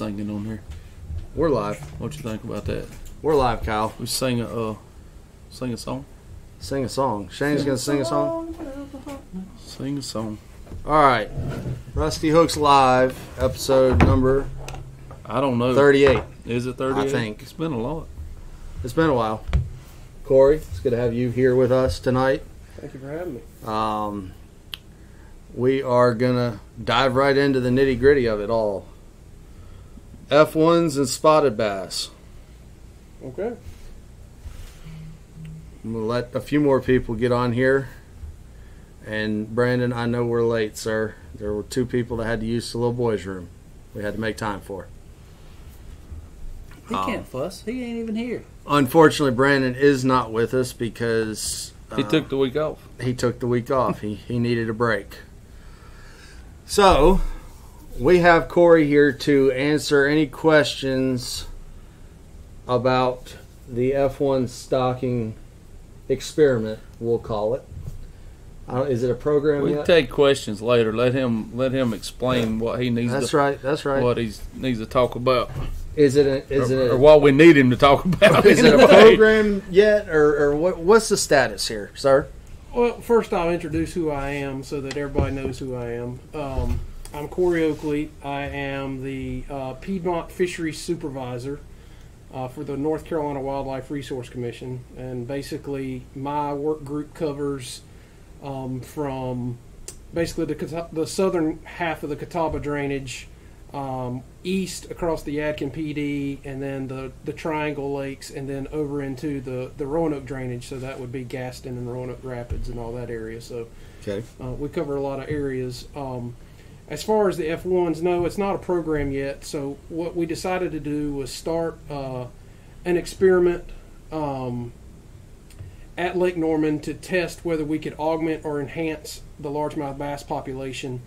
singing on here. We're live. What you think about that? We're live, Kyle. We sing a uh, sing a song. Sing a song. Shane's gonna sing a song. Sing a song. All right. Rusty Hooks live, episode number I don't know. thirty-eight. Is it thirty? I think. it's been a lot. It's been a while. Corey, it's good to have you here with us tonight. Thank you for having me. Um, we are gonna dive right into the nitty gritty of it all. F ones and spotted bass. Okay. I'm gonna let a few more people get on here. And Brandon, I know we're late, sir. There were two people that had to use the little boys' room. We had to make time for. He Um, can't fuss. He ain't even here. Unfortunately, Brandon is not with us because He uh, took the week off. he took the week off. He he needed a break. So, we have Corey here to answer any questions about the F1 stocking experiment. We'll call it. I is it a program We yet? take questions later. Let him let him explain what he needs. That's to, right. That's right. What he needs to talk about, Is it a, is or, it or what we need him to talk about. is it a program yet, or, or what? What's the status here, sir? Well, first I'll introduce who I am so that everybody knows who I am. Um, I'm Corey Oakley. I am the uh, Piedmont Fisheries Supervisor uh, for the North Carolina Wildlife Resource Commission, and basically my work group covers um, from basically the, the southern half of the Catawba drainage. Um, east across the Yadkin Pee Dee, and then the, the Triangle Lakes, and then over into the, the Roanoke drainage. So that would be Gaston and Roanoke Rapids and all that area. So Okay. uh, we cover a lot of areas. Um, as far as the F1s, no, it's not a program yet. So what we decided to do was start uh, an experiment um, at Lake Norman to test whether we could augment or enhance the largemouth bass population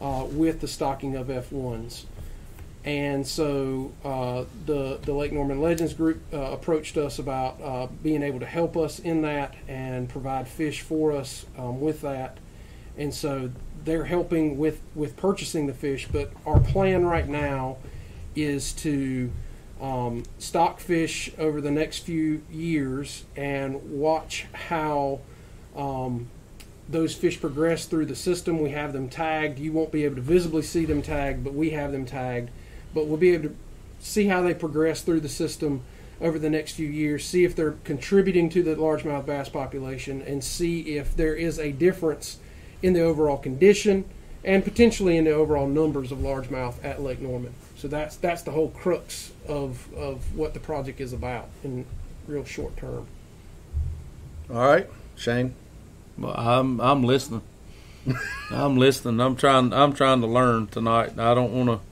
uh, with the stocking of F1s. And so uh, the the Lake Norman Legends group uh, approached us about uh, being able to help us in that and provide fish for us um, with that. And so they're helping with with purchasing the fish. But our plan right now is to um, stock fish over the next few years and watch how um, those fish progress through the system. We have them tagged. You won't be able to visibly see them tagged, but we have them tagged. But we'll be able to see how they progress through the system over the next few years, see if they're contributing to the largemouth bass population, and see if there is a difference in the overall condition and potentially in the overall numbers of largemouth at Lake Norman. So that's that's the whole crux of, of what the project is about in real short term. All right, Shane. Well, I'm I'm listening. I'm listening. I'm trying. I'm trying to learn tonight. I don't want to.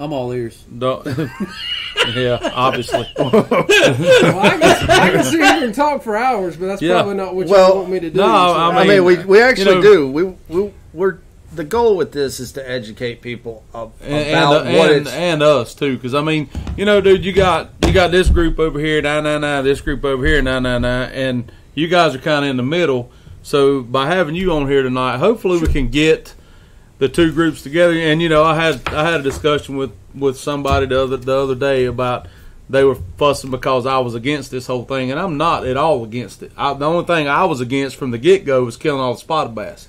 I'm all ears. Don't, yeah, obviously. well, I, can, I can sit here and talk for hours, but that's Yeah. probably not what Well, you want me to do. no, so- I I mean, mean, we, we actually know- do. We, we we're the goal with this is to educate people ab- and, about and, what and, it's. and us too, because I mean, you know, dude, you got you got this group over here, nine nine nine, this group over here, nine nine nine, and you guys are kind of in the middle. So by having you on here tonight, hopefully we can get the two groups together. And you know, I had I had a discussion with with somebody the other the other day about they were fussing because I was against this whole thing, and I'm not at all against it. I, the only thing I was against from the get go was killing all the spotted bass.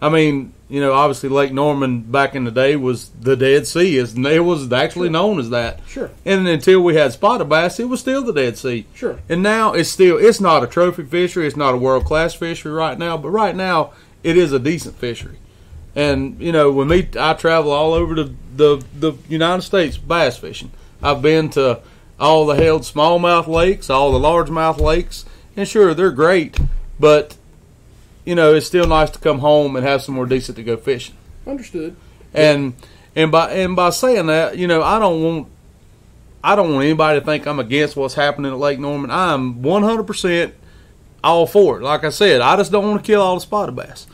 I mean, you know, obviously Lake Norman back in the day was the Dead Sea. It was actually known as that. Sure. And until we had spotted bass, it was still the Dead Sea. Sure. And now it's still it's not a trophy fishery, it's not a world class fishery right now, but right now it is a decent fishery. And you know, when me I travel all over the the, the United States bass fishing. I've been to all the held smallmouth lakes, all the largemouth lakes, and sure they're great, but you know, it's still nice to come home and have somewhere decent to go fishing. Understood. And and by and by saying that, you know, I don't want I don't want anybody to think I'm against what's happening at Lake Norman. I'm 100% all for it. Like I said, I just don't want to kill all the spotted bass.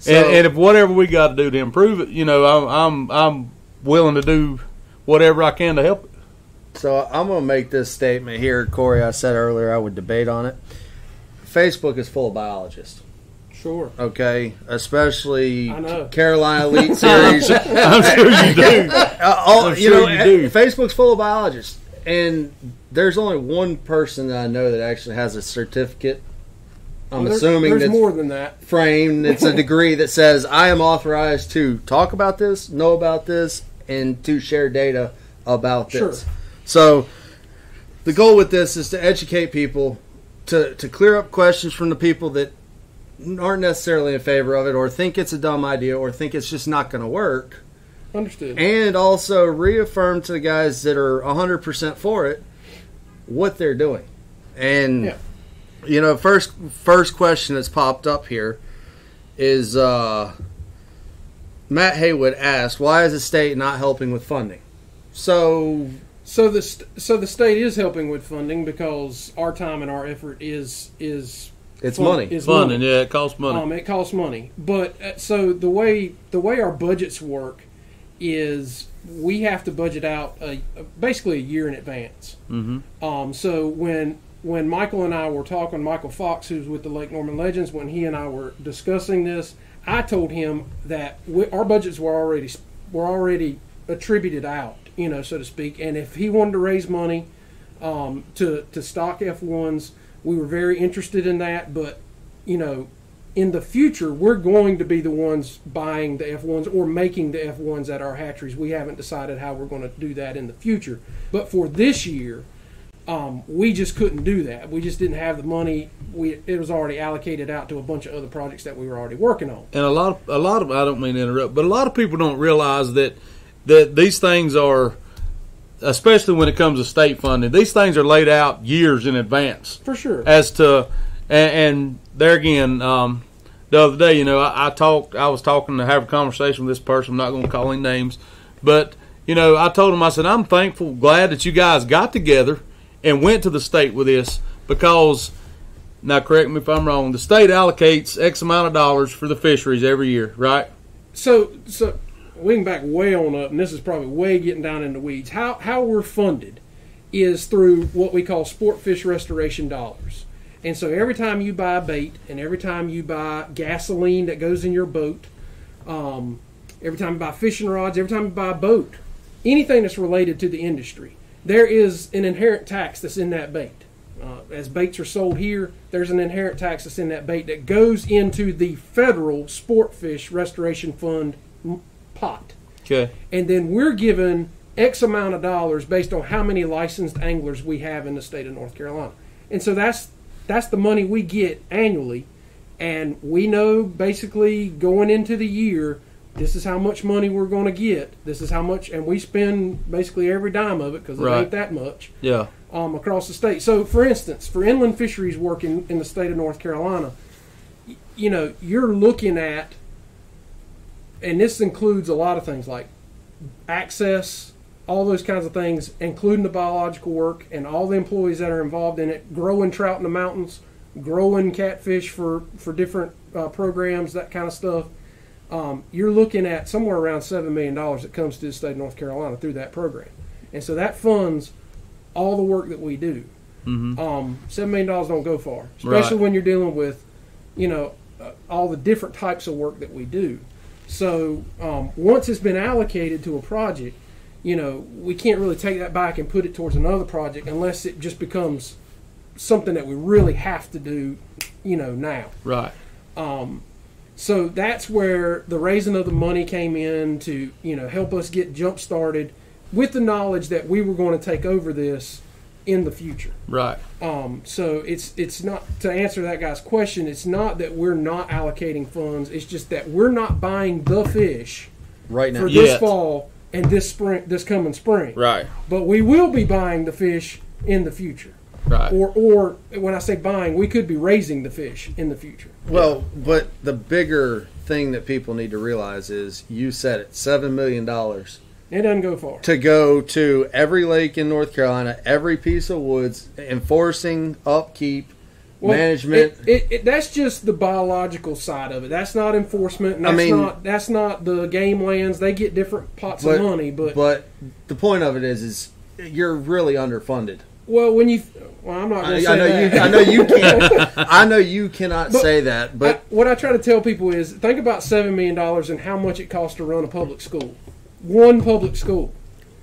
So- and, and if whatever we got to do to improve it, you know, I'm I'm I'm willing to do whatever I can to help it. So I'm going to make this statement here, Corey. I said earlier I would debate on it. Facebook is full of biologists. Sure. Okay, especially Carolina Elite Series. I'm sure you do. Uh, all, I'm you sure know, you eh, do. Facebook's full of biologists, and there's only one person that I know that actually has a certificate. I'm Well, assuming there's that's more than that. framed. It's a degree that says I am authorized to talk about this, know about this, and to share data about this. Sure. So, the goal with this is to educate people, to to clear up questions from the people that aren't necessarily in favor of it, or think it's a dumb idea, or think it's just not going to work Understood. and also reaffirm to the guys that are 100% for it what they're doing. And Yeah. You know, first first question that's popped up here is uh, Matt Haywood asked, "Why is the state not helping with funding?" So So the so the state is helping with funding because our time and our effort is is it's fun- money. Is Funding, money. yeah, it costs money. Um, it costs money, but uh, so the way the way our budgets work is we have to budget out a, basically a year in advance. hmm Um, so when when Michael and I were talking, Michael Fox, who's with the Lake Norman Legends, when he and I were discussing this, I told him that we, our budgets were already were already attributed out, you know, so to speak. And if he wanted to raise money um, to to stock F ones, we were very interested in that. But you know, in the future, we're going to be the ones buying the F ones or making the F ones at our hatcheries. We haven't decided how we're going to do that in the future. But for this year, um, we just couldn't do that. We just didn't have the money. We it was already allocated out to a bunch of other projects that we were already working on. and a lot of a lot of I don't mean to interrupt, but a lot of people don't realize that that these things are, especially when it comes to state funding, these things are laid out years in advance For sure. as to, and, and there again, um, the other day, you know, I, I talked, I was talking to have a conversation with this person. I'm not going to call any names, but you know, I told him, I said, I'm thankful, glad that you guys got together and went to the state with this because. Now, correct me if I'm wrong. The state allocates X amount of dollars for the fisheries every year, right? So so we can back way on up, and this is probably way getting down in the weeds. How how we're funded is through what we call sport fish restoration dollars. And so every time you buy bait, and every time you buy gasoline that goes in your boat, um, every time you buy fishing rods, every time you buy a boat, anything that's related to the industry, there is an inherent tax that's in that bait. Uh, as baits are sold here, there's an inherent tax that's in that bait that goes into the federal sport fish restoration fund pot. Okay. And then we're given X amount of dollars based on how many licensed anglers we have in the state of North Carolina. And so that's that's the money we get annually. And we know basically going into the year, this is how much money we're going to get. This is how much, and we spend basically every dime of it because it Right. ain't that much Yeah. um, across the state. So, for instance, for inland fisheries work in, in the state of North Carolina, y- you know, you're looking at, and this includes a lot of things like access, all those kinds of things, including the biological work and all the employees that are involved in it, growing trout in the mountains, growing catfish for, for different uh, programs, that kind of stuff. Um, you're looking at somewhere around $7 million that comes to the state of North Carolina through that program. And so that funds all the work that we do. Mhm. Um, Seven million dollars don't go far, especially Right. when you're dealing with, you know, uh, all the different types of work that we do. So um, once it's been allocated to a project, you know, we can't really take that back and put it towards another project unless it just becomes something that we really have to do, you know, now. Right. Um, so that's where the raising of the money came in to you know help us get jump started with the knowledge that we were going to take over this in the future. Right. Um, so it's it's not to answer that guy's question. It's not that we're not allocating funds. It's just that we're not buying the fish right now. for Yeah. this fall and this spring, this coming spring. Right. But we will be buying the fish in the future. Right. Or or when I say buying, we could be raising the fish in the future. Well, but the bigger thing that people need to realize is you said it, seven million dollars It doesn't go far. to go to every lake in North Carolina, every piece of woods, enforcing upkeep, Well, management. It, it, it, that's just the biological side of it. That's not enforcement. And I that's mean- not that's not the game lands. They get different pots But- of money, but, but the point of it is, is you're really underfunded Well, when you, well, I'm not going to I say know that. you. I know you can't. I know you cannot But- say that. But I- what I try to tell people is think about seven million dollars and how much it costs to run a public school. One public school.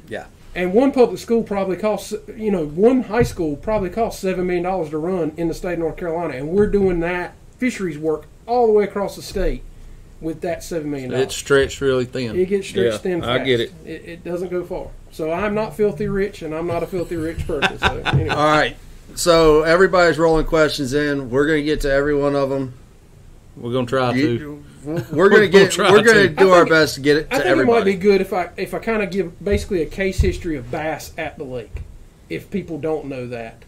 Yeah. And one public school probably costs, you know, one high school probably costs seven million dollars to run in the state of North Carolina, and we're doing that fisheries work all the way across the state with that seven million dollars. It's stretched really thin. It gets stretched Yeah, thin. I get it. it. It doesn't go far. So I'm not filthy rich, and I'm not a filthy rich person. So anyway. all right. So everybody's rolling questions in. We're going to get to every one of them. We're gonna try to. You- we're going to get. try We're going to. to do I our best to get it I to think it might be good if I if I kind of give basically a case history of bass at the lake, if people don't know that.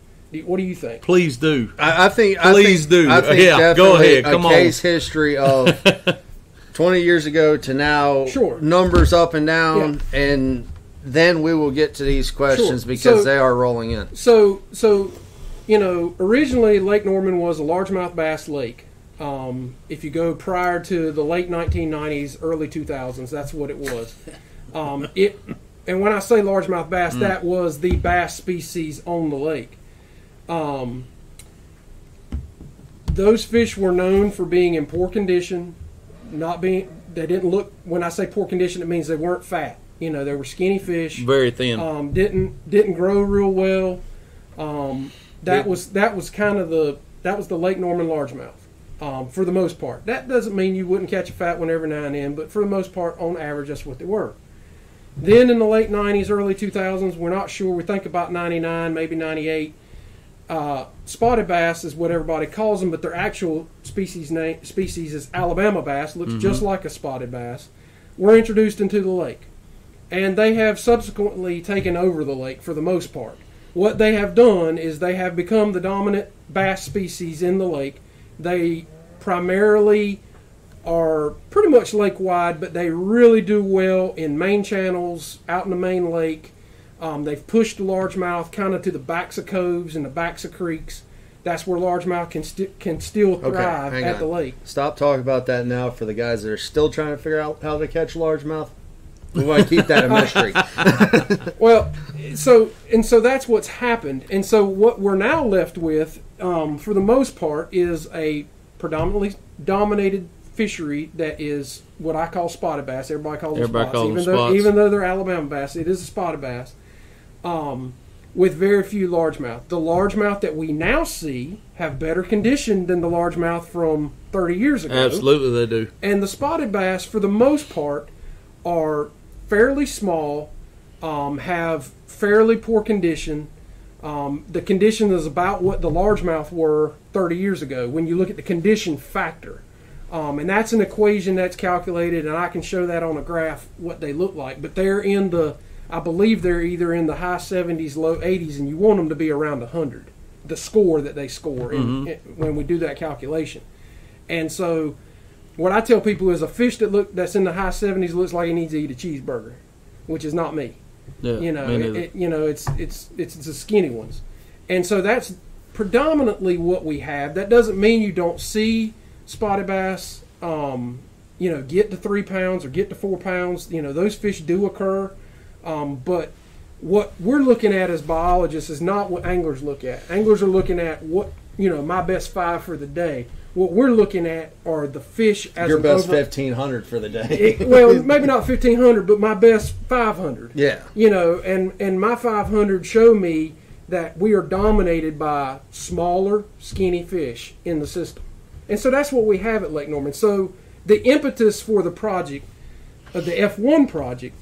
What do you think? Please do. I, I think. Please I think, do. I think Yeah, go ahead. A Come on. case history of 20 years ago to now. Sure. Numbers up and down, and then we will get to these questions Sure. because So- they are rolling in. So so, you know, originally Lake Norman was a largemouth bass lake. Um, if you go prior to the late 1990s, early 2000s, that's what it was. Um, it and when I say largemouth bass, that was the bass species on the lake. Um, those fish were known for being in poor condition, not being. They didn't look. When I say poor condition, it means they weren't fat. You know, they were skinny fish. Very thin. Um, didn't didn't grow real well. Um, that Yeah. was that was kind of the that was the Lake Norman largemouth um, for the most part. That doesn't mean you wouldn't catch a fat one every now and then, but for the most part, on average, that's what they were. Then in the late '90s, early 2000s, we're not sure. We think about '99, maybe '98. Uh, spotted bass is what everybody calls them, but their actual species name species is Alabama bass. Looks just like a spotted bass. Were introduced into the lake and they have subsequently taken over the lake for the most part. What they have done is they have become the dominant bass species in the lake. They primarily are pretty much lake wide, but they really do well in main channels, out in the main lake. Um, they've pushed the largemouth kind of to the backs of coves and the backs of creeks. That's where largemouth can st- can still thrive hang at on. the lake. Stop talking about that now for the guys that are still trying to figure out how to catch largemouth. We want to keep that a mystery. Well, so and so that's what's happened, and so what we're now left with, um, for the most part, is a predominantly dominated fishery that is what I call spotted bass. Everybody calls Everybody them spots, calls them though spots. even though they're Alabama bass, it is a spotted bass, um, with very few largemouth. The largemouth that we now see have better condition than the largemouth from 30 years ago. Absolutely, they do. And the spotted bass, for the most part, are fairly small, um, have fairly poor condition. Um, the condition is about what the largemouth were 30 years ago when you look at the condition factor. Um, and that's an equation that's calculated, and I can show that on a graph what they look like. But they're in the, I believe they're either in the high 70s, low 80s, and you want them to be around 100, the score that they score in, in, when we do that calculation. And so, what I tell people is a fish that look that's in the high 70s looks like he needs to eat a cheeseburger, which is not me. Yeah, You know, it, it- you know, it's it's it's the skinny ones, and so that's predominantly what we have. That doesn't mean you don't see spotted bass. Um, you know, get to three pounds or get to four pounds. You know, those fish do occur, um, but what we're looking at as biologists is not what anglers look at. Anglers are looking at what you know my best five for the day. What we're looking at are the fish as Your best fifteen hundred for the day. it- well, maybe not fifteen hundred, but my best five hundred. yeah. You know, and and my five hundred show me that we are dominated by smaller, skinny fish in the system, and so that's what we have at Lake Norman. So the impetus for the project, uh, the F one project,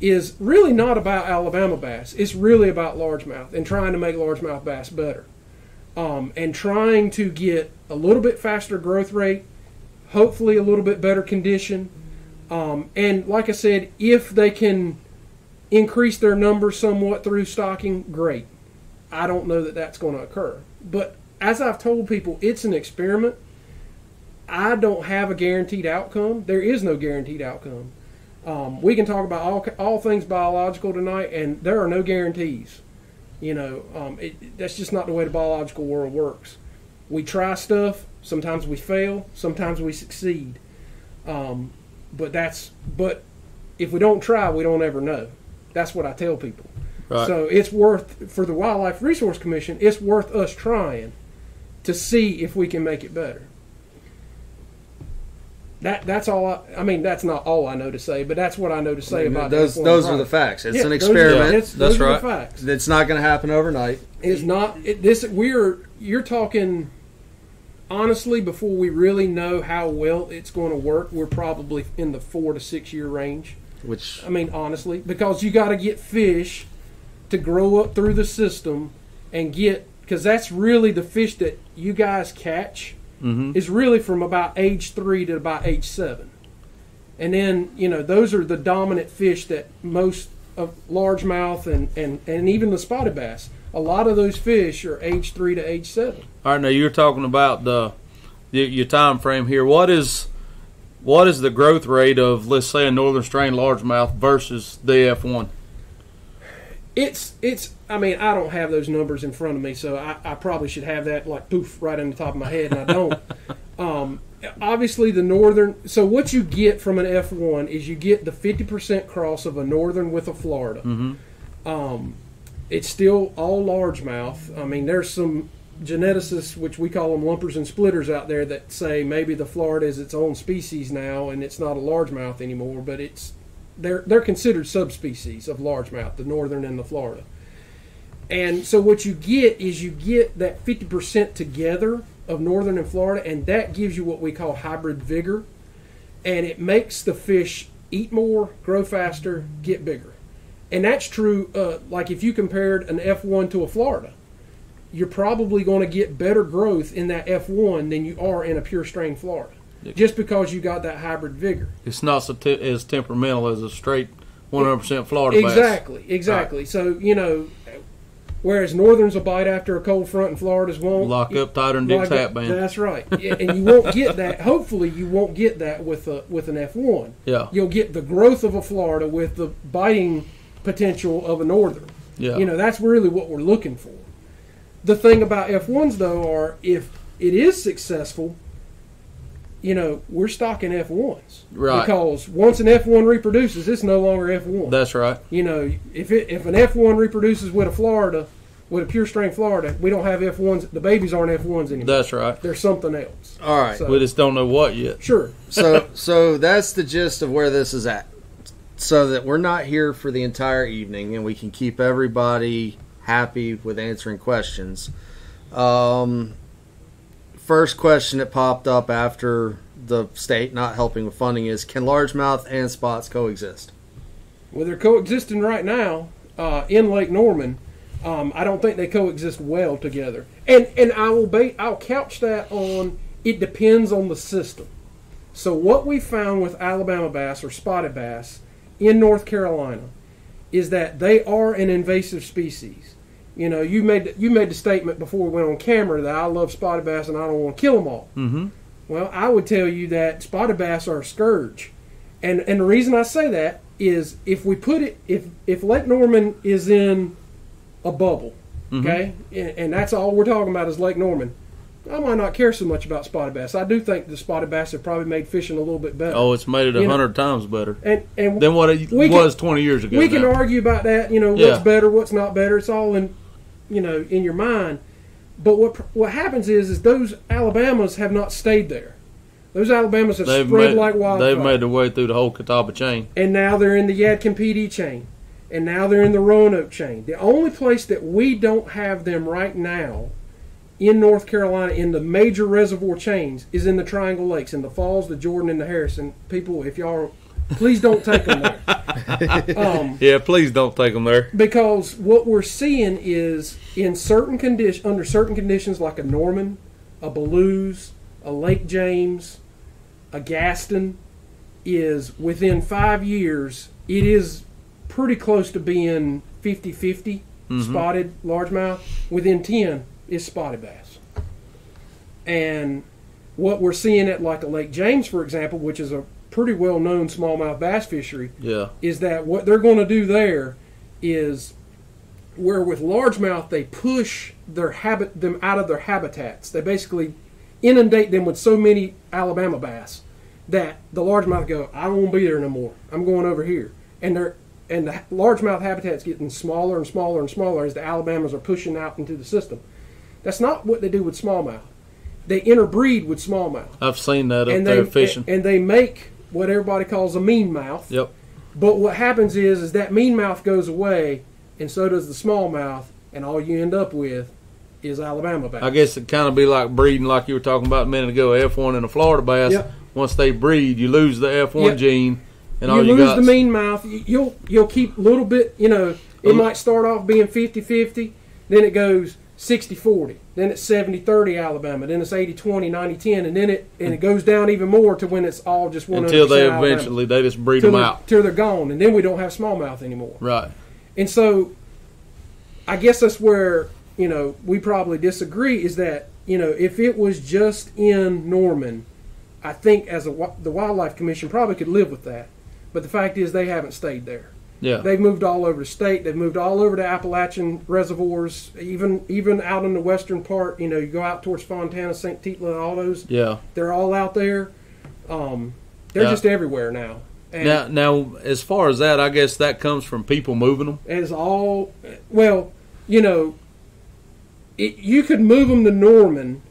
is really not about Alabama bass. It's really about largemouth and trying to make largemouth bass better, um, and trying to get a little bit faster growth rate, hopefully a little bit better condition, um, and like I said, if they can increase their numbers somewhat through stocking, great. I don't know that that's going to occur, but as I've told people, it's an experiment. I don't have a guaranteed outcome. There is no guaranteed outcome. Um, we can talk about all all things biological tonight, and there are no guarantees. You know, um, it, that's just not the way the biological world works. We try stuff. Sometimes we fail. Sometimes we succeed. Um, but that's but if we don't try, we don't ever know. That's what I tell people. Right. So it's worth for the Wildlife Resource Commission. It's worth us trying to see if we can make it better. That that's all. I, I mean, that's not all I know to say, but that's what I know to say about those F1 those are product. the facts. It's Yeah, an those are- experiment. it's- That's those are right. the facts. It's not going to happen overnight. It's not it, this. We're you're talking honestly before we really know how well it's going to work. We're probably in the four to six year range. Which I mean, honestly, because you got to get fish to grow up through the system and get because that's really the fish that you guys catch Mm-hmm. is really from about age three to about age seven, and then you know those are the dominant fish that most of largemouth and and and even the spotted bass. A lot of those fish are age three to age seven. All right, now you're talking about the your, your time frame here. What is what is the growth rate of let's say a northern strain largemouth versus the F1? It's it's. I mean, I don't have those numbers in front of me, so I, I probably should have that like poof right on the top of my head, and I don't. um, obviously, the northern. So what you get from an F one is you get the fifty percent cross of a northern with a Florida. Um, it's still all largemouth. I mean, there's some geneticists, which we call them lumpers and splitters, out there that say maybe the Florida is its own species now and it's not a largemouth anymore, but it's they're they're considered subspecies of largemouth, the northern and the Florida. And so what you get is you get that 50% together of northern and Florida, and that gives you what we call hybrid vigor, and it makes the fish eat more, grow faster, get bigger. And that's true. Uh, like if you compared an F1 to a Florida, you're probably going to get better growth in that F1 than you are in a pure strain Florida, just because you got that hybrid vigor. It's not so te- as temperamental as a straight 100% Florida bass. Exactly, exactly. So you know, whereas Northerns will bite after a cold front and Floridas won't. Lock up tighter than Dick's hat band. That's right, and you won't get that. Hopefully, you won't get that with a with an F one. Yeah, You'll get the growth of a Florida with the biting potential of a Northern. yeah. You know, that's really what we're looking for. The thing about F ones though are if it is successful, you know, we're stocking F ones Right. because once an F one reproduces, it's no longer F one. That's right. You know, if it, if an F one reproduces with a Florida, with a pure strain Florida, we don't have F ones. The babies aren't F ones anymore. That's right. They're something else. all right. So- We just don't know what yet. Sure. so so that's the gist of where this is at. So that we're not here for the entire evening and we can keep everybody happy with answering questions. Um, first question that popped up after the state not helping with funding is can largemouth and spots coexist? Well, they're coexisting right now uh, in Lake Norman. Um, I don't think they coexist well together. And and I will ba- I'll couch that on it depends on the system. So what we found with Alabama bass or spotted bass in North Carolina is that they are an invasive species. You know, you made you made the statement before we went on camera that I love spotted bass and I don't want to kill them all. Mm-hmm. Well, I would tell you that spotted bass are a scourge, and and the reason I say that is if we put it if if Lake Norman is in a bubble, okay, and, and that's all we're talking about is Lake Norman. I might not care so much about spotted bass. I do think the spotted bass have probably made fishing a little bit better. Oh, it's made it a hundred times better and and than what it We can- was 20 years ago. we can now. argue about that. You know, what's Yeah. better, what's not better. It's all in, you know, in your mind. But what what happens is, is those Alabamas have not stayed there. Those Alabamas have They've spread made, like wildfire. they've made their way through the whole Catawba chain. and now they're in the Yadkin Pee Dee chain, and now they're in the Roanoke chain. The only place that we don't have them right now in North Carolina in the major reservoir chains is in the Triangle Lakes, in the Falls, the Jordan, and the Harrison. People, if y'all, please don't take them there. um, Yeah, please don't take them there. because what we're seeing is in certain condition under certain conditions like a Norman, a Belize, a Lake James, a Gaston is within 5 years it is pretty close to being 50-50 spotted largemouth within 10 is spotted bass. And what we're seeing at like a Lake James for example, which is a pretty well known smallmouth bass fishery, Yeah, is that what they're going to do there is where with largemouth they push their habit them out of their habitats. They basically inundate them with so many Alabama bass that the largemouth go, I don't want to be there no more. I'm going over here. And they're and the largemouth habitat's getting smaller and smaller and smaller as the Alabamas are pushing out into the system. That's not what they do with smallmouth. They interbreed with smallmouth, I've seen that up and there they fishing. and they make what everybody calls a mean mouth. yep. But what happens is, is that mean mouth goes away, and so does the smallmouth, and all you end up with is Alabama bass. I guess it kind of be like breeding, like you were talking about a minute ago. F one and a Florida bass. Yep. Once they breed, you lose the F one Yep. gene, and you all you lose the mean mouth. You'll you'll keep a little bit. You know, it Um, might start off being 50-50, then it goes 60-40, then it's 70-30 Alabama, then it's 80-20, 90-10, and then it and it goes down even more to when it's all just one until they eventually they just breed till them out. till they're gone, and then we don't have smallmouth anymore. Right. And so, I guess that's where you know we probably disagree. Is that you know if it was just in Norman, I think as a the wildlife commission probably could live with that. But the fact is they haven't stayed there. Yeah. They've moved all over the state. They've moved all over to Appalachian reservoirs, even even out in the western part. You know, you go out towards Fontana, Santeetlah, all those. yeah. They're all out there. Um, they're Yeah. just everywhere now. And Now, now, as far as that, I guess that comes from people moving them. as all well, you know, it, you could move them to Norman,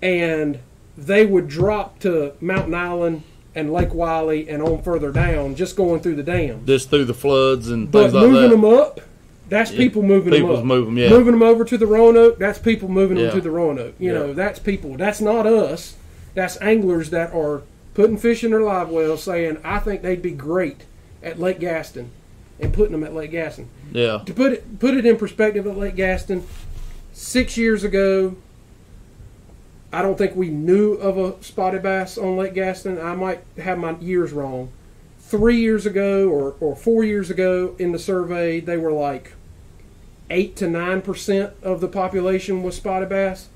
and they would drop to Mountain Island and Lake Wylie and on further down, just going through the dam. just through the floods and But things like moving that. them up, that's Yeah, people moving people's them up. move 'em, yeah. Moving them over to the Roanoke, that's people moving Yeah. them to the Roanoke. You Yeah. know, that's people. That's not us. That's anglers that are putting fish in their live wells, saying, "I think they'd be great at Lake Gaston," and putting them at Lake Gaston yeah, to put it put it in perspective at Lake Gaston, six years ago, I don't think we knew of a spotted bass on Lake Gaston. I might have my years wrong. Three years ago or, or four years ago in the survey, they were like eight to nine percent of the population was spotted bass.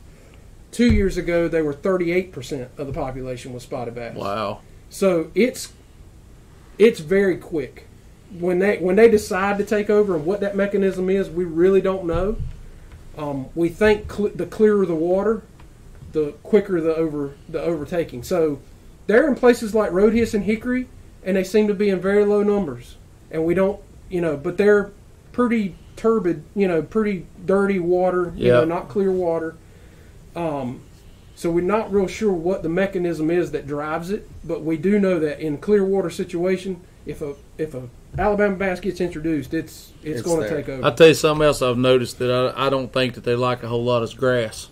Two years ago, they were thirty-eight percent of the population was spotted bass. wow, So it's it's very quick. When they when they decide to take over and what that mechanism is, we really don't know. Um, we think cl- the clearer the water, the quicker the over the overtaking. So they're in places like Rhodhiss and Hickory, and they seem to be in very low numbers. And we don't, you know, but they're pretty turbid, you know, pretty dirty water, you know, not clear water. Um, so we're not real sure what the mechanism is that drives it, but we do know that in clear water situation, if a if a Alabama bass gets introduced, it's it's, It's going to take over. I'll tell you something else I've noticed that I, I don't think that they like a whole lot is grass.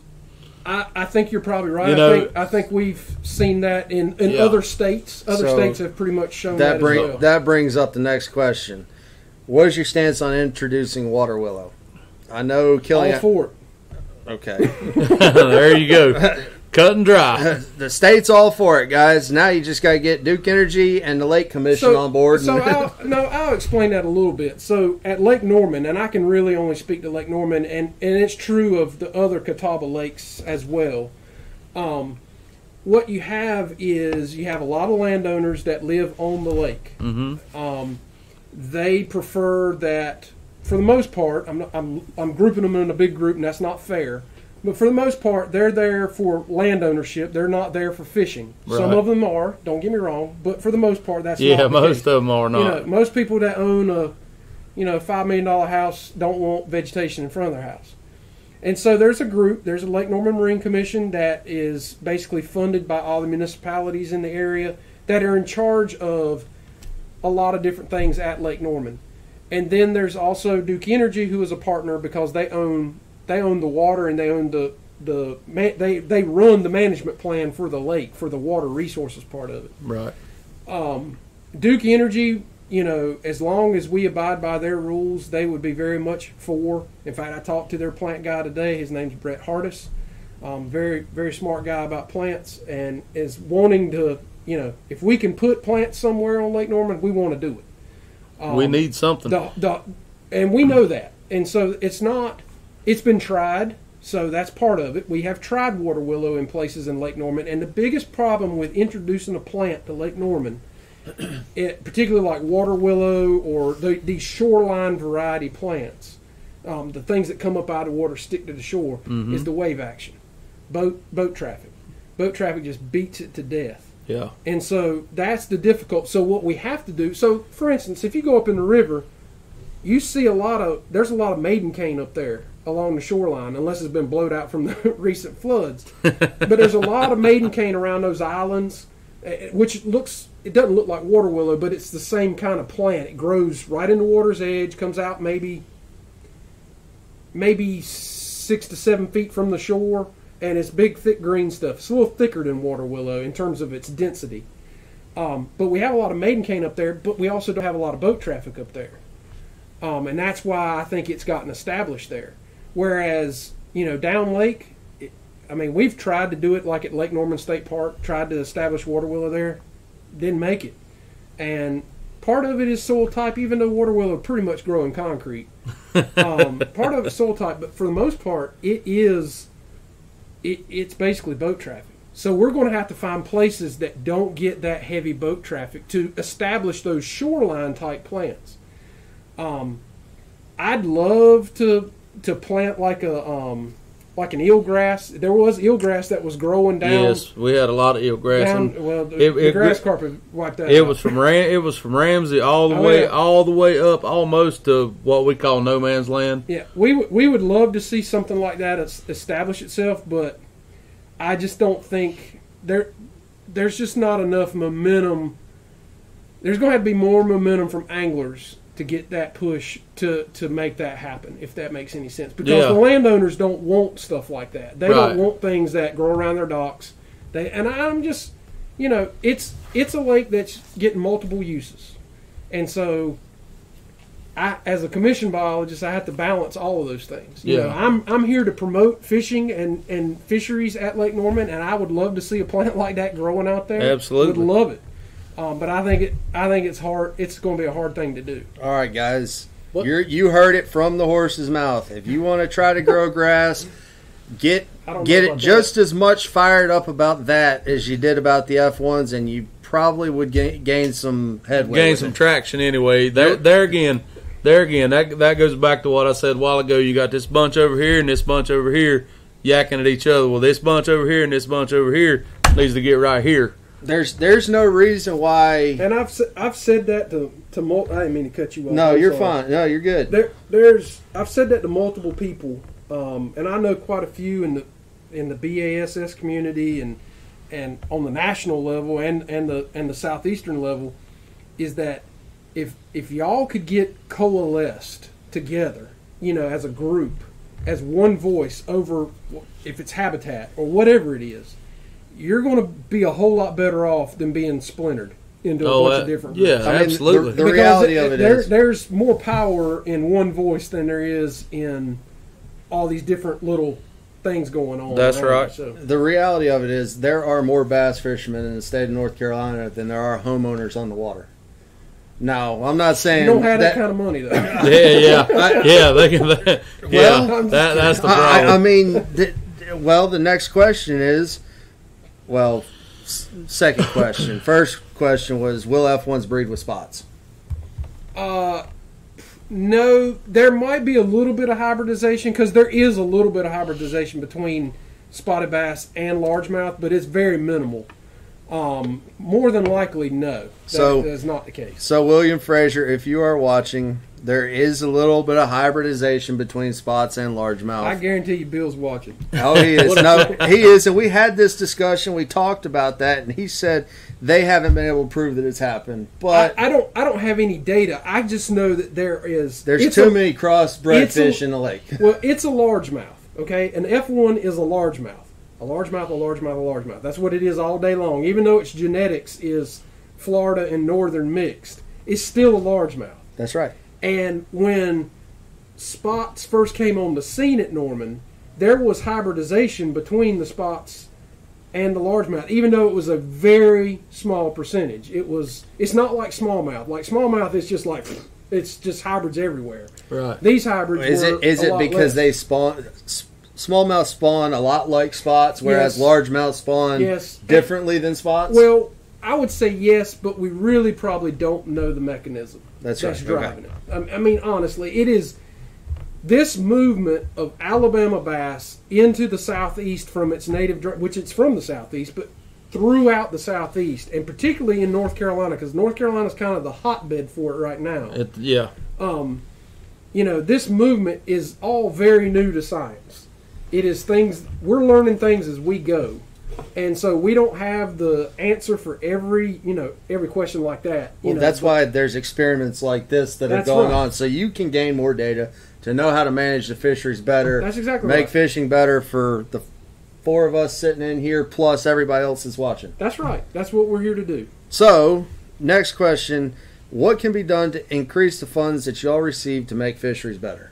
I, I think you're probably right. You I think I think we've seen that in, in Yeah. other states. Other So, states have pretty much shown that, That bring as well. that brings up the next question. What is your stance on introducing water willow? I know All killing. for it. Okay, there you go, cut and dry. the state's all for it, guys. Now you just got to get Duke Energy and the Lake Commission on board. So I'll, no, I'll explain that a little bit. So at Lake Norman, and I can really only speak to Lake Norman, and, and it's true of the other Catawba lakes as well. Um, what you have is you have a lot of landowners that live on the lake. Mm-hmm. Um, they prefer that, for the most part, I'm, not, I'm, I'm grouping them in a big group, and that's not fair. But for the most part, they're there for land ownership. They're not there for fishing. Some of them are. Don't get me wrong, but for the most part, that's Yeah, not most case. of them are You know, not. most people that own a, you know, five million dollar house don't want vegetation in front of their house. And so there's a group, there's a Lake Norman Marine Commission that is basically funded by all the municipalities in the area that are in charge of a lot of different things at Lake Norman. And then there's also Duke Energy, who is a partner because they own they own the water and they own the the they they run the management plan for the lake for the water resources part of it. Right. Um, Duke Energy, you know, as long as we abide by their rules, they would be very much for. In fact, I talked to their plant guy today. His name's Brett Hardis. Um, very, very smart guy about plants and is wanting to, you know, if we can put plants somewhere on Lake Norman, we want to do it. Um, we need something. the, the, and we know that. And so it's not, it's been tried. So that's part of it. We have tried water willow in places in Lake Norman. And the biggest problem with introducing a plant to Lake Norman, it, particularly like water willow or the, these shoreline variety plants, um, the things that come up out of water stick to the shore, is the wave action, boat boat traffic. Boat traffic just beats it to death. yeah. And so that's the difficult. So what we have to do. So for instance, if you go up in the river you see a lot of there's a lot of maiden cane up there along the shoreline, unless it's been blowed out from the recent floods. but there's a lot of maiden cane around those islands, eh, which looks it doesn't look like water willow, but it's the same kind of plant. It grows right in the water's edge, comes out maybe maybe six to seven feet from the shore, and it's big, thick green stuff. It's a little thicker than water willow in terms of its density. Um, but we have a lot of maiden cane up there, but we also don't have a lot of boat traffic up there. Um, and that's why I think it's gotten established there. Whereas, you know, down lake, it, I mean, we've tried to do it like at Lake Norman State Park, tried to establish water willow there, didn't make it. And part of it is soil type, even though water willow pretty much grow in concrete. um, part of it's soil type, but for the most part, it is, it, it's basically boat traffic. So we're going to have to find places that don't get that heavy boat traffic to establish those shoreline type plants. Um, I'd love to to plant like a um, like an eelgrass. There was eelgrass that was growing down. yes, we had a lot of eelgrass. down and well, the, it- the it grass carpet wiped that. It out. was from Ram. It was from Ramsey all the Oh, way, yeah. all the way up, almost to what we call no man's land. Yeah, we we would love to see something like that establish itself, but I just don't think there there's just not enough momentum. There's going to have to be more momentum from anglers to get that push to to make that happen, if that makes any sense. Because Yeah. the landowners don't want stuff like that. They Right. don't want things that grow around their docks. They and I'm just, you know, it's it's a lake that's getting multiple uses, and so I, as a commission biologist, I have to balance all of those things. You know, Yeah. I'm I'm here to promote fishing and, and fisheries at Lake Norman, and I would love to see a plant like that growing out there. Absolutely. would love it. Um, but I think it I think it's hard. It's going to be a hard thing to do. All right, guys. You're, you heard it from the horse's mouth. If you want to try to grow grass, get get it about just as much fired up about that as you did about the F1s, and you probably would gain, gain some headway. Gain some it. traction anyway. There, Yep. there again, there again. That that goes back to what I said a while ago. You got this bunch over here and this bunch over here yakking at each other. Well, this bunch over here and this bunch over here needs to get right here. There's there's no reason why. And I've I've said that to to mul- I didn't mean to cut you off. No, I'm you're sorry. fine. No, you're good. There, there's I've said that to multiple people, um, and I know quite a few in the in the BASS community and and on the national level and and the and the southeastern level, is that if if y'all could get coalesced together, you know, as a group, as one voice over if it's habitat or whatever it is, you're going to be a whole lot better off than being splintered into a Oh, bunch uh, of different yeah. I mean, absolutely. The Because reality of it there, is- there's more power in one voice than there is in all these different little things going on. That's around right. So The reality of it is there are more bass fishermen in the state of North Carolina than there are homeowners on the water. Now, I'm not saying you don't have that, that kind of money though. Yeah, yeah, yeah. They can. yeah, Well, that, that's the problem. I- I mean, th- well, the next question is, well, second question. First question was, will F1s breed with spots? Uh, no, there might be a little bit of hybridization because there is a little bit of hybridization between spotted bass and largemouth, but it's very minimal. Um, more than likely, no. That, So- that is not the case. So, William Frazier, if you are watching, there is a little bit of hybridization between spots and largemouth. I guarantee you, Bill's watching. Oh, he is. No, he is. And we had this discussion. We talked about that, and he said they haven't been able to prove that it's happened. But I, I don't. I don't have any data. I just know that there is. there's too a- many crossbred it's a- fish in the lake. Well, it's a largemouth. Okay, an F one is a largemouth. A largemouth, a largemouth, a largemouth. That's what it is all day long. Even though its genetics is Florida and northern mixed, it's still a largemouth. That's right. And when spots first came on the scene at Norman, there was hybridization between the spots and the largemouth, even though it was a very small percentage. It was. It's not like smallmouth. Like smallmouth is just like it's just hybrids everywhere. right. These hybrids Is were it is it because less. they spawn s- smallmouth spawn a lot like spots, whereas Yes. largemouth spawn Yes. differently than spots? Well, I would say yes, but we really probably don't know the mechanism That's that's right, okay. driving it. I, I mean, honestly, it is this movement of Alabama bass into the southeast from its native, which it's from the southeast, but throughout the southeast, and particularly in North Carolina, because North Carolina is kind of the hotbed for it right now. It, yeah. Um, you know, this movement is all very new to science. It is things we're learning things as we go, and so we don't have the answer for every you know every question like that. You Well, know, that's why there's experiments like this that are going right. on, so you can gain more data to know how to manage the fisheries better, That's exactly make right. fishing better for the four of us sitting in here plus everybody else is watching. That's right. That's what we're here to do. So, next question: What can be done to increase the funds that y'all receive to make fisheries better?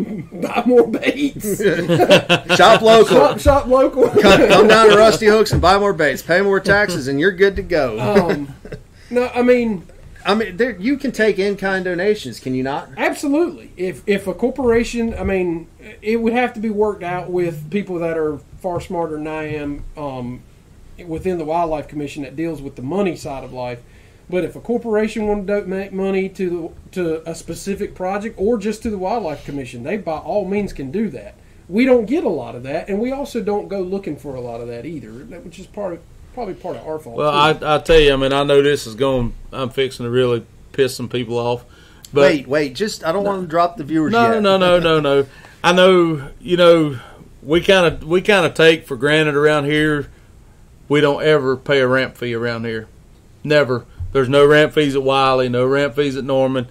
Buy more baits. Shop local. shop, shop local. come, come down to Rusty Hooks and buy more baits, pay more taxes, and you're good to go. um, no, I mean I mean, there, you can take in-kind donations, can you not? Absolutely. If if a corporation, I mean, it would have to be worked out with people that are far smarter than I am um, within the Wildlife Commission that deals with the money side of life. But if a corporation wanted to donate money to the, to a specific project or just to the Wildlife Commission, they by all means can do that. We don't get a lot of that, and we also don't go looking for a lot of that either, which is part of probably part of our fault. Well, too. I I tell you, I mean, I know this is going. I'm fixing to really piss some people off. But wait, wait, just I don't want to drop the viewers no, yet. no, no, no, no. I know. You know, we kind of we kind of take for granted around here. We don't ever pay a ramp fee around here. Never. There's no ramp fees at Wylie. No ramp fees at Norman.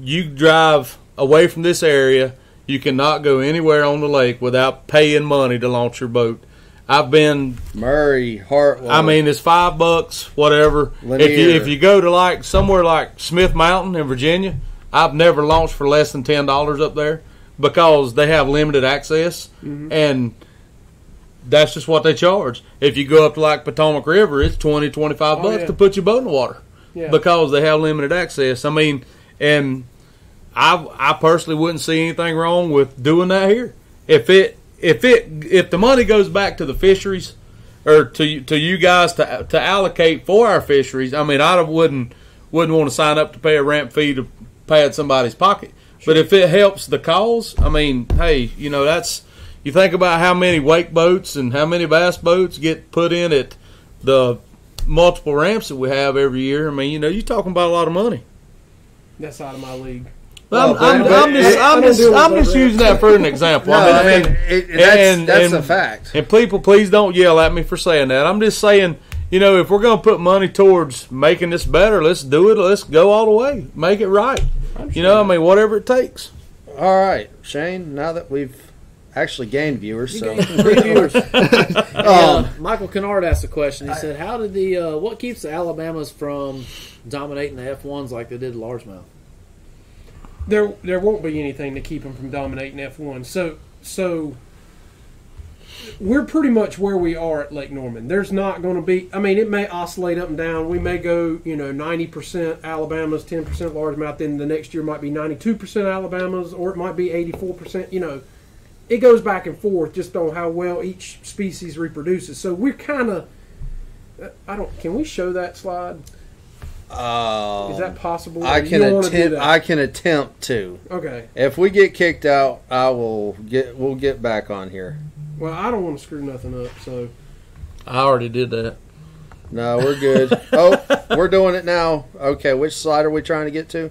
You drive away from this area. You cannot go anywhere on the lake without paying money to launch your boat. I've been Murray, Hartwell. I mean, it's five bucks, whatever. If you if you go to like somewhere like Smith Mountain in Virginia, I've never launched for less than ten dollars up there because they have limited access, mm-hmm. and that's just what they charge. If you go up to like Potomac River, it's 20, 25 Oh, bucks yeah. to put your boat in the water yeah. because they have limited access. I mean, and I I personally wouldn't see anything wrong with doing that here. If it if it if the money goes back to the fisheries or to you- to you guys to to allocate for our fisheries, I mean, I wouldn't wouldn't want to sign up to pay a ramp fee to pad somebody's pocket. But if it helps the cause, I mean, hey, you know that's you think about how many wake boats and how many bass boats get put in at the multiple ramps that we have every year. I mean, you know, you're talking about a lot of money. That's out of my league. I'm, I'm, I'm just, I'm just, I'm just using that for an example. no, I mean, and, it, that's, and- that's a fact. and people, please don't yell at me for saying that. I'm just saying, you know, if we're going to put money towards making this better, let's do it. Let's go all the way, make it right. You know, I mean, whatever it takes. All right, Shane. Now that we've actually gained viewers, so Three viewers. um, Michael Kennard asked a question. He said, "How did the uh, what keeps the Alabamas from dominating the F ones like they did largemouth?" there there won't be anything to keep them from dominating F1. So so we're pretty much where we are at Lake Norman. There's not going to be. I mean, it may oscillate up and down. We may go, you know, 90% Alabama's, 10% largemouth. Then the next year might be 92% Alabama's, or it might be 84%. You know, it goes back and forth just on how well each species reproduces. So we're kind of. I don't. Can we show that slide? um, Is that possible? I can don't wanna do attempt. I can attempt to. okay. If we get kicked out, I will get. We'll get back on here. Well, I don't want to screw nothing up. So. I already did that. No, we're good. oh, we're doing it now. Okay, which slide are we trying to get to?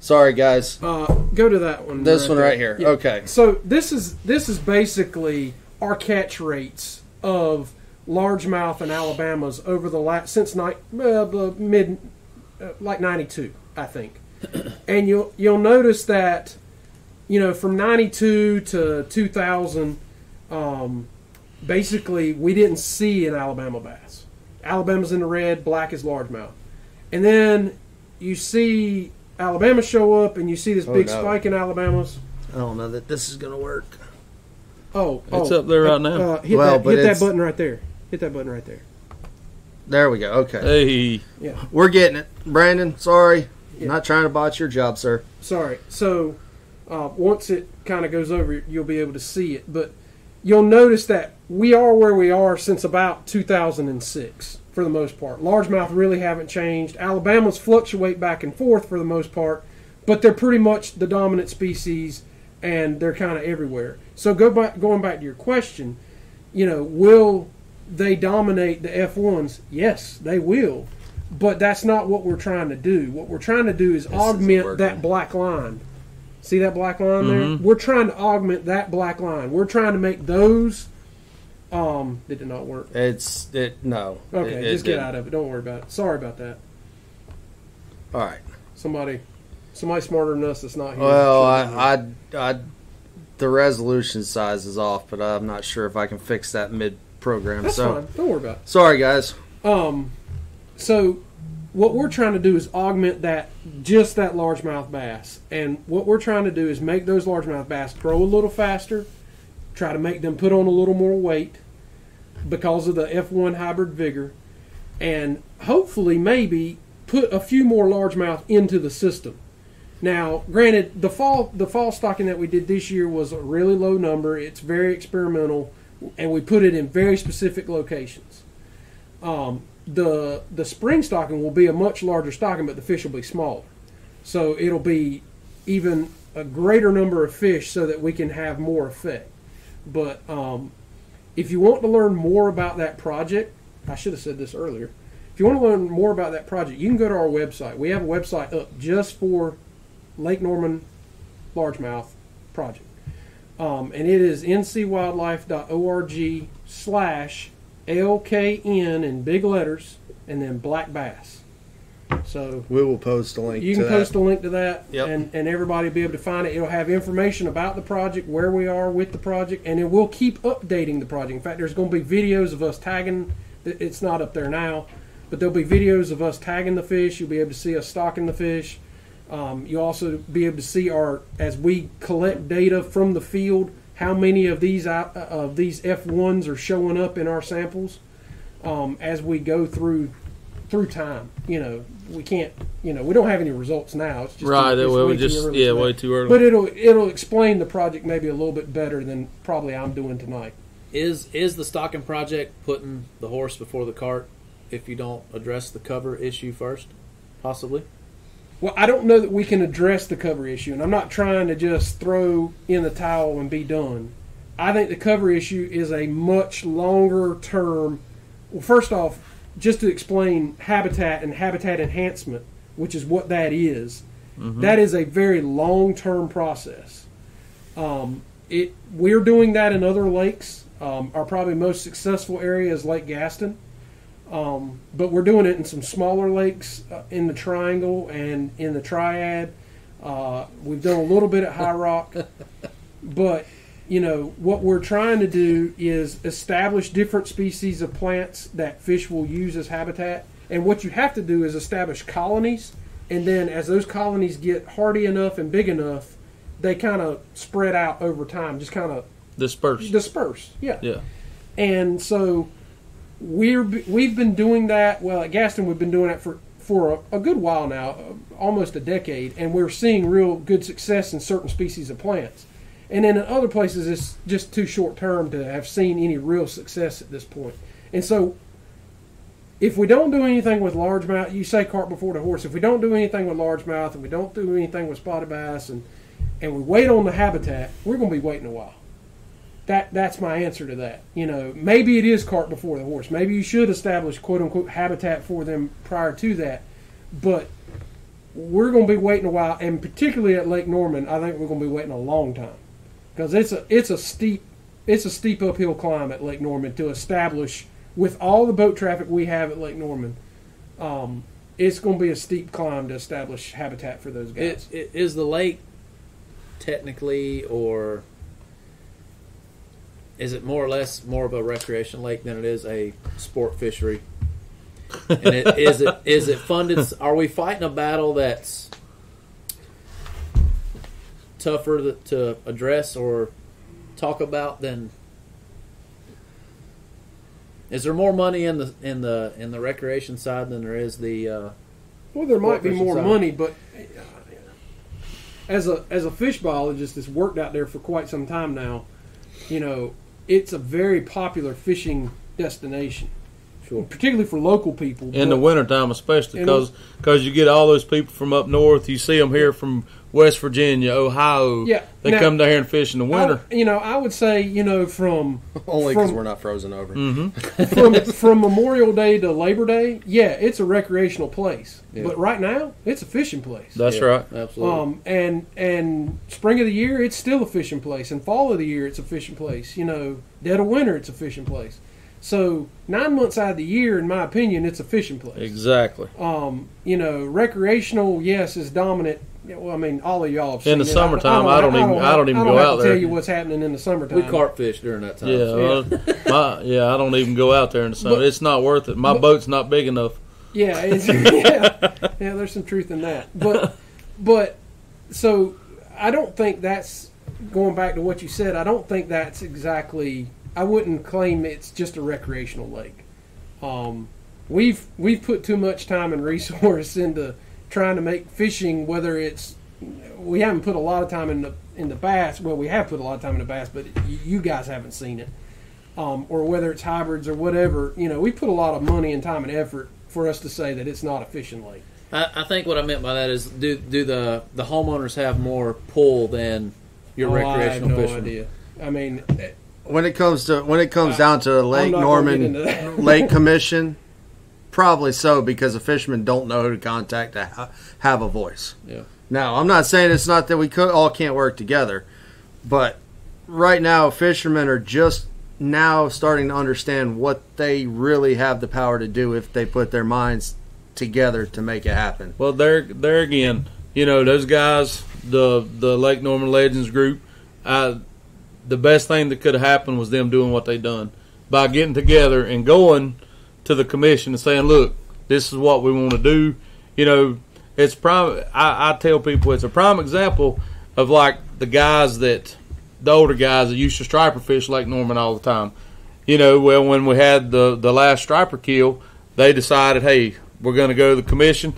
Sorry, guys. Uh, go to that one. This one there. right here. Yeah. Okay. So this is this is basically our catch rates of largemouth in Alabama's over the last since ni- uh, mid uh, like ninety two, I think. and you'll you'll notice that you know from ninety two to two thousand, um, basically we didn't see an Alabama bass. Alabama's in the red, black is largemouth, and then you see Alabama show up, and you see this Oh, big no. spike in Alabama's. I don't know that this is gonna work. Oh, It's oh, up there right now. Uh, hit Well, that, but hit that button right there. Hit that button right there. There we go. Okay, Hey, Yeah. we're getting it. Brandon, sorry, Yeah. not trying to botch your job, sir. Sorry. So uh, once it kind of goes over, you'll be able to see it. But you'll notice that we are where we are since about 2006 for the most part. Largemouth really haven't changed. Alabama's fluctuate back and forth for the most part, but they're pretty much the dominant species, and they're kind of everywhere. So go back, going back to your question, you know, will they dominate the F1s? Yes, they will. But that's not what we're trying to do. What we're trying to do is isn't augment that black line See that black line there? Mhm. We're trying to augment that black line. We're trying to make those. Um, it did not work. It's it no. Okay, It- it just get didn't. out of it. Don't worry about it. Sorry about that. All right. Somebody, somebody smarter than us that's not here. Well, I, I, I, the resolution size is off, but I'm not sure if I can fix that mid program. That's so fine. Don't worry about it. sorry, guys. Um, so what we're trying to do is augment that just that largemouth bass, and what we're trying to do is make those largemouth bass grow a little faster, try to make them put on a little more weight because of the F1 hybrid vigor, and hopefully maybe put a few more largemouth into the system. Now, granted, the fall the fall stocking that we did this year was a really low number. It's very experimental, and we put it in very specific locations. Um, the the spring stocking will be a much larger stocking, but the fish will be smaller. So it'll be even a greater number of fish, so that we can have more effect. But um, if you want to learn more about that project, I should have said this earlier. If you want to learn more about that project, you can go to our website. We have a website up just for Lake Norman largemouth project. Um, and it is ncwildlife.org slash LKN in big letters and then black bass. So We will post a link. you can to post that. a link to that Yep. and, and everybody will be able to find it. It'll have information about the project, where we are with the project, and it will keep updating the project. In fact, there's going to be videos of us tagging. It's not up there now, but there'll be videos of us tagging the fish. You'll be able to see us stocking the fish. Um, you'll also be able to see our as we collect data from the field, how many of these out- of these F1s are showing up in our samples um, as we go through through time. You know, we can't. You know, we don't have any results now. It's just right. it's That way way too just early yeah, for that. way too early. But it'll it'll explain the project maybe a little bit better than probably I'm doing tonight. Is is the stocking project putting the horse before the cart if you don't address the cover issue first? Possibly. Well, I don't know that we can address the cover issue, and I'm not trying to just throw in the towel and be done. I think the cover issue is a much longer term. Well, first off, just to explain habitat and habitat enhancement, which is what that is, that is a very long term process. Um, it we're doing that in other lakes. Um, our probably most successful area is Lake Gaston. Um, but we're doing it in some smaller lakes uh, in the Triangle and in the Triad. Uh, we've done a little bit at High Rock, but you know what we're trying to do is establish different species of plants that fish will use as habitat. And what you have to do is establish colonies, and then as those colonies get hardy enough and big enough, they kind of spread out over time, just kind of Dispersed. disperse. Yeah. yeah. And so we're we've been doing that. Well, at Gaston, we've been doing that for for a, a good while now, almost a decade, and we're seeing real good success in certain species of plants. And then in other places, it's just too short term to have seen any real success at this point. And so, if we don't do anything with largemouth, you say cart before the horse. If we don't do anything with largemouth, and we don't do anything with spotted bass, and and we wait on the habitat, we're going to be waiting a while that that's my answer to that. You know, maybe it is cart before the horse. Maybe you should establish quote unquote habitat for them prior to that. But we're going to be waiting a while, and particularly at Lake Norman, I think we're going to be waiting a long time because it's a it's a steep it's a steep uphill climb at Lake Norman to establish with all the boat traffic we have at Lake Norman. Um, it's going to be a steep climb to establish habitat for those guys. It, it, is the lake technically, or is it more or less more of a recreation lake than it is a sport fishery? and it, is it is it funded? Are we fighting a battle that's tougher to, to address or talk about than? Is there more money in the in the in the recreation side than there is the? Uh, Well, there might be more inside. money, but uh, as a as a fish biologist that's worked out there for quite some time now, you know, it's a very popular fishing destination, sure. particularly for local people. In the but- wintertime, especially In the- because you get all those people from up north. You see them here from West Virginia, Ohio. Yeah, they now- come down here and fish in the winter. I, you know, I would say, you know, from Only because we're not frozen over. from from Memorial Day to Labor Day, yeah, it's a recreational place. Yeah. But right now, it's a fishing place. That's Yeah, right. Absolutely. Um, and and spring of the year, it's still a fishing place, and fall of the year, it's a fishing place. You know, dead of winter, it's a fishing place. So nine months out of the year, in my opinion, it's a fishing place. Exactly. Um, you know, recreational, yes, is dominant. Yeah, Well, I mean, all of y'all have In the it. summertime, I don't even- I don't even go have out to there. Tell you what's happening in the summertime. we carp fish during that time. Yeah, so- well, my, yeah. I don't even go out there in the summer. But- it's not worth it. My but- boat's not big enough. Yeah, it's, yeah, yeah. There's some truth in that, but but so I don't think that's going back to what you said. I don't think that's exactly. I wouldn't claim it's just a recreational lake. Um, we've we've put too much time and resource into trying to make fishing, whether it's we haven't put a lot of time in the in the bass. Well, we have put a lot of time in the bass, but you guys haven't seen it. Um, or whether it's hybrids or whatever, you know, we put a lot of money and time and effort for us to say that it's not a fishing lake. I, I think what I meant by that is do do the the homeowners have more pull than your Oh, recreational I have no fishermen? idea. I mean, When it comes to when it comes Uh, down to the Lake not gonna get Norman into. Lake Commission, probably so because the fishermen don't know who to contact to ha- have a voice. Yeah. Now, I'm not saying it's not that we could, all can't work together, but right now fishermen are just now starting to understand what they really have the power to do if they put their minds together to make it happen. Well, there, there again, you know those guys, the the Lake Norman Legends group. I, the best thing that could have happened was them doing what they done by getting together and going to the commission and saying, "Look, this is what we want to do." You know, it's prime. I, I tell people it's a prime example of like the guys that the older guys that used to striper fish Lake Norman all the time. You know, well, when we had the the last striper kill, they decided, hey, we're going to go to the commission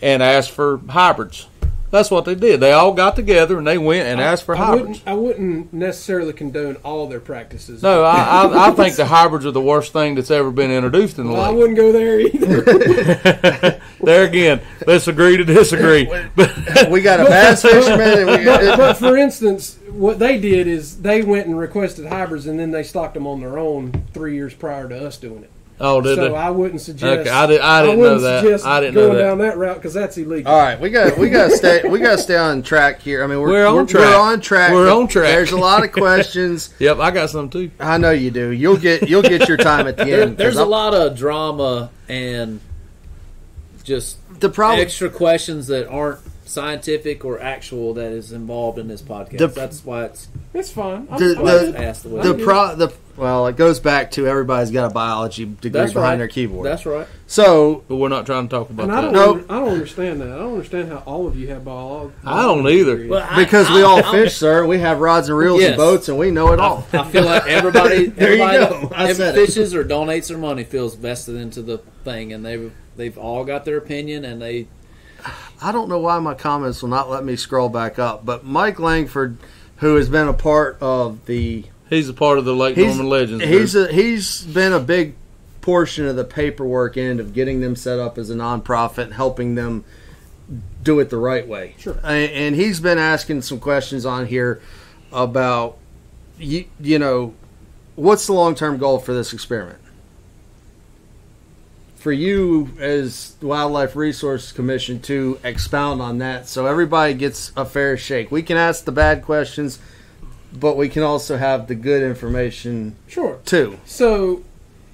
and ask for hybrids. That's what they did. They all got together and they went and asked for I hybrids. wouldn't, I wouldn't necessarily condone all their practices. No, I, I, I think the hybrids are the worst thing that's ever been introduced in the Well, I wouldn't go there either. there again, let's agree to disagree. But We got a bass fisherman, but, but for instance, what they did is they went and requested hybrids, and then they stocked them on their own three years prior to us doing it. Oh, did so they? I wouldn't suggest. Okay, I, did, I didn't know wouldn't that. suggest I didn't going know that. down that route because that's illegal. All right, we got we got to stay we got to stay on track here. I mean, we're, We're on track. We're on track. We're on track. There's a lot of questions. Yep, I got some too. I know you do. You'll get you'll get your time at the There, end. 'cause there's a I'm- lot of drama and just The problem extra questions that aren't scientific or actual that is involved in this podcast. The- That's why it's It's fine. I'm, The- I'm the- it's the way. the pro the well, it goes back to everybody's got a biology degree That's behind right. their keyboard. That's right. so But we're not trying to talk about and I don't, Nope. under- I don't understand that. I don't understand how all of you have biology. I don't either. Well, I- because we I- all I- fish, sir, we have rods and reels Yes. and boats, and we know it all. I feel like everybody, There you everybody go. I that said it. fishes or donates their money feels vested into the thing, and they've they've all got their opinion, and they I don't know why my comments will not let me scroll back up, but Mike Langford, who has been a part of the He's a part of the Lake he's Norman Legends. he's a, he's been a big portion of the paperwork end of getting them set up as a nonprofit and helping them do it the right way. Sure. A- And he's been asking some questions on here about you, you know what's the long term goal for this experiment for you as the Wildlife Resource Commission to expound on that so everybody gets a fair shake. We can ask the bad questions, but we can also have the good information Sure. too. So,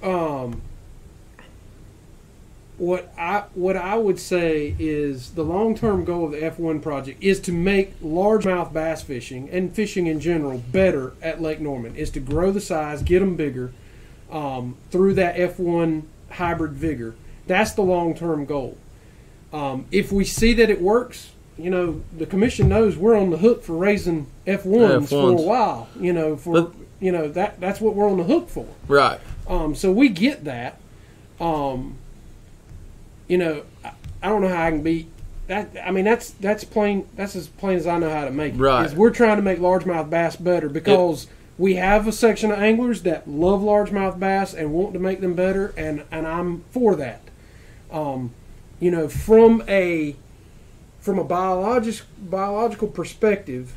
um, what I what I would say is the long term goal of the F one project is to make largemouth bass fishing and fishing in general better at Lake Norman. Is to grow the size, get them bigger um, through that F one hybrid vigor. That's the long term goal. Um, if we see that it works, you know, the commission knows we're on the hook for raising F ones for a F1s. while. You know, for But- you know that that's what we're on the hook for. right. Um, so we get that. Um, you know, I, I don't know how I can be that. I mean, that's that's plain. That's as plain as I know how to make it. Right. Is we're trying to make largemouth bass better because we have a section of anglers that love largemouth bass and want to make them better, and and I'm for that. Um, you know, from a from a biologic biological perspective,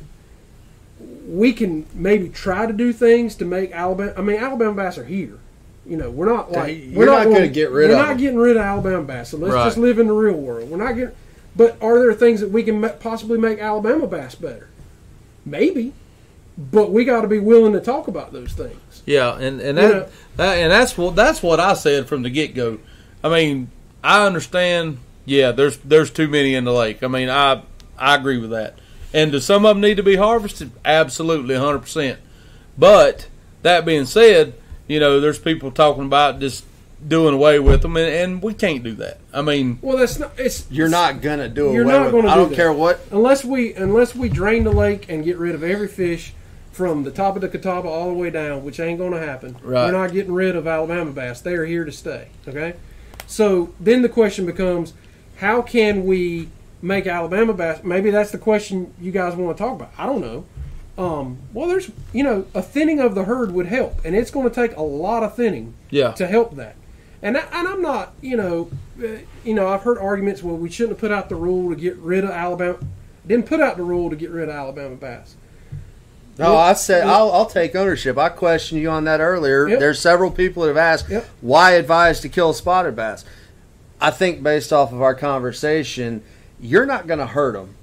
we can maybe try to do things to make Alabama. I mean, Alabama bass are here. You know, we're not like You're we're not going gonna get rid we're of not them. getting rid of Alabama bass. So let's Right. just live in the real world. We're not getting. But are there things that we can possibly make Alabama bass better? Maybe, but we got to be willing to talk about those things. Yeah, and and You that, know- that and that's what that's what I said from the get go. I mean, I understand. Yeah, there's there's too many in the lake. I mean, I I agree with that. And do some of them need to be harvested? Absolutely, 100. percent But that being said, you know, there's people talking about just doing away with them, and, and we can't do that. I mean, Well, that's not. It's You're not gonna do it. You're away not with. gonna I do don't that. care what. unless we unless we drain the lake and get rid of every fish from the top of the Catawba all the way down, which ain't going to happen. Right. We're not getting rid of Alabama bass. They are here to stay. Okay. So then the question becomes, how can we make Alabama bass? Maybe that's the question you guys want to talk about. I don't know. Um, well, there's you know a thinning of the herd would help, and it's going to take a lot of thinning yeah, to help that. And I, and I'm not, you know, uh, you know, I've heard arguments. Well, we shouldn't have put out the rule to get rid of Alabama. Didn't put out the rule to get rid of Alabama bass. No, I said I'll, I'll take ownership. I questioned you on that earlier. Yep. There's several people that have asked Yep. why advise to kill spotted bass. I think based off of our conversation, you're not going to hurt them.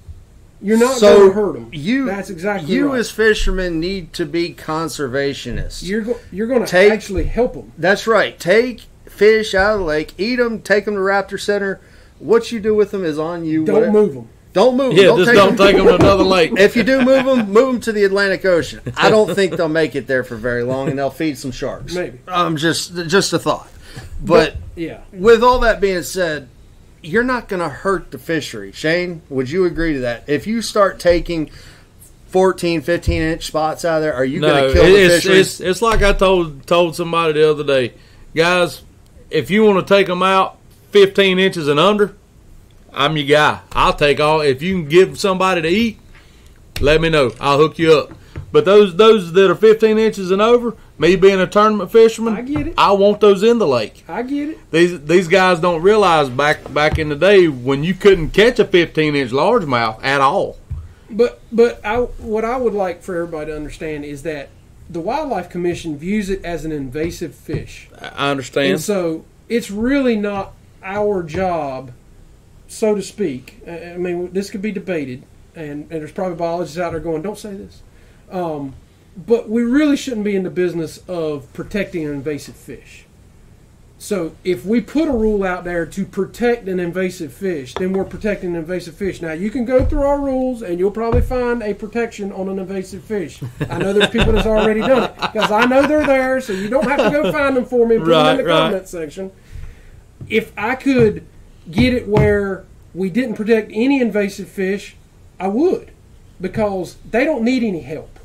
You're not So, going to hurt them. You, That's exactly you right. as fishermen need to be conservationists. you're go, you're going to actually help them. That's right. Take fish out of the lake, eat them, take them to Raptor Center. What you do with them is on you. Don't Whatever- move them. Don't move. 'em. yeah. just don't 'em. take them to another lake. If you do move them, move them to the Atlantic Ocean. I don't think they'll make it there for very long, and they'll feed some sharks. Maybe. Um, just just a thought. But Yeah. with all that being said, you're not going to hurt the fishery. Shane, would you agree to that? If you start taking 14, 15 inch spots out of there, are you going to kill the it's, fishery? it's it's like I told told somebody the other day, guys. If you want to take them out 15 inches and under, I'm your guy. I'll take all. If you can give somebody to eat, let me know. I'll hook you up. But those those that are 15 inches and over, me being a tournament fisherman, I get it. I want those in the lake. I get it. These these guys don't realize back back in the day when you couldn't catch a 15 inch largemouth at all. But but I, what I would like for everybody to understand is that the Wildlife Commission views it as an invasive fish. I understand. And so it's really not our job, so to speak. I I mean, this could be debated, and, and there's probably biologists out there going, don't say this. Um, but we really shouldn't be in the business of protecting an invasive fish. So if we put a rule out there to protect an invasive fish, then we're protecting an invasive fish. Now you can go through our rules and you'll probably find a protection on an invasive fish. I know there's people that's already done it because I know they're there, so you don't have to go find them for me. Put them in the right. comment section. If I could get it where we didn't protect any invasive fish, I would, because they don't need any help.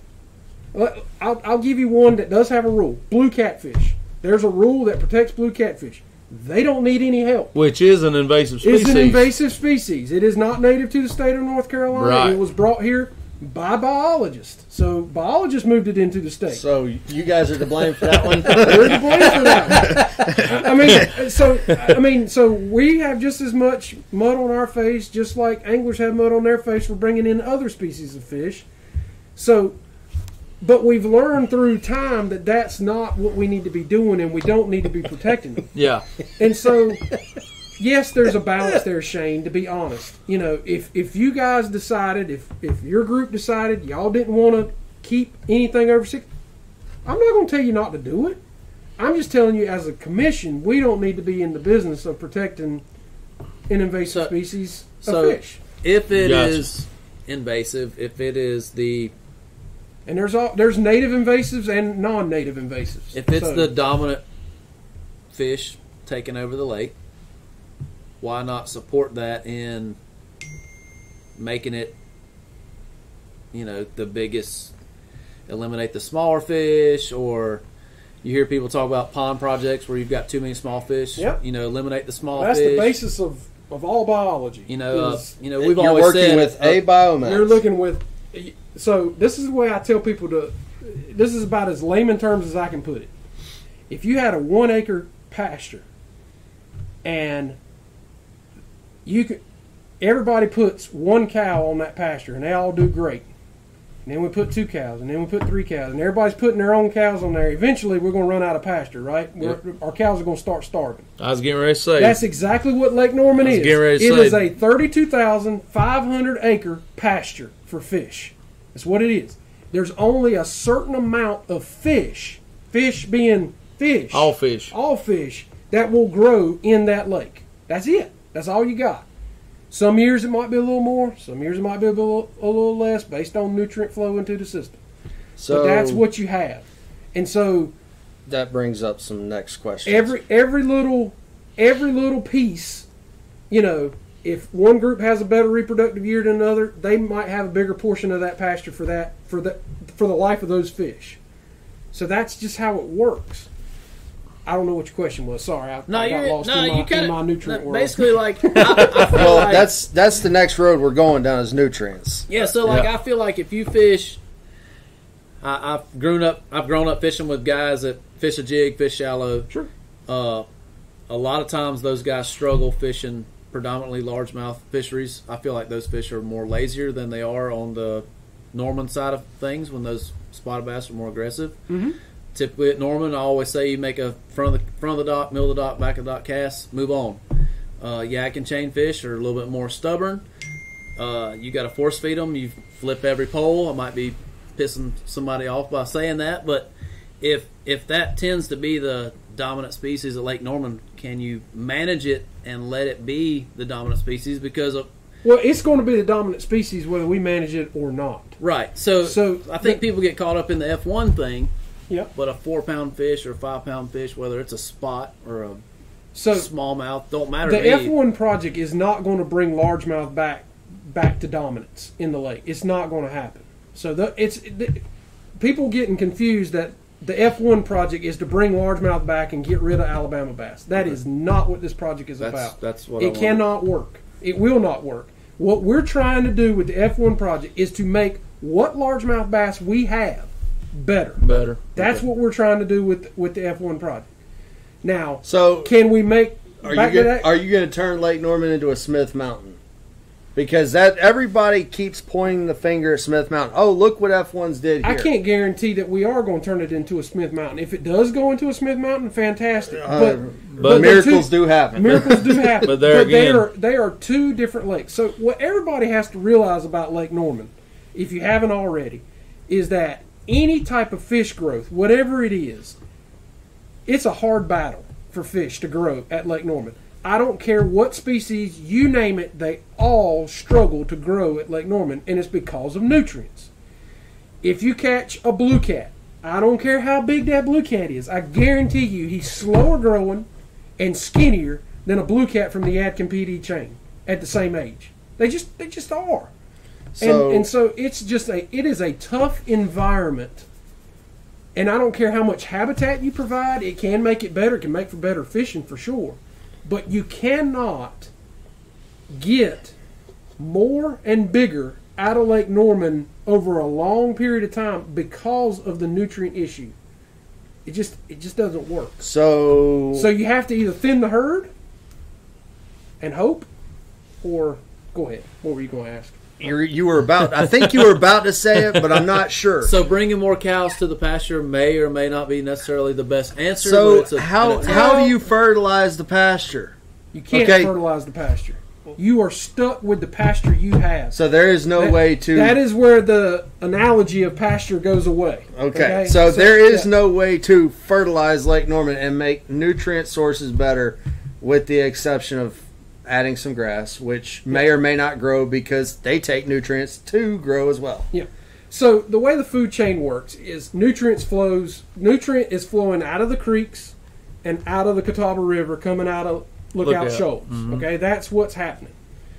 Let- I'll, I'll give you one that does have a rule: blue catfish. There's a rule that protects blue catfish. They don't need any help. which is an invasive species. It's an invasive species. It is not native to the state of North Carolina. Right. It was brought here by biologists. So biologists moved it into the state. so you guys are to blame for that one. We're to blame for that. one. I mean, so I mean, so we have just as much mud on our face, just like anglers have mud on their face for bringing in other species of fish. So, but we've learned through time that that's not what we need to be doing, and we don't need to be protecting them. Yeah. And so, yes, there's a balance there, Shane. To be honest, you know, if if you guys decided, if if your group decided y'all didn't want to keep anything over six, I'm not going to tell you not to do it. I'm just telling you, as a commission, we don't need to be in the business of protecting an invasive So- species so- fish. If it is Gotcha. invasive, if it is the And there's all there's native invasives and non-native invasives. if it's So- the dominant fish taking over the lake, why not support that in making it you know the biggest eliminate the smaller fish or you hear people talk about pond projects where you've got too many small fish Yep. you know eliminate the small fish. that's fish the basis of of all biology. you know uh, you know we've You're always working said with uh, a biomass. You're looking with. So this is the way I tell people to. This is about as layman terms as I can put it. If you had a one acre pasture, and you could, everybody puts one cow on that pasture, and they all do great. And then we put two cows, and then we put three cows, and everybody's putting their own cows on there. Eventually, we're going to run out of pasture, right? We're, Our cows are going to start starving. I was getting ready to say. That's exactly what Lake Norman is. getting ready to It say- is a 32,500 acre pasture for fish. That's what it is. There's only a certain amount of fish, fish being fish, all fish. all fish, that will grow in that lake. That's it. That's all you got. Some years it might be a little more. Some years it might be a little, a little less based on nutrient flow into the system. So But that's what you have. And so that brings up some next questions. every every little every little piece you know if one group has a better reproductive year than another they might have a bigger portion of that pasture for that for the for the life of those fish so that's just how it works i don't know what your question was sorry i, No, I got lost no, in, my, you kind in my nutrient of world basically like I, I feel well, like, that's that's the next road we're going down is nutrients. Yeah, so like Yeah. I feel like if you fish, I, I've grown up. I've grown up fishing with guys that fish a jig, fish shallow. Sure. Uh, a lot of times those guys struggle fishing predominantly largemouth fisheries. I feel like those fish are more lazier than they are on the Norman side of things when those spotted bass are more aggressive. Mhm. Typically at Norman, I always say you make a front of the front of the dock, middle of the dock, back of the dock cast, move on. Uh, Yadkin chain fish are a little bit more stubborn. Uh, you got to force feed them. You flip every pole. I might be pissing somebody off by saying that, but if if that tends to be the dominant species at Lake Norman, can you manage it and let it be the dominant species? Because of well it's going to be the dominant species whether we manage it or not right, so So, I think the- people get caught up in the F one thing. Yep. But a four pound fish or a five pound fish, whether it's a spot or a so smallmouth, don't matter. the. F1 project is not going to bring largemouth back back to dominance in the lake. It's not going to happen. So the, it's the, people getting confused that the F1 project is to bring largemouth back and get rid of Alabama bass. That is not what this project is That's about. that's what it cannot work. It will not work. What we're trying to do with the F1 project is to make what largemouth bass we have better. Better. That's what we're trying to do with with the F1 project. Now, So can we make are you back to gonna, that? are you going to turn Lake Norman into a Smith Mountain? Because that everybody keeps pointing the finger at Smith Mountain. Oh, look what F1s did here. I can't guarantee that we are going to turn it into a Smith Mountain. If it does go into a Smith Mountain, fantastic. Uh, but but, the miracles two- do happen. miracles do happen. But there they again- are they are two different lakes. So what everybody has to realize about Lake Norman, if you haven't already, is that any type of fish growth, whatever it is, it's a hard battle for fish to grow at Lake Norman. I don't care what species you name it, they all struggle to grow at Lake Norman, and it's because of nutrients. If you catch a blue cat, I don't care how big that blue cat is, I guarantee you he's slower growing and skinnier than a blue cat from the Yadkin Pee Dee chain at the same age. They just they just are. So- and and so it's just a it is a tough environment. And I don't care how much habitat you provide, it can make it better, it can make for better fishing for sure. But you cannot get more and bigger out of Lake Norman over a long period of time because of the nutrient issue. It just it just doesn't work. So, So you have to either thin the herd and hope, or go ahead. What were you going to ask? You you were about. I think you were about to say it, but I'm not sure. So bringing more cows to the pasture may or may not be necessarily the best answer. So it's a, how an how do you fertilize the pasture? You can't Okay. fertilize the pasture. You are stuck with the pasture you have. So there is no That- way to. That is where the analogy of pasture goes away. okay. So, there is yeah. no way to fertilize Lake Norman and make nutrient sources better, with the exception of adding some grass, which may or may not grow because they take nutrients to grow as well. Yeah. So the way the food chain works is nutrients flows. Nutrient is flowing out of the creeks and out of the Catawba River, coming out of Lookout, Lookout. Shoals. Okay, that's what's happening.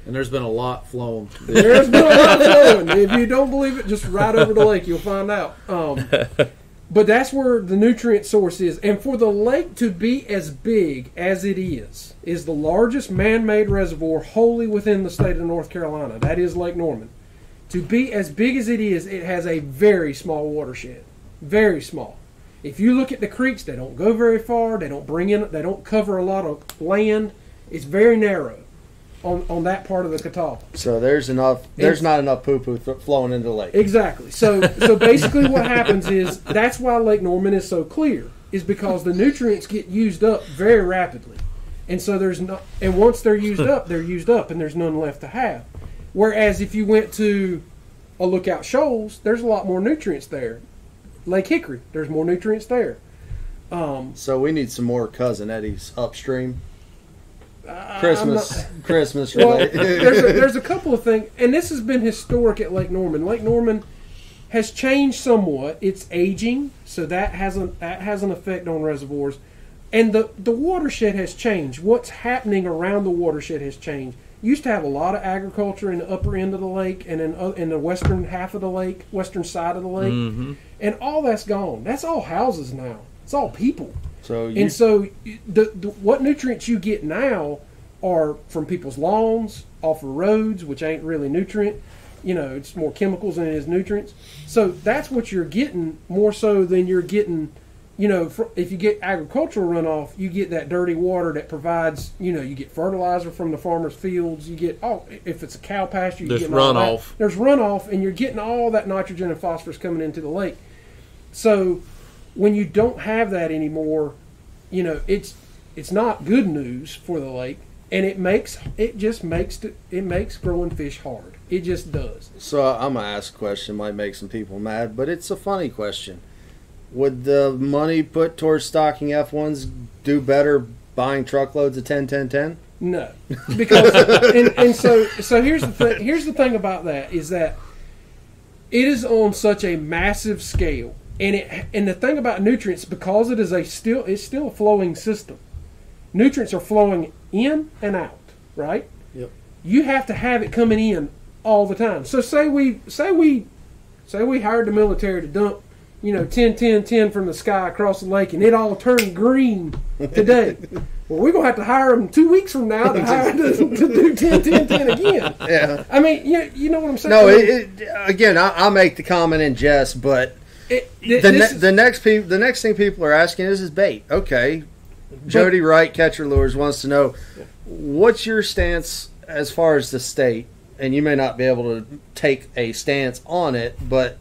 And there's been a lot flown. There's been a lot flowing. If you don't believe it, just ride over the lake. You'll find out. Um, but that's where the nutrient source is. And for the lake to be as big as it is, is the largest man-made reservoir wholly within the state of North Carolina. That is Lake Norman. To be as big as it is, it has a very small watershed. Very small. If you look at the creeks, they don't go very far. They don't bring in. They don't cover a lot of land. It's very narrow on, on that part of the Catawba. So there's enough. There's It's- not enough poo poo th- flowing into the lake. Exactly. So so basically what happens is that's why Lake Norman is so clear is because the nutrients get used up very rapidly. And so there's no and once they're used up, they're used up and there's none left to have. Whereas if you went to a lookout shoals, there's a lot more nutrients there. Lake Hickory, there's more nutrients there. Um, So we need some more cousin Eddie's upstream. I'm Christmas, not- Christmas well, there's a, there's a couple of things, and this has been historic at Lake Norman. Lake Norman has changed somewhat. It's aging, so that has an that has an effect on reservoirs, and the the watershed has changed. What's happening around the watershed has changed. Used to have a lot of agriculture in the upper end of the lake and in o- in the western half of the lake, western side of the lake, mm-hmm. and all that's gone. That's all houses now. It's all people. So you, And so, the, the what nutrients you get now are from people's lawns, off of roads, which ain't really nutrient. You know, it's more chemicals than it is nutrients. So that's what you're getting more so than you're getting. You know, fr- if you get agricultural runoff, you get that dirty water that provides. You know, you get fertilizer from the farmers' fields. You get oh, if it's a cow pasture, you There's get all that. runoff. There's runoff, and you're getting all that nitrogen and phosphorus coming into the lake. So when you don't have that anymore, you know it's it's not good news for the lake, and it makes it just makes it makes growing fish hard. It just does. so I'm gonna ask a question. Might make some people mad, but it's a funny question. Would the money put towards stocking F1s do better buying truckloads of 10, 10, 10? No, because and, and so so here's the thing. Here's the thing about that is that it is on such a massive scale, and it and the thing about nutrients because it is a still it's still a flowing system. Nutrients are flowing in and out, right? Yep. You have to have it coming in all the time. So say we say we say we hired the military to dump you know 10 10 10 from the sky across the lake and it all turned green today well we're going to have to hire them two weeks from now to, hire, to, to do 10 10 10 again Yeah. i mean you, you know what i'm saying No, it, it, again, I, I'll make the comment in jest, but it- it- the, ne- is- the next pe- the next thing people are asking is is bait. Okay, Jody Wright, catcher lures, wants to know what's your stance as far as the state, and you may not be able to take a stance on it, but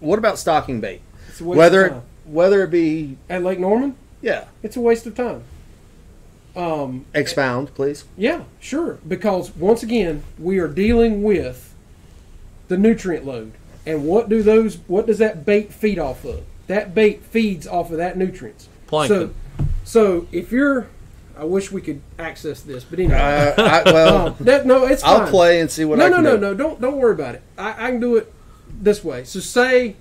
what about stocking bait? it's a waste of Whether time. whether it be at lake norman yeah, it's a waste of time um expound, please. Yeah, sure. Because once again, we are dealing with the nutrient load. And what do those what does that bait feed off of? That bait feeds off of that nutrients. Plankton. So so if you're I wish we could access this, but anyway. Uh, I, well, um, that, no, it's I'll play and see what no, I no, can no, do. no. Don't don't worry about it. I, I can do it this way. So say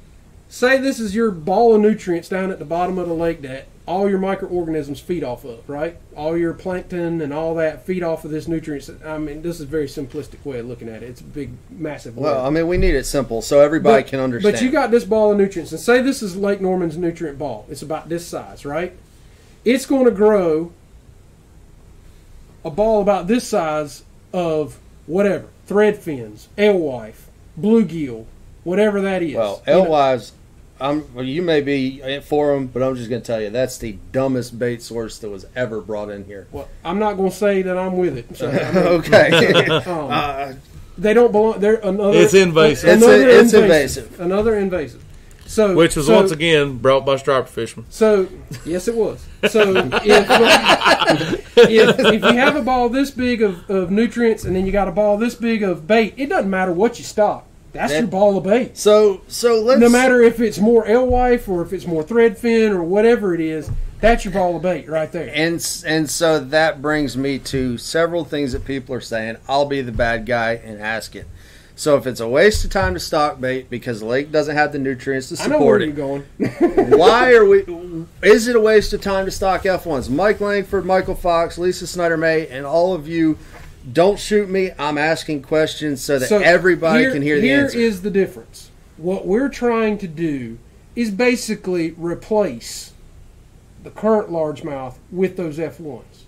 say this is your ball of nutrients down at the bottom of the lake that all your microorganisms feed off of, right? All your plankton and all that feed off of this nutrients. I mean, this is a very simplistic way of looking at it. It's a big, massive. Well. I mean, we need it simple so everybody But- can understand. But you got this ball of nutrients, and say this is Lake Norman's nutrient ball. It's about this size, right? It's going to grow a ball about this size of whatever thread fins, alewife, bluegill, whatever that is. Well, alewives, I'm. Well, you may be for them, but I'm just going to tell you that's the dumbest bait source that was ever brought in here. Well, I'm not going to say that I'm with it. So, I mean, okay. um, uh, they don't belong. They're another. It's invasive. It's- another it's invasive. Another invasive. So, Which was so- once again brought by striper fishermen. So yes, it was. So if, if if you have a ball this big of, of nutrients and then you got a ball this big of bait, it doesn't matter what you stock. That's That- your ball of bait. so so let's No matter if it's more alewife or if it's more threadfin or whatever it is, that's your ball of bait right there. and and so that brings me to several things that people are saying. I'll be the bad guy and ask it. So if it's a waste of time to stock bait because the lake doesn't have the nutrients to I know where support it, going. why are we? Is it a waste of time to stock F1s? Mike Langford, Michael Fox, Lisa Snyder May, and all of you. Don't shoot me. I'm asking questions so that So everybody here- can hear the Here answer. is the difference. What we're trying to do is basically replace the current largemouth with those F1s.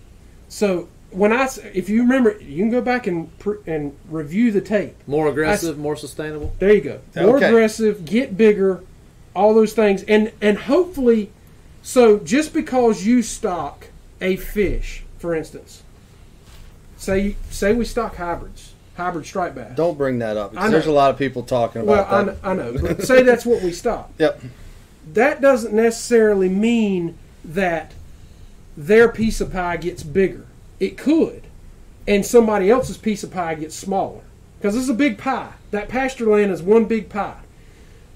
So when I, s- if you remember, you can go back and and review the tape. More aggressive, more sustainable. There you go. More Okay. aggressive, get bigger, all those things, and and hopefully, so just because you stock a fish, for instance, say say we stock hybrids, hybrid striped bass. Don't bring that up. Because there's a lot of people talking well, about I that. know, I know, but say that's what we stock. Yep. That doesn't necessarily mean that their piece of pie gets bigger. It could, and somebody else's piece of pie gets smaller because it's a big pie. That pasture land is one big pie.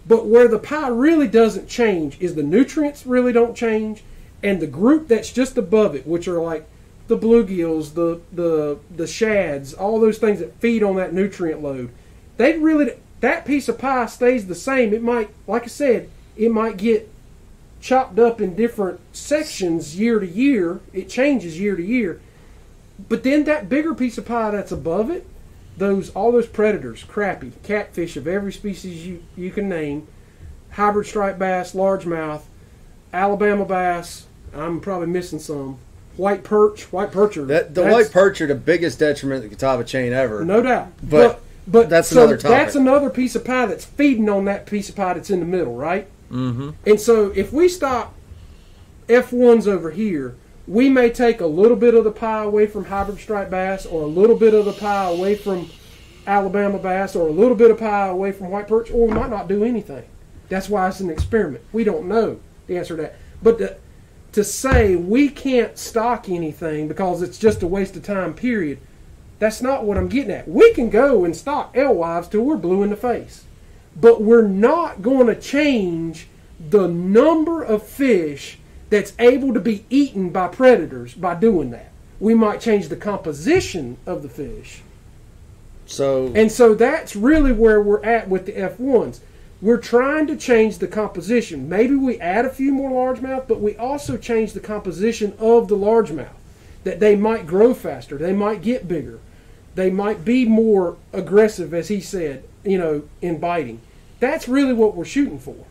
But where the pie really doesn't change is the nutrients really don't change, and the group that's just above it, which are like the bluegills, the the the shads, all those things that feed on that nutrient load, they really that piece of pie stays the same. It might, like I said, it might get chopped up in different sections year to year. It changes year to year. But then that bigger piece of pie that's above it, those all those predators, crappie, catfish of every species you, you can name, hybrid striped bass, largemouth, Alabama bass, I'm probably missing some. White perch, white perch are That, the that's- white perch are the biggest detriment to the Catawba chain ever. no doubt. But but that's so another topic. That's another piece of pie that's feeding on that piece of pie that's in the middle, right? Mm-hmm. And so if we stop F1s over here, we may take a little bit of the pie away from hybrid striped bass or a little bit of the pie away from Alabama bass or a little bit of pie away from white perch or we might not do anything. That's why it's an experiment. We don't know the answer to that. But to, to say we can't stock anything because it's just a waste of time, period, that's not what I'm getting at. We can go and stock alewives till we're blue in the face but we're not going to change the number of fish that's able to be eaten by predators by doing that. We might change the composition of the fish. So And so that's really where we're at with the F1s. We're trying to change the composition. Maybe we add a few more largemouth, but we also change the composition of the largemouth. That they might grow faster, they might get bigger, they might be more aggressive, as he said, you know, in biting. That's really what we're shooting for.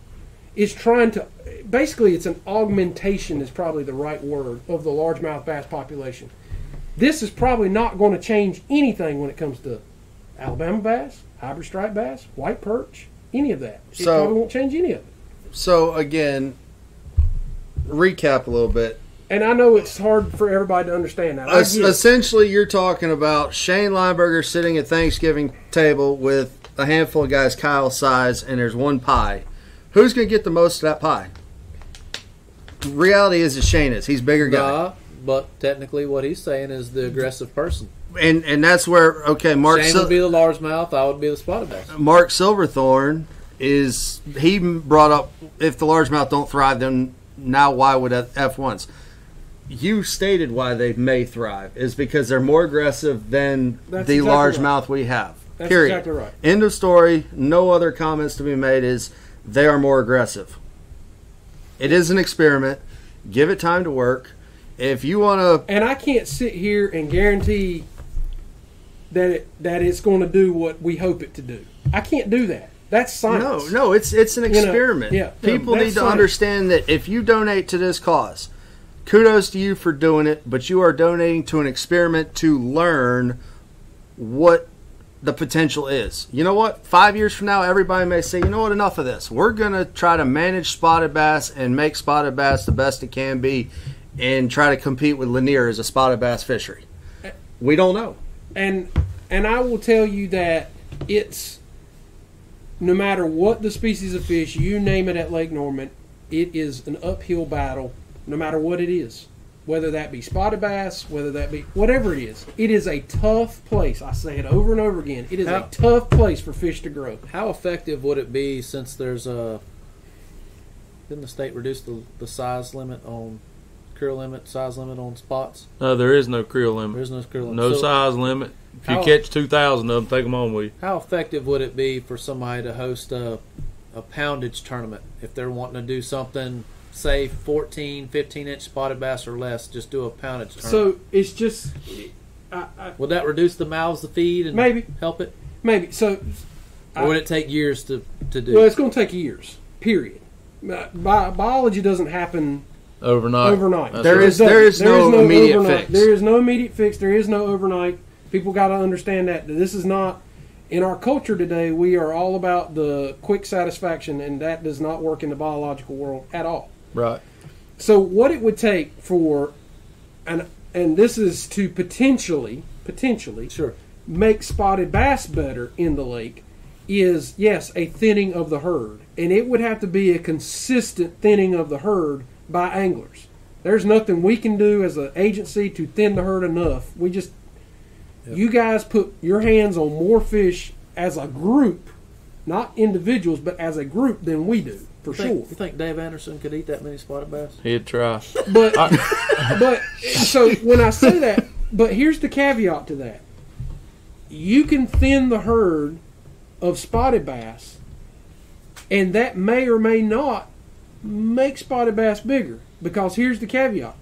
Is trying to basically it's an augmentation is probably the right word of the largemouth bass population. This is probably not going to change anything when it comes to Alabama bass, hybrid striped bass, white perch, any of that. It So- probably won't change any of it. so again, recap a little bit. And I know it's hard for everybody to understand that. Es- essentially, you're talking about Shane Lineberger sitting at Thanksgiving table with a handful of guys Kyle size, and there's one pie. Who's going to get the most of that pie? Reality is that Shane is. He's bigger guy, Nah, but technically, what he's saying is the aggressive person. And and that's where okay, Mark Shane Sil- would be the largemouth. I would be the spotted bass. Mark Silverthorne is he brought up if the largemouth don't thrive, then now why would F ones? You stated why they may thrive is because they're more aggressive than That's the exactly largemouth we have. That's Period. exactly right. End of story. No other comments to be made. Is they are more aggressive. It is an experiment. Give it time to work. If you want to And I can't sit here and guarantee that it, that it's going to do what we hope it to do. I can't do that. That's science. No, no, it's it's an You know, experiment. yeah, People need to science. understand that if you donate to this cause, kudos to you for doing it, but you are donating to an experiment to learn what the potential is. You know what? Five years from now, everybody may say, you know what, enough of this. We're going to try to manage spotted bass and make spotted bass the best it can be and try to compete with Lanier as a spotted bass fishery. Eh. We don't know. And and I will tell you that it's no matter what the species of fish you name it at Lake Norman, it is an uphill battle, no matter what it is. Whether that be spotted bass, whether that be whatever it is, it is a tough place. I say it over and over again. It is How- a tough place for fish to grow. How effective would it be since there's a didn't the state reduce the, the size limit on creel limit size limit on spots? No, there is no creel limit. There is no creel limit. No So size limit. If you How- catch two thousand of them, take them home with you. How effective would it be for somebody to host a a poundage tournament if they're wanting to do something? Say 14, 15 inch spotted bass or less, just do a poundage tournament. So it's just, I, I, would that reduce the mouths to feed and Maybe. help it, maybe so. or would it take years to to do? Well, it's going to take years. Period. Bi- biology doesn't happen Overnight. overnight. That's There right. is- there is no immediate fix. There is no immediate fix. There is no overnight. People got to understand that this is not in our culture today. We are all about the quick satisfaction, and that does not work in the biological world at all. right. So, what it would take for, and and this is to potentially potentially Sure. make spotted bass better in the lake is yes a thinning of the herd and it would have to be a consistent thinning of the herd by anglers. There's nothing we can do as an agency to thin the herd enough. We just you guys put your hands on more fish as a group not individuals but as a group than we do for You think, sure. you think Dave Anderson could eat that many spotted bass? He'd try. but but so when I say that, but here's the caveat to that: you can thin the herd of spotted bass, and that may or may not make spotted bass bigger. Because here's the caveat: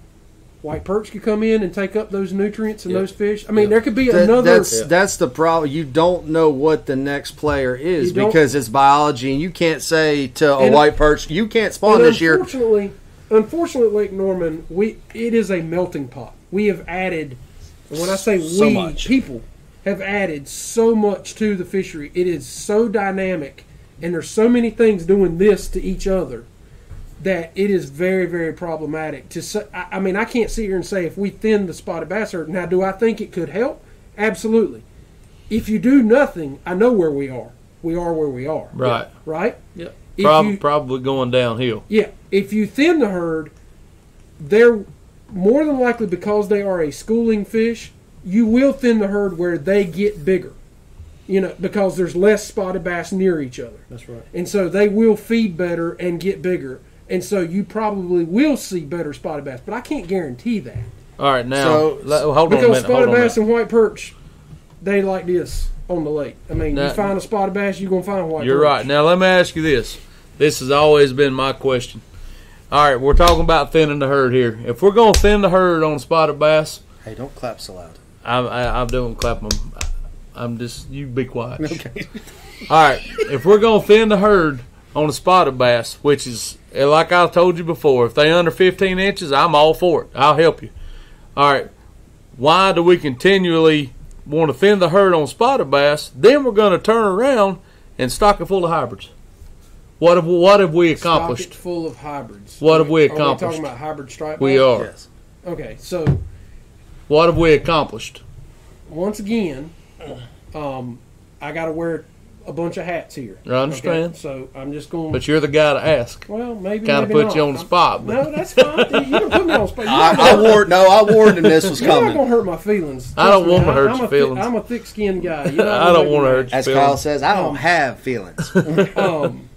white perch could come in and take up those nutrients and Yeah. those fish. I mean, Yeah. there could be That- another. that's that's the problem. You don't know what the next player is because it's biology, and you can't say to a white perch, "You can't spawn And this year." Unfortunately, unfortunately, Lake Norman, we it is a melting pot. We have added, when I say So we, much. people have added so much to the fishery. It is so dynamic, and there's so many things doing this to each other that it is very, very problematic. To say, I, I mean, I can't sit here and say if we thin the spotted bass herd. Now, do I think it could help? Absolutely. If you do nothing, I know where we are. We are where we are. Right. Right. Yep. Prob- you- probably going downhill. yeah, if you thin the herd, they're more than likely because they are a schooling fish. You will thin the herd where they get bigger, you know, because there's less spotted bass near each other, That's right. and so they will feed better and get bigger, and so you probably will see better spotted bass. But I can't guarantee that All right, now So- le- hold on a because minute. Hold spotted on a bass minute. and white perch, they like this on the lake. I mean, you find a spotted bass, you're gonna find white. You're perch. right. Now let me ask you this. This has always been my question. All right, we're talking about thinning the herd here. If we're going to thin the herd on spotted bass, Hey, don't clap so loud. I'm, I, I'm doing clap them. I'm just you be quiet. Okay. All right, if we're going to thin the herd on a spotted bass, which is eh, like I told you before, if they under 15 inches, I'm all for it. I'll help you. All right, why do we continually want to thin the herd on spotted bass? Then we're going to turn around and stock it full of hybrids. What have what have we Stock accomplished? it full of hybrids. What have we accomplished? Are accomplished? talking about hybrid stripe. We are. Yes. Okay, so What have we accomplished? once again, um, I got to wear a bunch of hats here. I understand. Okay? So I'm just going. But you're the guy to ask. well, maybe Kind of put not. you on the spot. But No, that's fine. you don't put me on the spot. You're I, I warned. No, I warned him this was coming. You're not coming. gonna hurt my feelings. I don't want to hurt I'm your a thick- feelings. I'm a thick-skinned guy. You know, I don't want to hurt your As feelings. Kyle says, I don't Um, have feelings. um,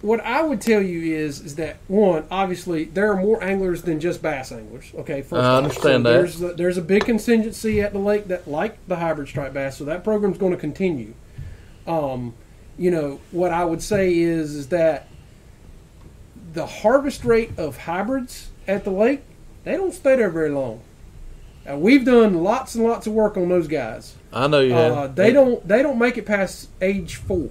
what I would tell you is is that one, obviously, there are more anglers than just bass anglers. Okay, first I off. understand so that. There's a, there's a big contingency at the lake that like the hybrid striped bass, so that program's going to continue. Um, you know what I would say is is that the harvest rate of hybrids at the lake they don't stay there very long. Now, we've done lots and lots of work on those guys. I know you have. Uh, they don't they don't make it past age four.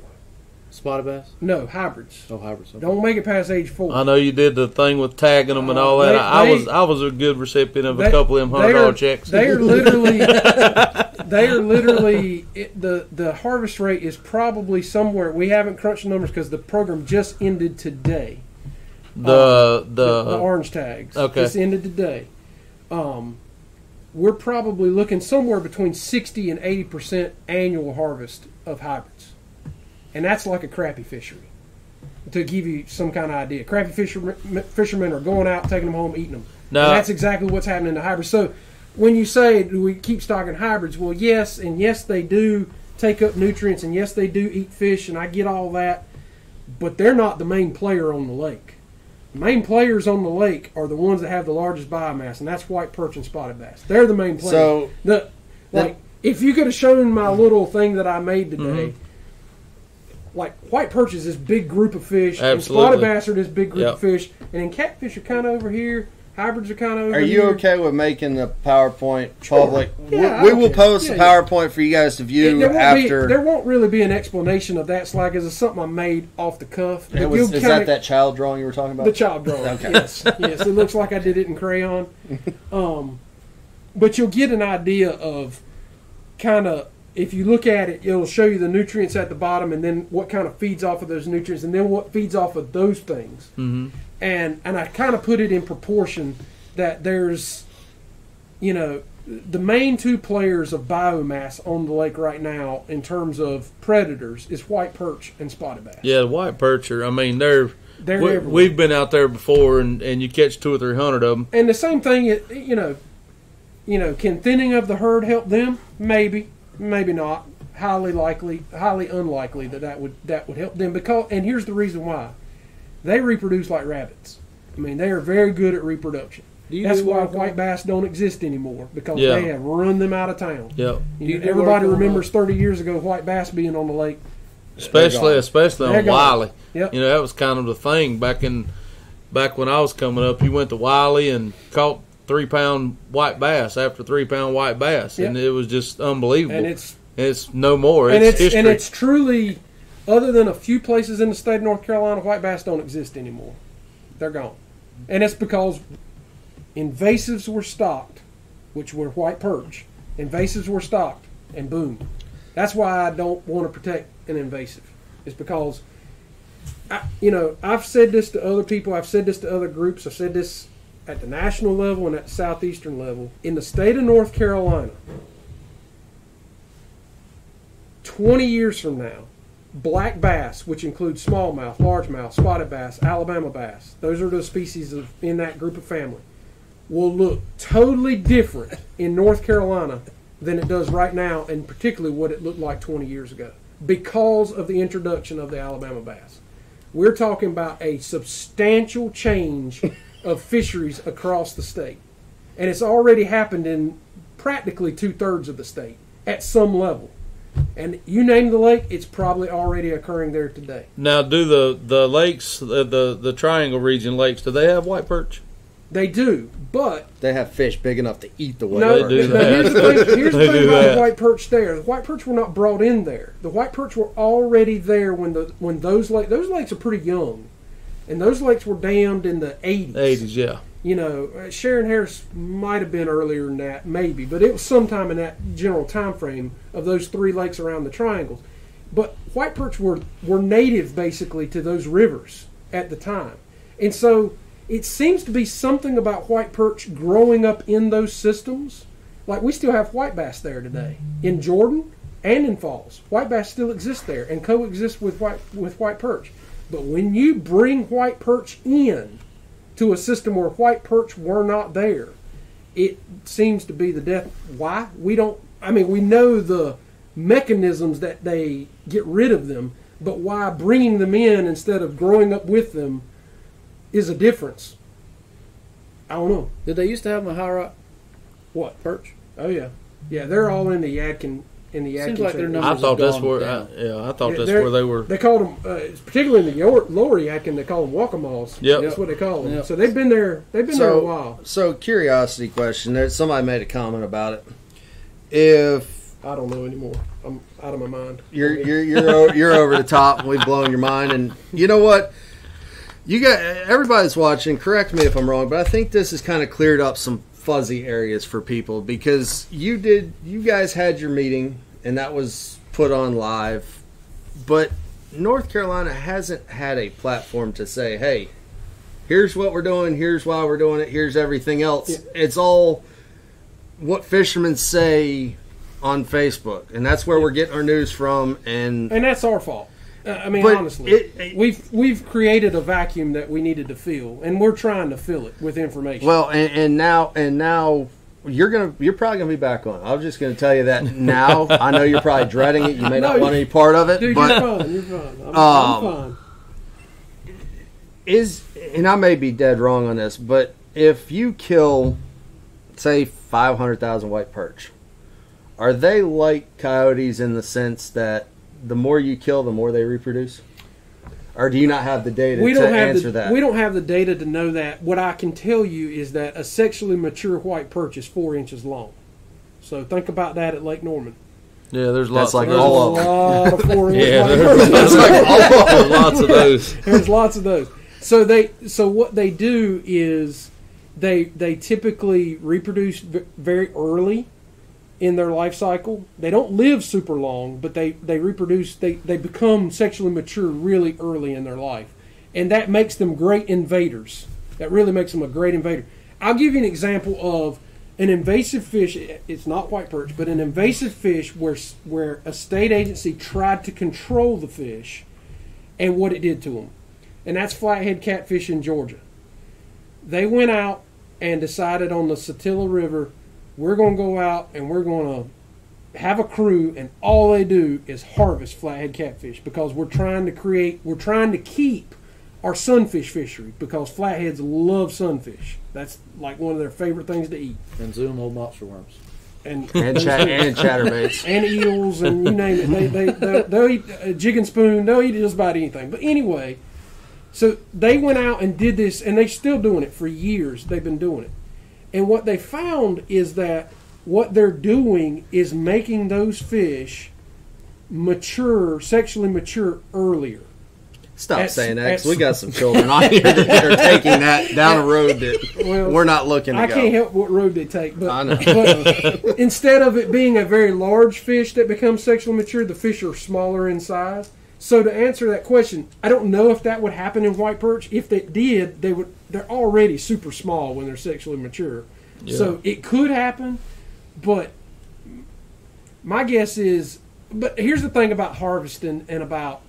Spotted bass? No hybrids. Oh, hybrids. Okay. Don't make it past age four. I know you did the thing with tagging them and Uh, all that. they- I, I they- was I was a good recipient of a couple of them hundred dollar checks. They are literally, they are literally it, the the harvest rate is probably somewhere. We haven't crunched the numbers because the program just ended today. the The, the, the orange tags okay. just ended today. Um, we're probably looking somewhere between sixty and eighty percent annual harvest of hybrids, and that's like a crappie fishery. To give you some kind of idea, crappie fishermen, fishermen are going out, taking them home, eating them. Now- And that's exactly what's happening to hybrids. So when you say do we keep stocking hybrids, well, yes, and yes they do take up nutrients, and yes they do eat fish, and I get all that, but they're not the main player on the lake. The main players on the lake are the ones that have the largest biomass, and that's white perch and spotted bass. They're the main players. So- the like if you could have shown my mm-hmm. little thing that I made today. Mm-hmm. Like white perch is this big group of fish, and spotted bass are this big group Yep. of fish, and then catfish are kind of over here. Hybrids are kind of over Are here. you okay with making the PowerPoint public? Yeah, we, we will care. post Yeah, the yeah. PowerPoint for you guys to It- view there, after. be, there won't really be an explanation of that slide because it's something I made off the cuff. But It was, is kinda- that that child drawing you were talking about? the child drawing? Okay. Yes, yes. It looks like I did it in crayon. Um, but you'll get an idea of kind of if you look at it, it'll show you the nutrients at the bottom, and then what kind of feeds off of those nutrients, and then what feeds off of those things. hmm And and I kind of put it in proportion that there's, you know, the main two players of biomass on the lake right now, in terms of predators, is white perch and spotted bass. Yeah, white perch are. I mean, they're, They're we, everywhere. we've been out there before, and, and you catch two or three hundred of them. And the same thing, you know, you know, can thinning of the herd help them? Maybe, maybe not. Highly likely, highly unlikely that that would that would help them because. And here's the reason why: they reproduce like rabbits. I mean, they are very good at reproduction. Do you That's do why work on- white bass don't exist anymore because Yeah. they have run them out of town. Yep. You Do you know, do everybody work on, uh, remembers 30 years ago white bass being on the lake. Especially, especially on. Wylie. Yep. You know, that was kind of the thing back in, back when I was coming up. You went to Wylie and caught three pound white bass after three pound white bass, and it was just unbelievable. And it's It's no more. It's, and it's history. and it's truly, other than a few places in the state of North Carolina, white bass don't exist anymore. They're gone, and it's because invasives were stocked, which were white perch. Invasives were stocked, and boom. That's why I don't want to protect an invasive. It's because, I, you know, I've said this to other people. I've said this to other groups. I've said this at the national level and at the southeastern level. In the state of North Carolina, 20 years from now, black bass, which includes smallmouth, largemouth, spotted bass, Alabama bass, those are the species of, in that group of family, will look totally different in North Carolina than it does right now, and particularly what it looked like 20 years ago because of the introduction of the Alabama bass. We're talking about a substantial change of fisheries across the state. And it's already happened in practically two thirds of the state at some level. And you name the lake, it's probably already occurring there today. now, do the the lakes, the, the the Triangle region lakes, do they have white perch? They do, but They have fish big enough to eat the white no, They do no, that. here's the thing, here's the thing about that. the white perch there. The white perch were not brought in there. The white perch were already there when the when those lakes those lakes are pretty young. And those lakes were dammed in the 80s. Eighties, yeah. You know, Shearon Harris might have been earlier than that, maybe, but it was sometime in that general time frame of those three lakes around the triangles. But white perch were were native basically to those rivers at the time, and so it seems to be something about white perch growing up in those systems. Like we still have white bass there today in Jordan and in Falls. White bass still exists there and coexist with white with white perch. But when you bring white perch in, to a system where white perch were not there, it seems to be the death. Why? We don't. I mean, we know the mechanisms that they get rid of them, but why bringing them in instead of growing up with them is a difference. I don't know. Did they used to have them in high rock What? perch? Oh yeah, yeah. They're all in the Yadkin. In the Yadkin. Seems like they're Channel. not- I thought have where. I, yeah, I thought Yeah, that's they're- where they were. They called them, uh, particularly in the Yor- lower Yadkin, they call them wakamas. Yep. That's what they call them. Yep. So they've been there. They've been there a while. So, curiosity question. There, somebody made a comment about it. If I don't know anymore. I'm out of my mind. you're you're you're, o- you're over the top, and we've blown your mind, and you know what? You got everybody's watching. Correct me if I'm wrong, but I think this has kind of cleared up some fuzzy areas for people because you did. You guys had your meeting, and that was put on live, but North Carolina hasn't had a platform to say, "Hey, here's what we're doing. Here's why we're doing it. Here's everything else." Yeah. It's all what fishermen say on Facebook, and that's where we're getting our news from. And and that's our fault. Uh, I mean, But honestly, it- it- we've we've created a vacuum that we needed to fill, and we're trying to fill it with information. well, and, and now and now you're gonna you're probably gonna be back on. I'm just gonna tell you that now. I know you're probably dreading it. You may not No, want any part of it, Dude, but you're fine. You're fine. I'm, Um, I'm fine. is and I may be dead wrong on this, but if you kill, say, five hundred thousand white perch, are they like coyotes in the sense that the more you kill, the more they reproduce? Or do you not have the data We to don't have answer the that? we don't have the data to know that. What I can tell you is that a sexually mature white perch is four inches long. So think about that at Lake Norman. Yeah, there's lots. like of There's those. all a of lot of four inch Yeah, white there's, perches. there's lots of those. There's lots of those. So they so what they do is they they typically reproduce very early in their life cycle. They don't live super long, but they they reproduce they they become sexually mature really early in their life. And that makes them great invaders. That really makes them a great invader. I'll give you an example of an invasive fish. It's not white perch, but an invasive fish where where a state agency tried to control the fish, and what it did to them, and that's flathead catfish in Georgia. They went out and decided on the Satilla River, we're going to go out and we're going to have a crew, and all they do is harvest flathead catfish because we're trying to create, we're trying to keep our sunfish fishery because flatheads love sunfish. That's like one of their favorite things to eat. And zoom old lobster worms. And and, chat, and chatterbaits. and eels and you name it. They, they, they'll, they'll eat a jig and spoon. They'll eat just about anything. But anyway, so they went out and did this, and they're still doing it for years. They've been doing it. And what they found is that what they're doing is making those fish mature, sexually mature earlier. Stop At- saying that 'cause we got some children on here that are taking that down a road that Well, we're not looking I go. can't help what road they take, but, I know. but instead of it being a very large fish that becomes sexually mature, the fish are smaller in size. So to answer that question, I don't know if that would happen in white perch. If they did, they would. They're already super small when they're sexually mature, so it could happen. But my guess is. But here's the thing about harvesting and about,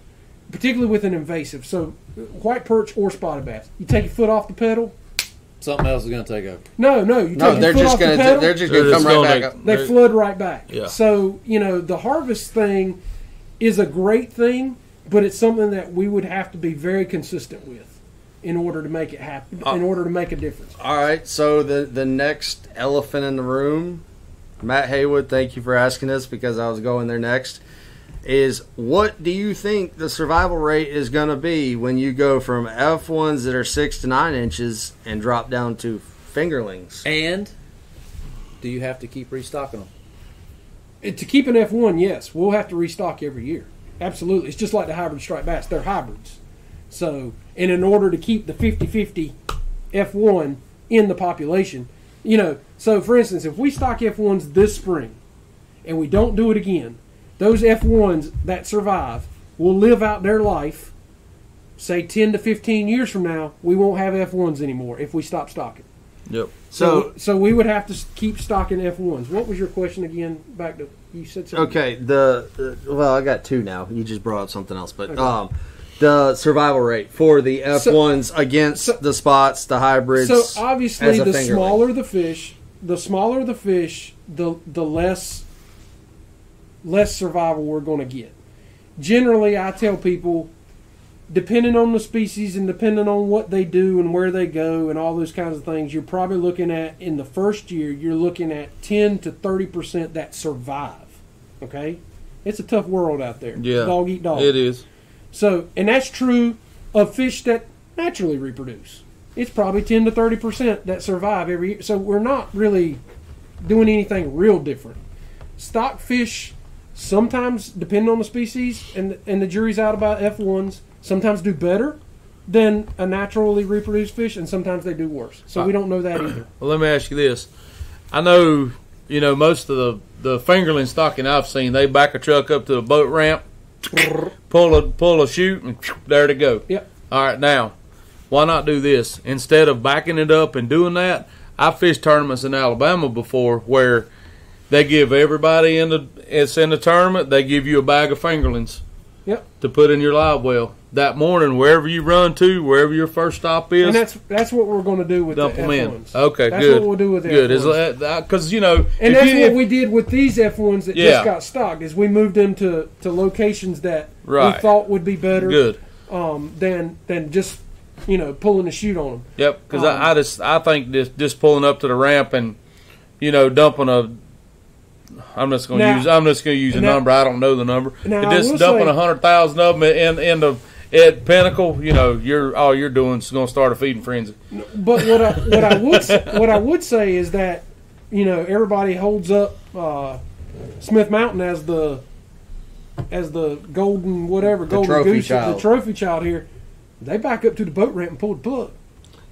particularly with an invasive. So white perch or spotted bass, you take your foot off the pedal. Something else is going to take over. No, no, you No, take they're your foot just off gonna the pedal. they're just They're gonna come right back up. they flood right back. Yeah. So you know the harvest thing is a great thing, but it's something that we would have to be very consistent with in order to make it happen. Uh, in order to make a difference. All right, so the the next elephant in the room, Matt Haywood. Thank you for asking this because I was going there next. Is what do you think the survival rate is going to be when you go from F ones that are six to nine inches and drop down to fingerlings? And do you have to keep restocking them? To keep an F one, yes, we'll have to restock every year. Absolutely, it's just like the hybrid striped bass; they're hybrids. So, and in order to keep the 50-50 F one in the population, you know, so for instance, if we stock F ones this spring, and we don't do it again, those F ones that survive will live out their life. Say ten to fifteen years from now, we won't have F ones anymore if we stop stocking. Yep. So, so we would have to keep stocking F ones. What was your question again? Back to you said something. Okay, the uh, well, I got two now. You just brought up something else, but Okay. um, the survival rate for the F ones against so- the spots, the hybrids. So obviously, the fingerling. smaller the fish, the smaller the fish, the the less less survival we're going to get. Generally, I tell people, depending on the species and depending on what they do and where they go and all those kinds of things, you're probably looking at in the first year, you're looking at ten to thirty percent that survive. Okay, it's a tough world out there. Yeah. dog eat dog. It is. So, and that's true of fish that naturally reproduce. It's probably 10 to 30 percent that survive every year. So we're not really doing anything real different. Stock fish sometimes, depending on the species, and and the jury's out about F1s, sometimes do better than a naturally reproduced fish, and sometimes they do worse. So we uh, don't know that either. Well, let me ask you this. I know, you know, most of the, the fingerling stocking I've seen, they back a truck up to the boat ramp, pull a pull a chute, and there to go. Yep. All right, now, why not do this instead of backing it up and doing that? I fished tournaments in Alabama before where they give everybody in the it's in the tournament. They give you a bag of fingerlings Yep. to put in your live well that morning, wherever you run to, wherever your first stop is. And that's that's what we're going to do with dump the them in. F1s. Okay, That's good. what we'll do with the good. F1s. Because you know, And that's you- what if- we did with these F ones that Yeah. just got stocked. Is we moved them to, to locations that Right. we thought would be better good. um, than than just you know pulling the chute on them. Yep. Because Um, I, I just I think just just pulling up to the ramp and you know dumping a. I'm just going to use. I'm just going to use a now- number. I don't know the number. Now, just dumping a hundred thousand of them in in the at Pinnacle. You know, you're all you're doing is going to start a feeding frenzy. But what I what I would what I would say is that you know everybody holds up uh, Smith Mountain as the as the golden whatever golden trophy goose child. the trophy child here. They back up to the boat ramp and pull the plug.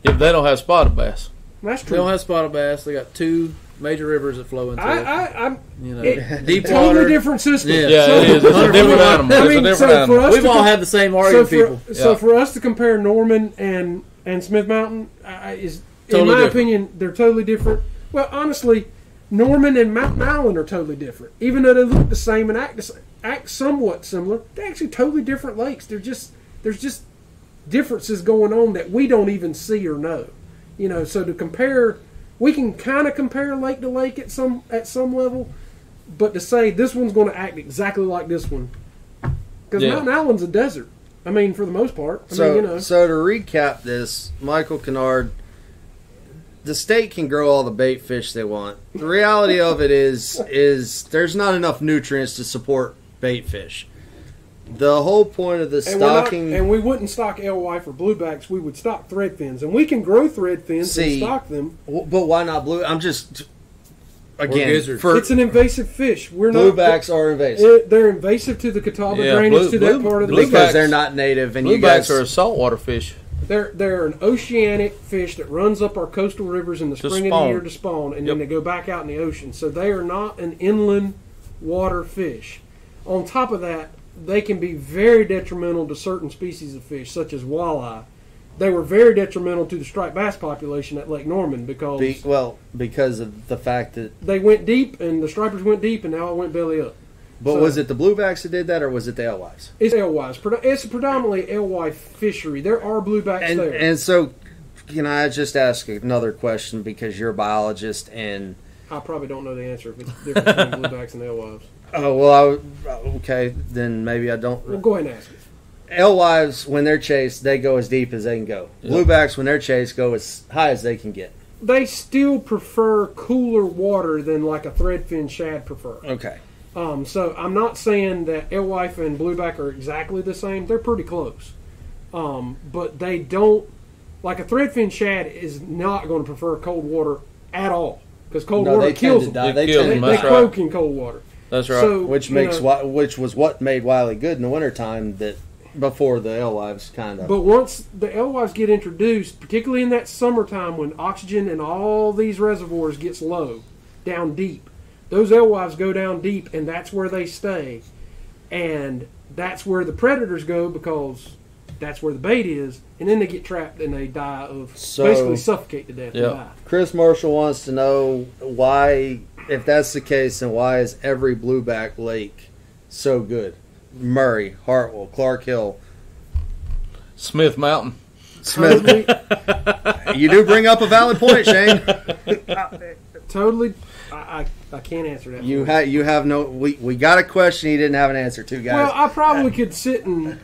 If they don't have spotted bass, That's They true. don't have spotted bass. They got two major rivers that flow into I, it. I, I'm You know, it- deep totally water. different system. Yeah. yeah, So- it is. It's a different I animal. It's a mean, different so for animal. us We've all com- had the same so argument, for, people. so Yeah. for us to compare Norman and and Smith Mountain I- I- is Totally in my different. opinion they're totally different. Well, honestly, Norman and Mountain Island are totally different. Even though they look the same and act the same, act somewhat similar, they're actually totally different lakes. They're just there's just differences going on that we don't even see or know. You know, so to compare, we can kind of compare lake to lake at some at some level, but to say this one's going to act exactly like this one, because Yeah. Mountain Island's a desert. I mean, for the most part. I So, mean, you know, so to recap this, Michael Kennard, the state can grow all the bait fish they want. The reality of it is, is there's not enough nutrients to support bait fish. The whole point of the and, we're not- stocking, and we wouldn't stock LY for bluebacks. We would stock thread fins, and we can grow thread fins See, and stock them. w- but why not blue? I'm just again for it's an invasive fish. We're not bluebacks are invasive They're, they're invasive to the Catawba Yeah, drainage blue- to that blue- part of the blue- because bluebacks- they're not native, and you Bluebacks guys are a saltwater fish. They're they're an oceanic fish that runs up our coastal rivers in the spring of the year to spawn, and Yep. then they go back out in the ocean. So they are not an inland water fish. On top of that, they can be very detrimental to certain species of fish, such as walleye. They were very detrimental to the striped bass population at Lake Norman because be, well because of the fact that. they went deep and the stripers went deep, and now it went belly up. But So- was it the bluebacks that did that, or was it the alewives? It's alewives. Predo- It's a predominantly alewife fishery. There are bluebacks and there. and so can I just ask another question because you're a biologist and I probably don't know the answer if it's different between bluebacks and alewives. Oh well I okay then maybe I don't Well, go ahead and ask it. alewives when they're chased they go as deep as they can go Yeah. bluebacks when they're chased go as high as they can get They still prefer cooler water than like a threadfin shad prefer. okay Um, so I'm not saying that alewife and blueback are exactly the same. They're pretty close, um, but they don't like a threadfin shad is not going to prefer cold water at all because cold no water they kills tend to them. die It they kills They, tend them, to they that's die. right. croak in cold water. That's right. So- which you makes know- Wi- which was what made Wylie good in the wintertime that before the alewives kind of But once the alewives get introduced, particularly in that summertime when oxygen in all these reservoirs gets low, down deep, those alewives go down deep, and that's where they stay, and that's where the predators go because that's where the bait is, and then they get trapped and they die of So- basically suffocate to death. and Yeah. Chris Marshall wants to know why, if that's the case, then why is every blueback lake so good? Murray, Hartwell, Clark Hill, Smith Mountain. Smith. Totally, you do bring up a valid point, Shane. totally. I, I, I can't answer that. You have you have no. We we got a question. You didn't have an answer to, guys. well, I probably could sit and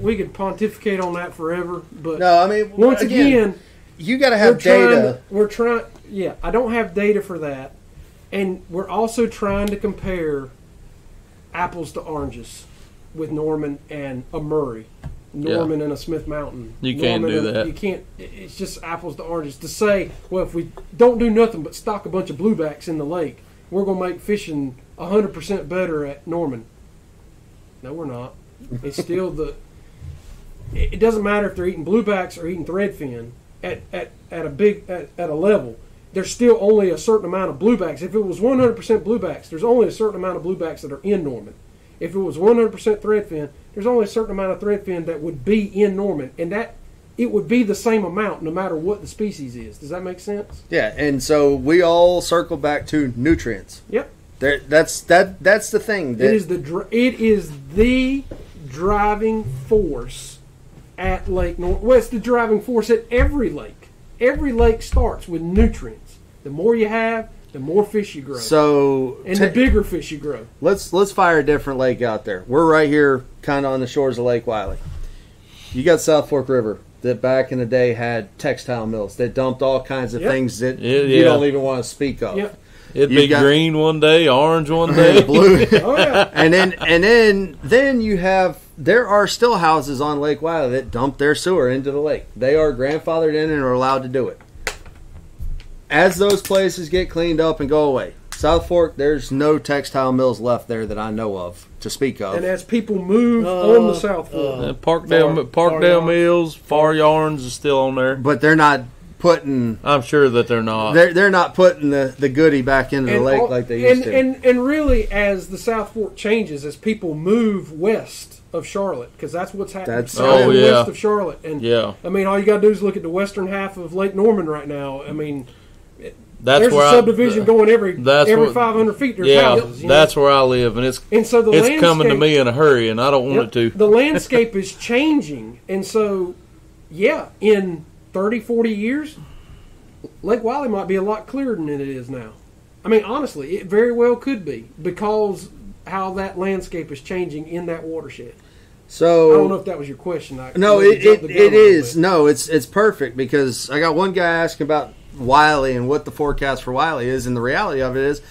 we could pontificate on that forever, but no, I mean once again you got to we're have trying data. to- we're trying. Yeah, I don't have data for that, and we're also trying to compare apples to oranges with Norman and a Murray, Norman and a Smith Mountain. You can't Norman do and- that. You can't. It's just apples to oranges. To say, well, if we don't do nothing but stock a bunch of bluebacks in the lake, we're going to make fishing hundred percent better at Norman. No, we're not. It's still the. It it doesn't matter if they're eating bluebacks or eating threadfin at, at, at a big at, at a level. There's still only a certain amount of bluebacks. If it was 100% bluebacks, there's only a certain amount of bluebacks that are in Norman. If it was 100% threadfin, there's only a certain amount of threadfin that would be in Norman, and that it would be the same amount no matter what the species is. Does that make sense? Yeah, and so we all circle back to nutrients. Yep. There, that's that. That's the thing. That, It is the dr- it is the driving force at Lake North. Well, it's the driving force at every lake. Every lake starts with nutrients. The more you have, the more fish you grow, so and ta- the bigger fish you grow. let's let's fire a different lake out there. We're right here, kind of on the shores of Lake Wylie. You got South Fork River that back in the day had textile mills that dumped all kinds of Yep. things that Yeah, you yeah. don't even want to speak of. Yep. It'd You be got- green one day, orange one day. Blue. Oh yeah. and then and then then you have there are still houses on Lake Wylie that dump their sewer into the lake. They are grandfathered in and are allowed to do it. As those places get cleaned up and go away, South Fork, there's no textile mills left there that I know of to speak of. and as people move Uh, on the South Fork, uh, Parkdale, Far- Parkdale Pharr Mills, Pharr Yarns is still on there. but they're not putting I'm sure that they're not. they're they're not putting the, the goodie back into the lake all- like they used and, to. And and really, as the South Fork changes, as people move west of Charlotte, because that's what's happening That's- south Oh, and yeah. west of Charlotte, and yeah, I mean, all you got to do is look at the western half of Lake Norman right now. I mean, it, That's there's where a I- subdivision going every that's every what- 500 feet. There's Yeah, houses. you know? that's where I live, and it's and so the it's coming to me in a hurry, and I don't want it to. The landscape is changing. And so, yeah, in 30, 40 years, Lake Wylie might be a lot clearer than it is now. I mean, honestly, it very well could be because how that landscape is changing in that watershed. So I don't know if that was your question. I No, it, it, it is. bit. No, it's it's perfect because I got one guy asking about Wylie and what the forecast for Wylie is, and the reality of it is,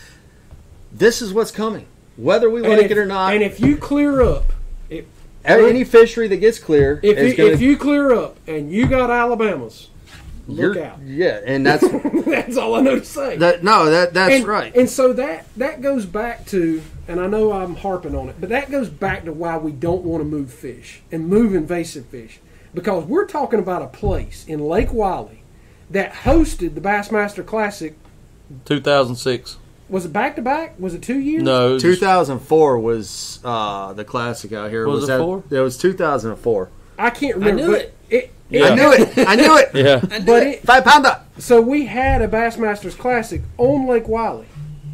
this is what's coming, whether we And like if, it or not. and if you clear up, if, any fishery that gets clear, if, you, gonna, if you clear up and you got Alabama's, look you're- out. Yeah, and that's That's all I know to say. that. No, that that's and, right. And so that that goes back to, and I know I'm harping on it, but that goes back to why we don't want to move fish and move invasive fish, because we're talking about a place in Lake Wylie that hosted the Bassmaster Classic. 2006. Was it back to back? Was it two years? No, it was 2004 was uh, the classic out here. Was it that, four? It was 2004. I can't remember. knew but it. It, Yeah. I knew it. I knew it. yeah. but it, Five pounder. so we had a Bassmasters Classic on Lake Wylie.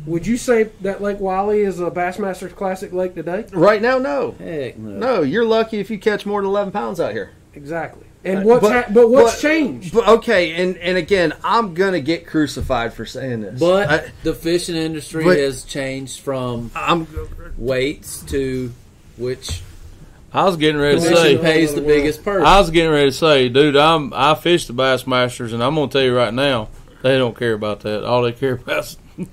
Would you say that Lake Wylie is a Bassmasters Classic lake today? Right now, no, Heck no. no. You're lucky if you catch more than 11 pounds out here. Exactly. And uh, what's But- ha- but what's but- changed? But okay, and and again, I'm gonna get crucified for saying this. But I, the fishing industry but- has changed from I'm weights to which I was getting ready to say. pays the biggest purse. I was getting ready to say, dude, I'm I fish the Bassmasters, and I'm gonna tell you right now, they don't care about that. All they care about is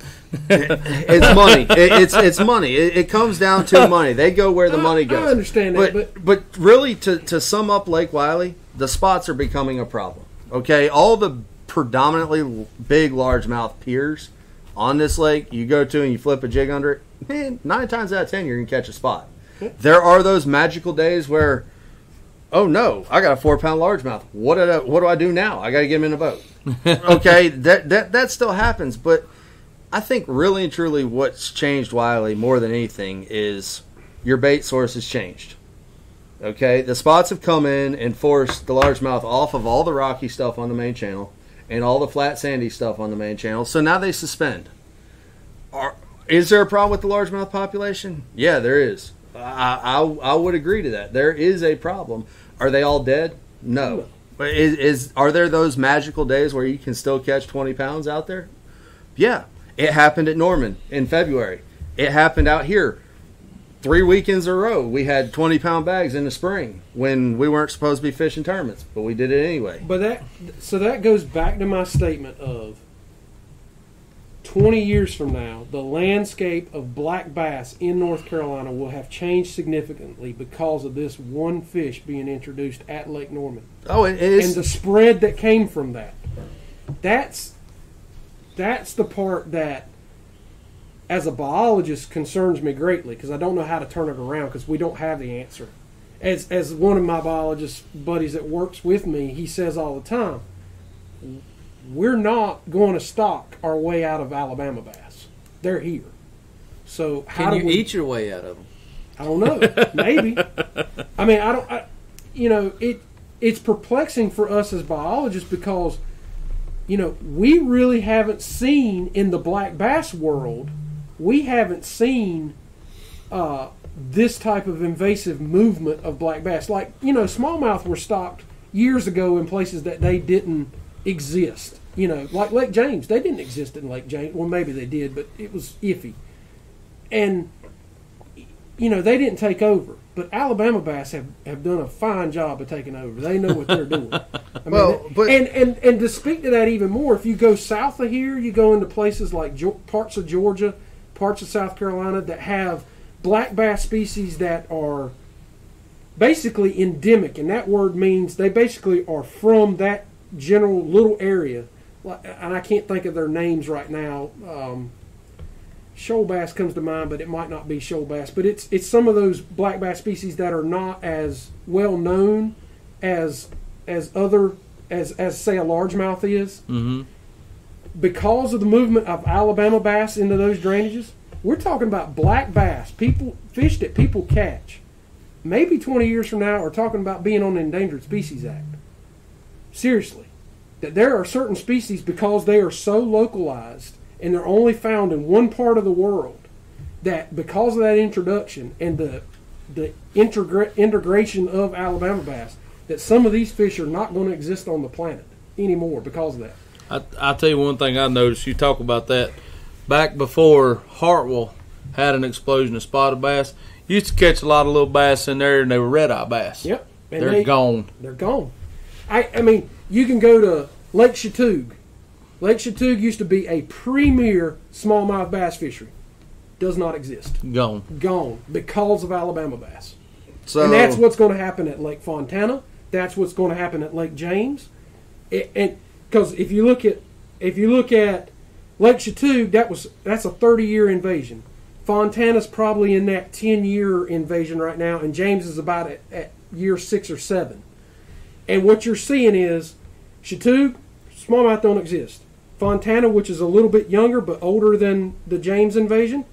it's money. It, it's it's money. It, it comes down to money. They go where the I- money goes. I goes. understand that, but but really, to to sum up Lake Wylie, the spots are becoming a problem. Okay, all the predominantly big largemouth piers on this lake, you go to and you flip a jig under it. Man, nine times out of ten, you're gonna catch a spot. There are those magical days where, oh no, I got a four pound largemouth. What did I, what do I do now? I got to get him in a boat. okay, that that that still happens, but I think really and truly what's changed Wylie more than anything is your bait source has changed. Okay, the spots have come in and forced the largemouth off of all the rocky stuff on the main channel and all the flat sandy stuff on the main channel. So now they suspend. Are, is there a problem with the largemouth population? Yeah, there is. I, I I would agree to that. There is a problem. Are they all dead? No. But is, is are there those magical days where you can still catch twenty pounds out there? Yeah, it happened at Norman in February. It happened out here three weekends in a row. We had 20 pound bags in the spring when we weren't supposed to be fishing tournaments, but we did it anyway. But that so that goes back to my statement of 20 years from now, the landscape of black bass in North Carolina will have changed significantly because of this one fish being introduced at Lake Norman Oh, it and the spread that came from that. That's that's the part that as a biologist concerns me greatly because I don't know how to turn it around because we don't have the answer. As as one of my biologist buddies that works with me, he says all the time, we're not going to stock our way out of Alabama bass. They're here. So how Can do you we, eat your way out of them? I don't know. Maybe. I mean, I don't. I, you know, it it's perplexing for us as biologists because, you know, we really haven't seen in the black bass world, we haven't seen uh, this type of invasive movement of black bass. Like you know, smallmouth were stocked years ago in places that they didn't exist. You know, like Lake James, they didn't exist in Lake James. Well, maybe they did, but it was iffy. And you know, they didn't take over, but Alabama bass have, have done a fine job of taking over. They know what they're doing. I mean, Well, but- and, and and to speak to that even more, if you go south of here, you go into places like parts of Georgia, parts of South Carolina that have black bass species that are basically endemic, and that word means they basically are from that general little area. And I can't think of their names right now. Um, shoal bass comes to mind, but it might not be shoal bass. But it's it's some of those black bass species that are not as well known as as other as as say a largemouth is. Mhm. Because of the movement of Alabama bass into those drainages, we're talking about black bass, people fish that people catch. Maybe 20 years from now, are talking about being on the Endangered Species Act. Seriously, that there are certain species because they are so localized and they're only found in one part of the world that because of that introduction and the the integra- integration of Alabama bass that some of these fish are not going to exist on the planet anymore because of that. I, I'll tell you one thing I noticed. You talk about that back before Hartwell had an explosion of spotted bass. You used to catch a lot of little bass in there, and they were red eye bass. Yep. And They're they, gone. They're gone. I, I mean, you can go to Lake Chatuge. Lake Chatuge used to be a premier smallmouth bass fishery. Does not exist. Gone. Gone because of Alabama bass. So and that's what's going to happen at Lake Fontana. That's what's going to happen at Lake James. It, and because if you look at if you look at Lake Chatuge, that was that's a 30 year invasion. Fontana's probably in that 10 year invasion right now, and James is about at, at year six or seven. And what you're seeing is Chatuge, smallmouth don't exist. Fontana, which is a little bit younger but older than the James invasion,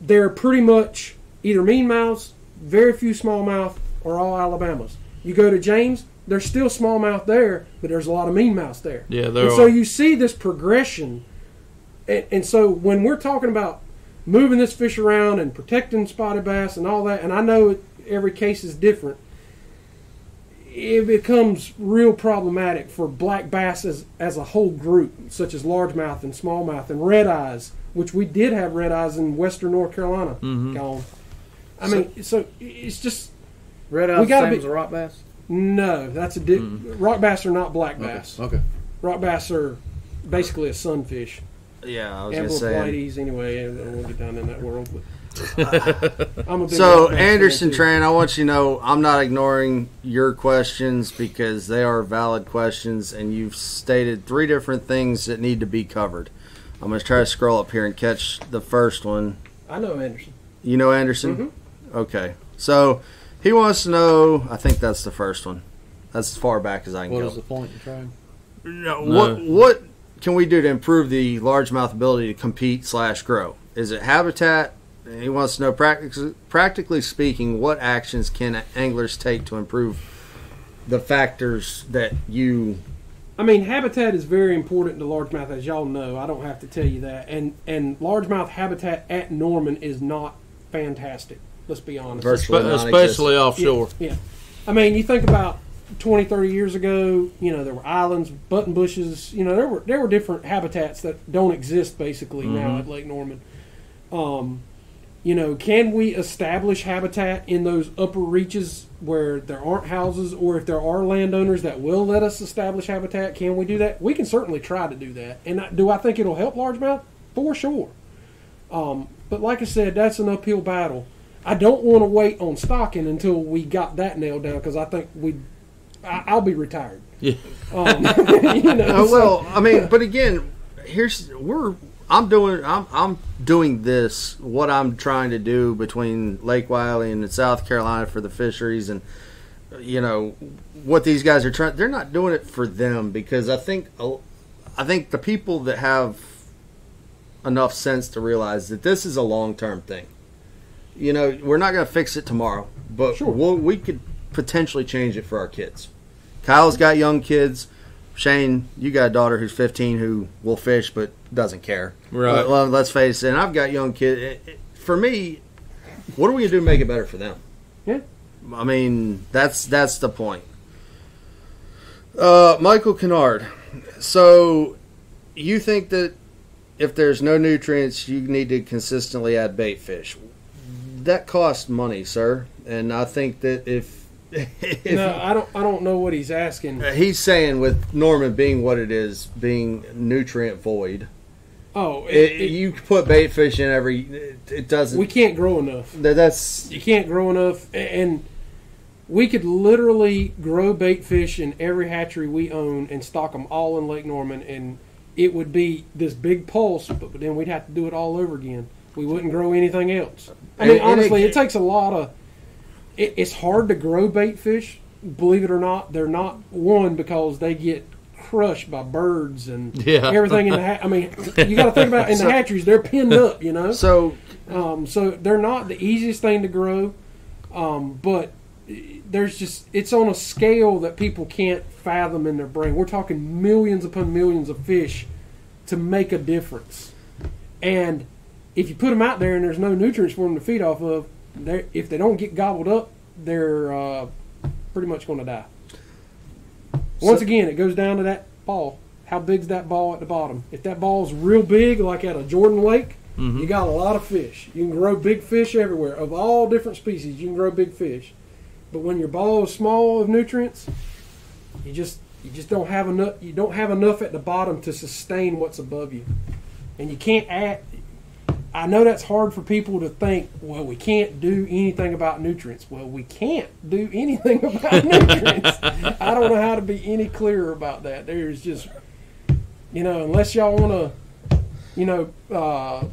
they're pretty much either mean mouths, very few smallmouth, or all Alabamas. You go to James, there's still smallmouth there, but there's a lot of mean mouths there. Yeah, there and so you see this progression. And, and so when we're talking about moving this fish around and protecting spotted bass and all that, and I know every case is different, it becomes real problematic for black bass as, as a whole group, such as largemouth and smallmouth and red eyes, which we did have red eyes in western North Carolina. Mm-hmm. Gone. I mean, so it's just Red We eye gotta same be- as a rock bass. no. That's a di- Mm-hmm. rock bass are not black bass. Okay. Rock bass are basically a sunfish. yeah, I was gonna say. Ambloplites, anyway, and we'll get down in that world. But I'm a big So rock bass fan, Anderson. Tran, I want you to know I'm not ignoring your questions because they are valid questions, and you've stated three different things that need to be covered. I'm going to try to scroll up here and catch the first one. I know Anderson. You know Anderson? Mhm. Okay. So he wants to know. I think that's the first one. That's as far back as I can What go. is the point in trying? No, No. What what can we do to improve the largemouth ability to compete slash grow? Is it habitat? And He wants to know practically, practically speaking, what actions can anglers take to improve the factors that you I mean, habitat is very important to largemouth, as y'all know. I don't have to tell you that. And and largemouth habitat at Norman is not fantastic. Let's be honest. Virtually Spe- especially offshore. Yeah, yeah. I mean, you think about 20, 30 years ago, you know, there were islands, button bushes, you know, there were there were different habitats that don't exist basically now at Lake Norman. Um, you know, can we establish habitat in those upper reaches where there aren't houses or if there are landowners that will let us establish habitat, can we do that? We can certainly try to do that. And do I think it'll help largemouth? For sure. Um, but like I said, that's an uphill battle. I don't want to wait on stocking until we got that nailed down because I think we, I, I'll be retired. Yeah. Um, you know, Oh, so- well, I mean, but again, here's we're I'm doing I'm I'm doing this what I'm trying to do between Lake Wylie and South Carolina for the fisheries and you know what these guys are trying they're not doing it for them because I think I think the people that have enough sense to realize that this is a long-term thing. You know, we're not going to fix it tomorrow, but Sure. we'll, we could potentially change it for our kids. Kyle's got young kids. Shane, you got a daughter who's 15 who will fish but doesn't care. Right. Well, let's face it. And I've got young kids. For me, what are we going to do to make it better for them? Yeah. I mean, that's that's the point. Uh, Michael Kennard. So, you think that if there's no nutrients, you need to consistently add bait fish? That costs money, sir. And I think that if, if no, I don't. I don't know what he's asking. He's saying with Norman being what it is, being nutrient void, Oh, it, it, it- you put bait fish in every. It, it doesn't. we can't grow enough. that- that's You can't grow enough, and we could literally grow bait fish in every hatchery we own and stock them all in Lake Norman, and it would be this big pulse. But then we'd have to do it all over again. We wouldn't grow anything else. I mean, and honestly, it- it takes a lot of. It, it's hard to grow bait fish. Believe it or not, they're not one because they get crushed by birds and Yeah. everything in the. Ha- I mean, you got to think about in the hatcheries. They're pinned up, you know. so. Um, so they're not the easiest thing to grow, um, but there's just it's on a scale that people can't fathom in their brain. We're talking millions upon millions of fish to make a difference, and if you put them out there and there's no nutrients for them to feed off of, if they don't get gobbled up, they're uh, pretty much going to die. Once again, it goes down to that ball. How big's that ball at the bottom? If that ball's real big, like at a Jordan Lake, mm-hmm. you got a lot of fish. You can grow big fish everywhere of all different species. You can grow big fish, but when your ball is small of nutrients, you just you just don't have enough. You don't have enough at the bottom to sustain what's above you, and you can't add. I know that's hard for people to think. Well, we can't do anything about nutrients. Well, we can't do anything about nutrients. I don't know how to be any clearer about that. There's just, you know, unless y'all want to, you know, uh,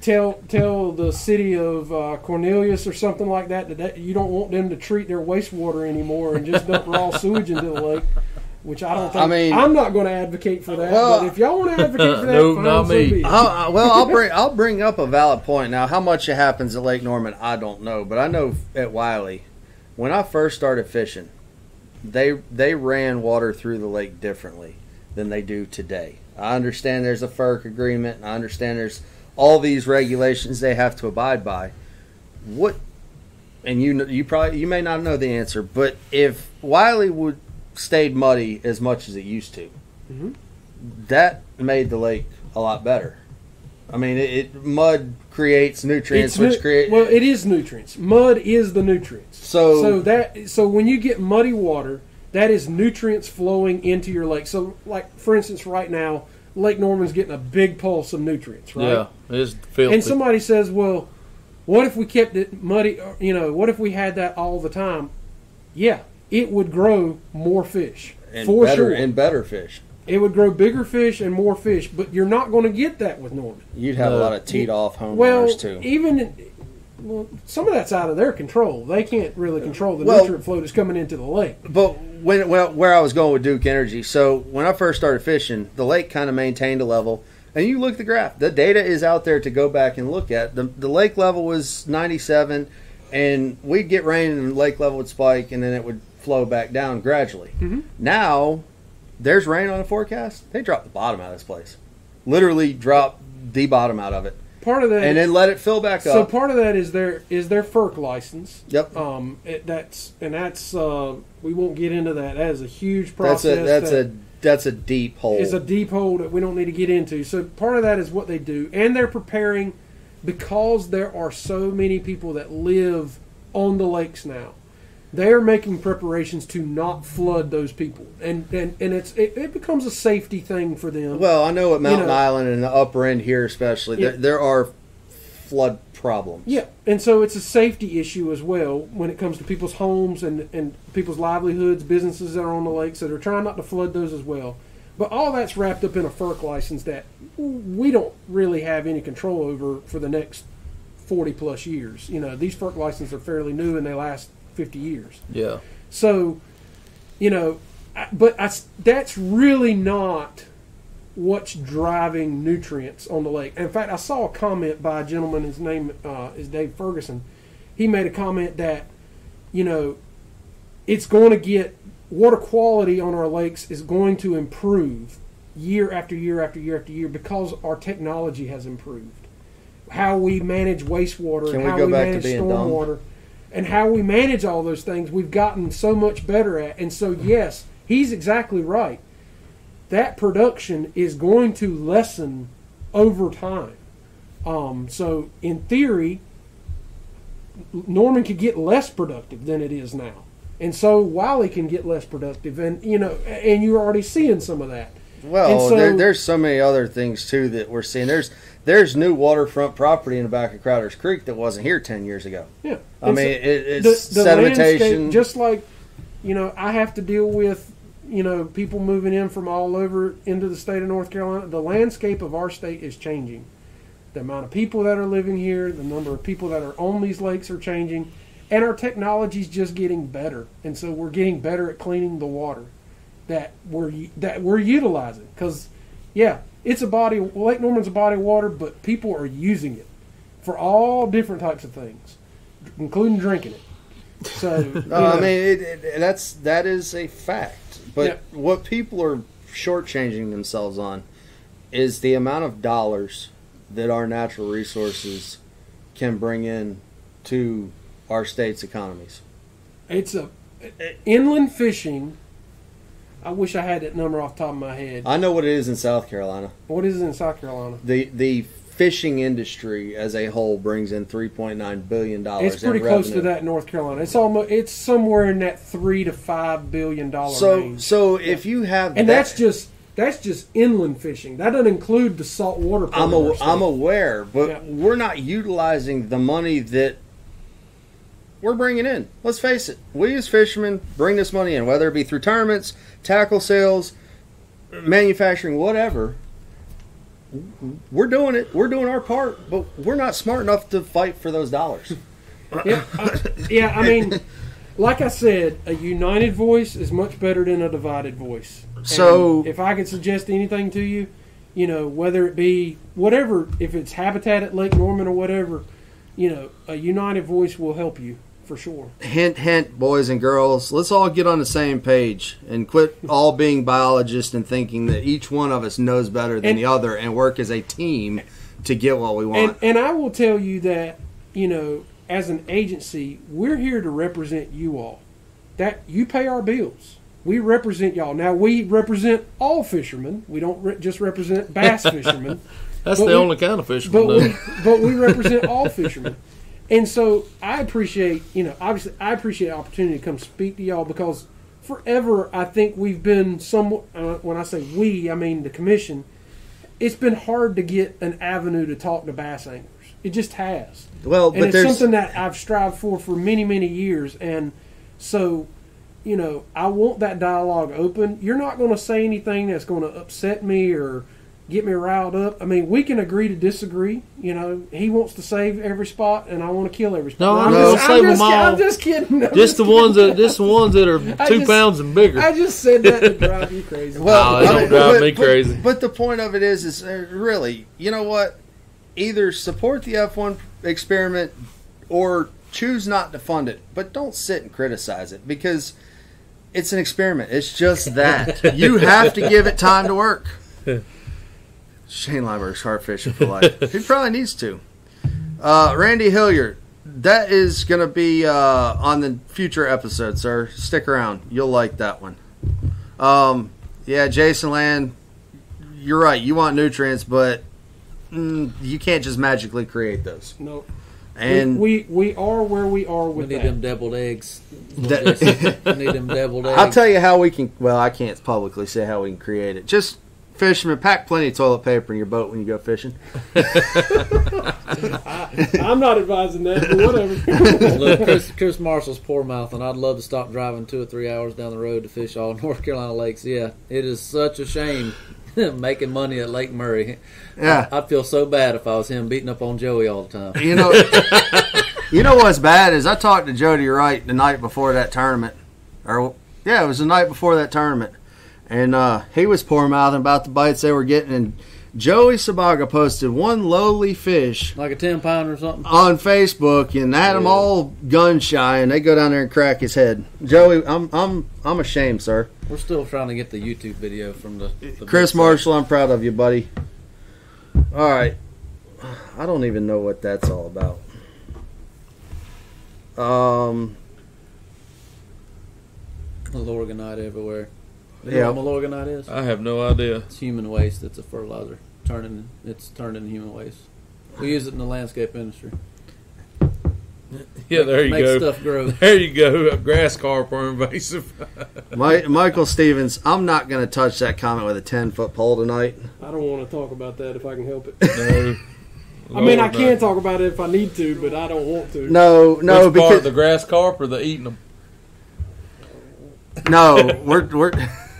tell tell the city of uh, Cornelius or something like that that, that you don't want them to treat their wastewater anymore and just dump raw sewage into the lake. Which I don't think. I mean- I'm not going to advocate for that. Well- but if y'all want to advocate for that, Nope, fine, not me. I'll, well, I'll bring I'll bring up a valid point now. How much it happens at Lake Norman, I don't know, but I know at Wylie, when I first started fishing, they they ran water through the lake differently than they do today. I understand there's a FERC agreement, and I understand there's all these regulations they have to abide by. What, and you you probably you may not know the answer, but if Wylie would stayed muddy as much as it used to, Mhm. that made the lake a lot better. I mean, it, it mud creates nutrients, nu- which create well, it is nutrients. Mud is the nutrients. So- so that so when you get muddy water, that is nutrients flowing into your lake. So, like for instance, right now, Lake Norman's getting a big pulse of nutrients, right? Yeah, it's filthy. And somebody says, "Well, what if we kept it muddy? or, You know, what if we had that all the time?" Yeah, it would grow more fish and for better sure. and better fish. it would grow bigger fish and more fish, but you're not going to get that with Norman. You'd have a lot of teed off homeowners Well, too. even well, some of that's out of their control. They can't really control the Well- nutrient flow that's coming into the lake. But when, when where I was going with Duke Energy, so when I first started fishing, the lake kind of maintained a level. And you look at the graph, the data is out there to go back and look at. The, the lake level was 97, and we'd get rain and the lake level would spike, and then it would flow back down gradually. Mhm. Now, there's rain on the forecast. They drop the bottom out of this place. Literally drop the bottom out of it. Part of that, And then let it fill back so up. So part of that is their is their FERC license. Yep. Um, it, that's and that's uh, we won't get into that. That is a huge That's process. a that's that- a that's a deep hole. is a deep hole that we don't need to get into. So part of that is what they do, and they're preparing because there are so many people that live on the lakes now. They are making preparations to not flood those people, and and, and it's it, it becomes a safety thing for them. Well, I know at Mountain know- Island and the upper end here, especially, Yeah. there, there are flood problems. Yeah, and so it's a safety issue as well when it comes to people's homes and, and people's livelihoods, businesses that are on the lake. So they're trying not to flood those as well. But all that's wrapped up in a FERC license that we don't really have any control over for the next 40 plus years. You know, these FERC licenses are fairly new and they last 50 years. yeah, So, you know, I- but I s that's really not what's driving nutrients on the lake. In fact, I saw a comment by a gentleman. His name uh, is Dave Ferguson. He made a comment that, you know, it's going to get water quality on our lakes is going to improve year after year after year after year because our technology has improved. How we manage wastewater, Can and we how go we back manage stormwater, and how we manage all those things, we've gotten so much better at. And so, yes, he's exactly right. That production is going to lessen over time. Um, so, in theory, Norman could get less productive than it is now, and so Wylie can get less productive, and you know, and you're already seeing some of that. Well, so- there, there's so many other things too that we're seeing. There's there's new waterfront property in the back of Crowder's Creek that wasn't here ten years ago. Yeah, I And mean, it, it's the, the sedimentation. just like you know, I have to deal with you know people moving in from all over into the state of North Carolina. The landscape of our state is changing. The amount of people that are living here, the number of people that are on these lakes are changing, and our technology's just getting better. And so we're getting better at cleaning the water that we're that we're utilizing. Because yeah, it's a body. Lake Norman's a body of water, but people are using it for all different types of things, including drinking it. So uh, know, I mean, it, it, that's that is a fact. But Yeah. what people are shortchanging themselves on is the amount of dollars that our natural resources can bring in to our state's economies. it's a inland fishing. I wish I had that number off the top of my head. I know what it is in South Carolina. What is it in South Carolina? The the fishing industry as a whole brings in three point nine billion dollars. It's pretty close to that in North Carolina. It's almost it's somewhere in that three to five billion dollar So range. so if you have and that- that's just that's just inland fishing. That doesn't include the saltwater. I'm a. I'm aware, but Yeah. we're not utilizing the money that we're bringing in. Let's face it, we as fishermen bring this money in, whether it be through tournaments, tackle sales, manufacturing, whatever. We're doing it. We're doing our part, but we're not smart enough to fight for those dollars. yeah, I, yeah, I mean, like I said, a united voice is much better than a divided voice. And So- if I could suggest anything to you, you know, whether it be whatever, if it's habitat at Lake Norman or whatever, you know, a united voice will help you for sure. hint, hint, boys and girls, let's all get on the same page and quit all being biologists and thinking that each one of us knows better than And- the other and work as a team to get what we want. and I will tell you that you know, as an agency, we're here to represent you all. That you pay our bills. We represent y'all. Now we represent all fishermen. We don't re- just represent bass fishermen. That's the we- only kind of fisherman. but though. we but we represent all fishermen. And so I appreciate, you know, obviously I appreciate the opportunity to come speak to y'all because forever I think we've been somewhat. Uh, when I say we, I mean the commission. It's been hard to get an avenue to talk to bass anglers. It just has, well, and but it's there's something that I've strived for for many many years. And so, you know, I want that dialogue open. You're not going to say anything that's going to upset me or get me riled up. I mean, we can agree to disagree. You know, he wants to save every spot, and I want to kill every spot. No, I'm, no, just, save I'm, just, them kid- all. I'm just kidding. I'm just the kidding. ones that just the ones that are two just- pounds and bigger. I just said that to drive you crazy. Well, it don't drive me but, crazy. But the point of it is, is uh, really, you know what? Either support the F1 experiment or choose not to fund it, but don't sit and criticize it because it's an experiment. It's just that you have to give it time to work. Shane Limer's heart fishing for life. he probably needs to. Uh, Randy Hilliard, that is going to be uh, on the future episode, sir. Stick around. You'll like that one. Um, yeah, Jason Land, you're right. You want nutrients, but mm, you can't just magically create those. no, And we, we we are where we are We need that. them deviled eggs. That- we need them deviled eggs. I'll tell you how we can. Well, I can't publicly say how we can create it. Just fishermen, pack plenty of toilet paper in your boat when you go fishing. I'm not advising that, but whatever. Look, Chris, Chris Marshall's poor mouth, and I'd love to stop driving two or three hours down the road to fish all North Carolina lakes. Yeah, it is such a shame making money at Lake Murray. Yeah, I'd feel so bad if I was him beating up on Joey all the time. you know. you know what's bad is I talked to Jody Wright the night before that tournament, or yeah, it was the night before that tournament, and uh, he was poor mouthing about the bites they were getting, and Joey Sabaga posted one lowly fish Like a ten pound or something. on Facebook and had them Yeah. all gun shy, and they go down there and crack his head. Joey, I'm I'm I'm ashamed, sir. We're still trying to get the YouTube video from the, the Chris Marshall, I'm proud of you, buddy. All right, I don't even know what that's all about. Um, Milorganite everywhere. You Yeah. know what Milorganite is? I have no idea. It's human waste. It's a fertilizer. Turning, it's turned into human waste. We use it in the landscape industry. Yeah, there you Make go. stuff grow. There you go. A grass carp are invasive. My, Michael Stevens, I'm not going to touch that comment with a 10 foot pole tonight. I don't want to talk about that if I can help it. no. I mean, I Lord, can talk about it if I need to, but I don't want to. No, no, Which part, the grass carp or the eating them? no, we're we're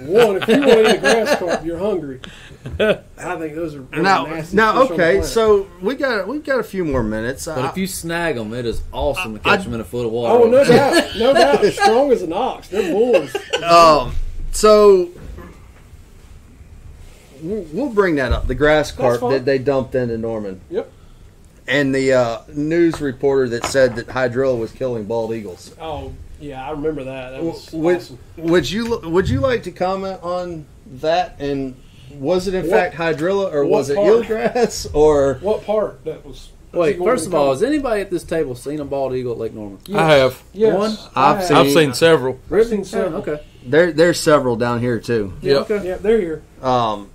One, if you want to eat a grass carp, you're hungry. I think those are really now nasty now fish on the okay. planet. So we got we got a few more minutes. But Uh, if you snag them, it is awesome to I- catch them in a foot of water. oh, no doubt, no doubt, as strong as an ox. They're bulls. Um, so we'll we'll bring that up. The grass carp fine. that they dumped into Norman. Yep. and the uh, news reporter that said that hydrilla was killing bald eagles. Oh, yeah, I remember that. That was Would, awesome. would you would you like to comment on that? And was it in What- fact hydrilla or what was it eelgrass or What part that was? Wait, first of all, call- has anybody at this table seen a bald eagle at Lake Norman? I have. yes, one? I I've seen- I've seen several. I've seen several. Okay. there? There's several down here too. Yeah, Okay. yeah, they're here. Um,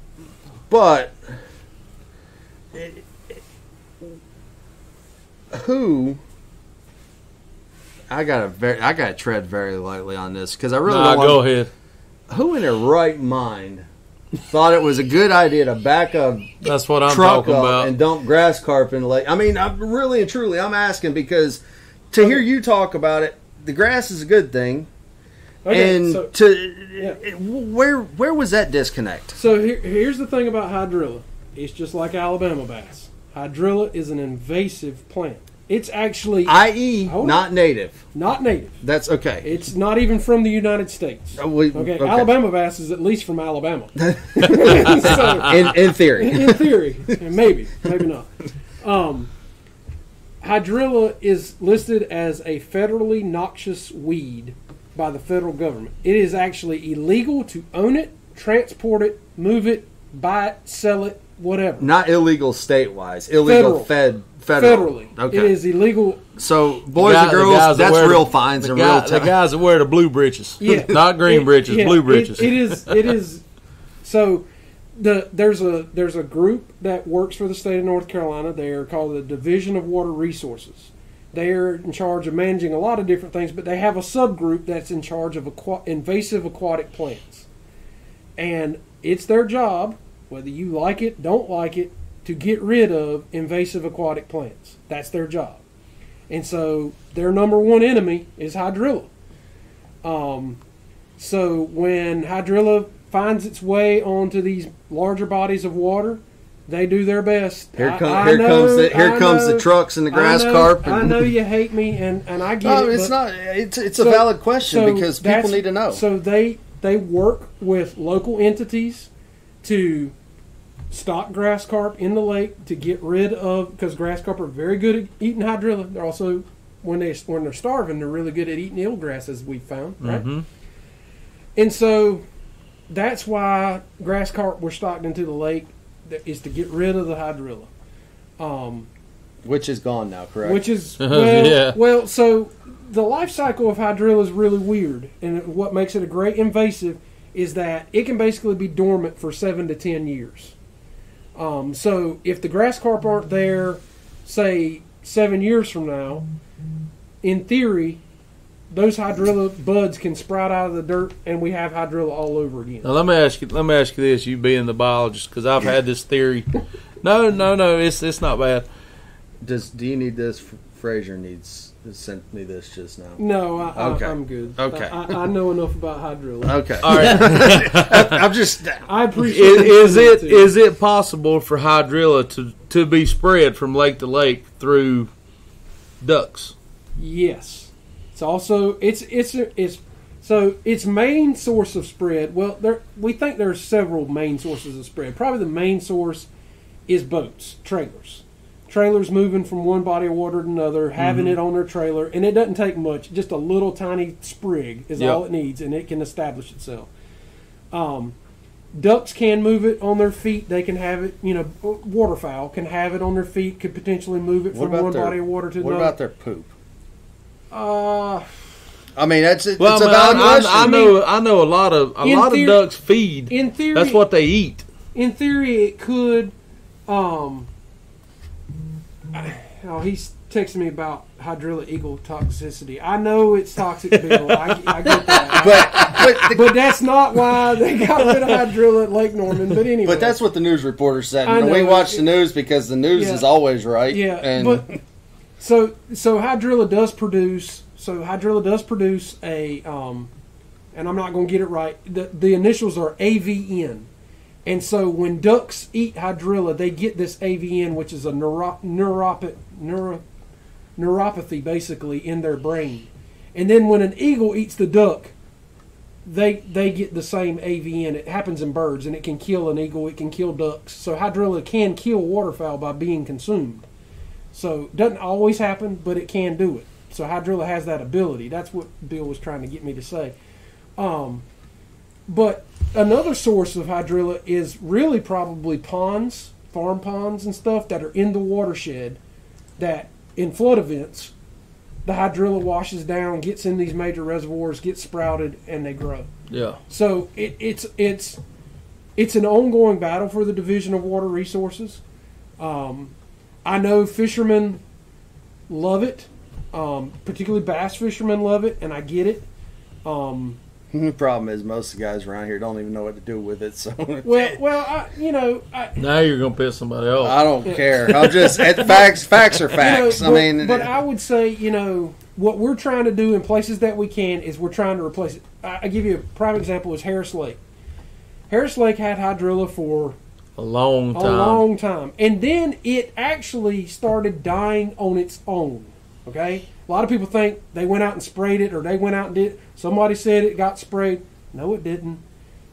but who? I gotta very, I gotta tread very lightly on this because I really Nah, don't go want, ahead. Who in their right mind thought it was a good idea to back a That's what I'm talking about. and dump grass carp in the lake? I mean, I'm really and truly, I'm asking because to hear you talk about it, the grass is a good thing, Okay, and so, to Yeah. where where was that disconnect? so here, here's the thing about hydrilla. It's just like Alabama bass. Hydrilla is an invasive plant. It's actually I.e., Hold on. not native. not native. That's okay. It's not even from the United States. Uh, we- Okay, okay. Alabama bass is at least from Alabama. so, in, in theory. in theory, and maybe, maybe not. Um, hydrilla is listed as a federally noxious weed by the federal government. It is actually illegal to own it, transport it, move it, buy it, sell it, whatever. Not illegal state wise. Illegal Federal. fed federal. Federally, Okay. it is illegal. so boys guy- and girls, that's wear the- real fines The, and guy- real the guys that wear the blue breeches, Yeah. not green It- breeches, yeah, blue it- breeches. it is. It is. So, the there's a there's a group that works for the state of North Carolina. They are called the Division of Water Resources. They are in charge of managing a lot of different things, but they have a subgroup that's in charge of aqua- invasive aquatic plants, and it's their job, whether you like it, don't like it, to get rid of invasive aquatic plants. That's their job, and so their number one enemy is hydrilla. Um, so when hydrilla finds its way onto these larger bodies of water, they do their best. Here, come, I here know- comes the here I comes know- the trucks and the I grass know- carp. I And, know you hate me, and, and I get no, it. it's not. It's it's a valid question so because people need to know. So they they work with local entities to stock grass carp in the lake to get rid of because grass carp are very good at eating hydrilla. They're also when they when they're starving, they're really good at eating eelgrass, as we found, right? Mhm. And so that's why grass carp were stocked into the lake that is to get rid of the hydrilla. Um, Which is gone now, correct? which is well, Yeah. well, so the life cycle of hydrilla is really weird, and what makes it a great invasive is that it can basically be dormant for seven to ten years. Um, so if the grass carp aren't there, say seven years from now, in theory, those hydrilla buds can sprout out of the dirt, and we have hydrilla all over again. Now let me ask you. Let me ask you this: You being the biologist, because I've had this theory. No, no, no. It's it's not bad. Does do you need this? Fraser needs sent me this just now. No, I, Okay. I, I'm good. Okay. I, I, I know enough about hydrilla. Okay, All right. I'm just I appreciate. is, is it too. is it possible for hydrilla to to be spread from lake to lake through ducks? Yes. It's also it's it's it's so its main source of spread. Well, there we think there are several main sources of spread. Probably the main source is boats, trailers. Trailers moving from one body of water to another, having it on their trailer, and it doesn't take much. Just a little tiny sprig is Yep. all it needs, and it can establish itself. Um, ducks can move it on their feet. They can have it. You know, waterfowl can have it on their feet. Could potentially move it What from one their- body of water to what another. What about their poop? Uh, I mean, that's it. Well, it's a I, mean, valid I, question. I, I know I know a lot of a In lot theory- of ducks feed. in theory, That's what they eat. in theory it could. Um, oh, he's texting me about hydrilla eagle toxicity. I know it's toxic, Bill. I, I get that, but but, the, but that's not why they got rid of hydrilla at Lake Norman. But anyway, but that's what the news reporter said. We watch the news because the news Yeah. is always right. yeah. and but so so hydrilla does produce. So hydrilla does produce a. Um, and I'm not going to get it right. The the initials are AVN. And so when ducks eat hydrilla, they get this AVN, which is a neuro, neuropa- neuro, neuropathy basically in their brain. And then when an eagle eats the duck, they they get the same AVN. It happens in birds, and it can kill an eagle. It can kill ducks. So hydrilla can kill waterfowl by being consumed. So it doesn't always happen, but it can do it. So hydrilla has that ability. That's what Bill was trying to get me to say. Um, but another source of hydrilla is really probably ponds, farm ponds and stuff that are in the watershed that in flood events the hydrilla washes down, gets in these major reservoirs, gets sprouted, and they grow. Yeah. So it, it's it's it's an ongoing battle for the Division of Water Resources. Um, I know fishermen love it, um, particularly bass fishermen love it, and I get it. Um, The problem is most of the guys around here don't even know what to do with it. So well, well, I, you know, I, Now you're gonna piss somebody off. I don't care. I'll just it, facts. Facts are facts. You know, I but, mean, but I would say, you know, what we're trying to do in places that we can is we're trying to replace it. I, I give you a prime example is Harris Lake. Harris Lake had hydrilla for a long a long time, and then it actually started dying on its own. Okay, a lot of people think they went out and sprayed it, or they went out and did. Somebody said it got sprayed. No, it didn't.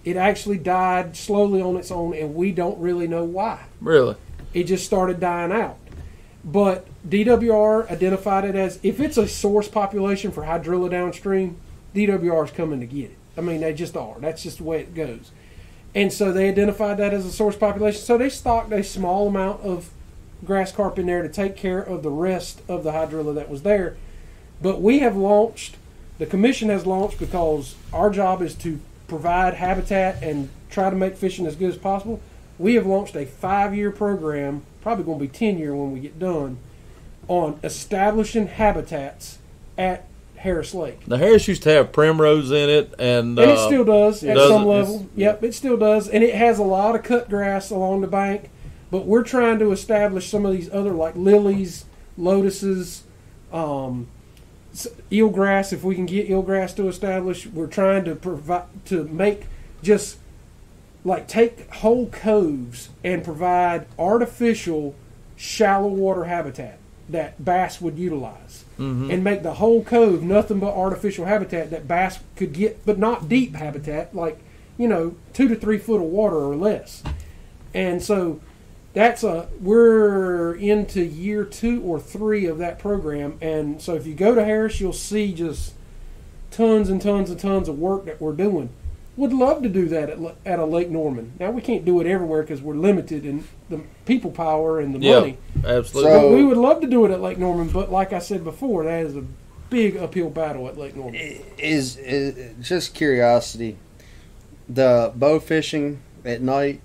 It actually died slowly on its own, and we don't really know why really. it just started dying out. But DWR identified it as if it's a source population for hydrilla downstream, DWR is coming to get it. I mean, they just are. That's just the way it goes. And so they identified that as a source population. So they stocked a small amount of grass carp in there to take care of the rest of the hydrilla that was there. But we have launched, the commission has launched because our job is to provide habitat and try to make fishing as good as possible. We have launched a five year program, probably going to be 10 year when we get done, on establishing habitats at Harris Lake. The Harris used to have primrose in it, and, And it uh, still does at does some it? level. Yep, it still does. And it has a lot of cut grass along the bank. But we're trying to establish some of these other, like lilies, lotuses, um, eelgrass. If we can get eelgrass to establish, we're trying to provide to make just like take whole coves and provide artificial shallow water habitat that bass would utilize. And make the whole cove nothing but artificial habitat that bass could get but not deep habitat like you know two to three foot of water or less. And so that's a we're into year two or three of that program and so if you go to harris you'll see just tons and tons and tons of work that we're doing would love to do that at, at a lake norman now we can't do it everywhere because we're limited in the people power and the yeah, money absolutely. So- we would love to do it at lake norman but like i said before that is a big uphill battle at lake norman is, is just curiosity. The bow fishing at night.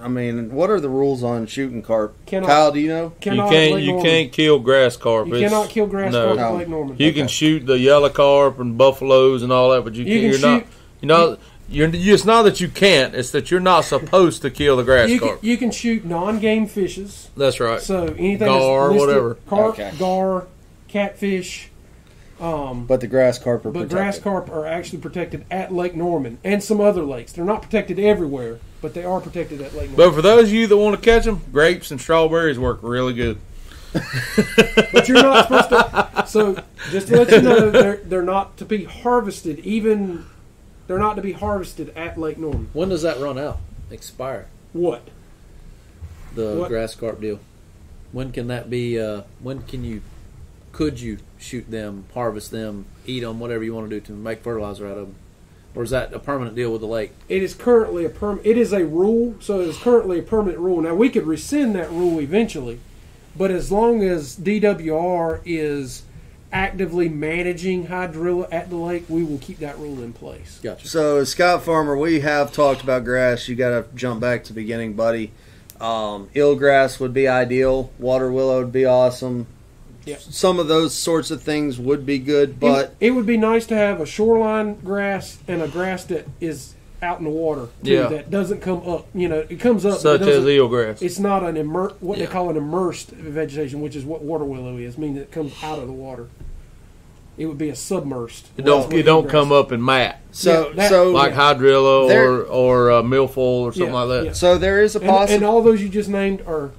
I mean, what are the rules on shooting carp? Cannot- Kyle, do you know? you Cannot can't Lake you Norman. can't kill grass carp. you It's- cannot kill grass no. carp at No. lake norman You can Okay. shoot the yellow carp and buffaloes and all that, but you, You can't, can you're not. shoot- You know, you're. It's not that you can't. It's that you're not supposed to kill the grass you can, carp. you can shoot non-game fishes That's right. So anything Gar, that's listed, whatever. carp, Okay. gar, catfish, um, But the grass carp are but protected. grass carp are actually protected at Lake Norman and some other lakes. They're not protected everywhere, but they are protected at Lake But Norman. for those of you that want to catch them, grapes and strawberries work really good. But you're not supposed to. So just to let you know, they're they're not to be harvested. Even they're not to be harvested at Lake Norman. When does that run out? Expire What? the What? grass carp deal. When can that be? Uh, when can you? Could you shoot them, harvest them, eat them, whatever you want to do to make fertilizer out of them, or is that a permanent deal with the lake? It is currently a perm. It is a rule, so it is currently a permanent rule. Now we could rescind that rule eventually, but as long as DWR is actively managing hydrilla at the lake, we will keep that rule in place. Gotcha. So, Scott Farmer, we have talked about grass. You got to jump back to the beginning, buddy. Um, eelgrass would be ideal. Water willow would be awesome. Yeah. Some of those sorts of things would be good, but it, it would be nice to have a shoreline grass and a grass that is out in the water too, Yeah. that doesn't come up. You know, it comes up. Such as doesn't- eelgrass. It's not an immer- what Yeah. they call an immersed vegetation, which is what water willow is, meaning it comes out of the water. It would be a submersed. It don't. It don't come up in mat so Yeah, that- so like hydrilla There- or or uh, milfoil or something Yeah, like that. yeah. so there is a And, and all those you just named are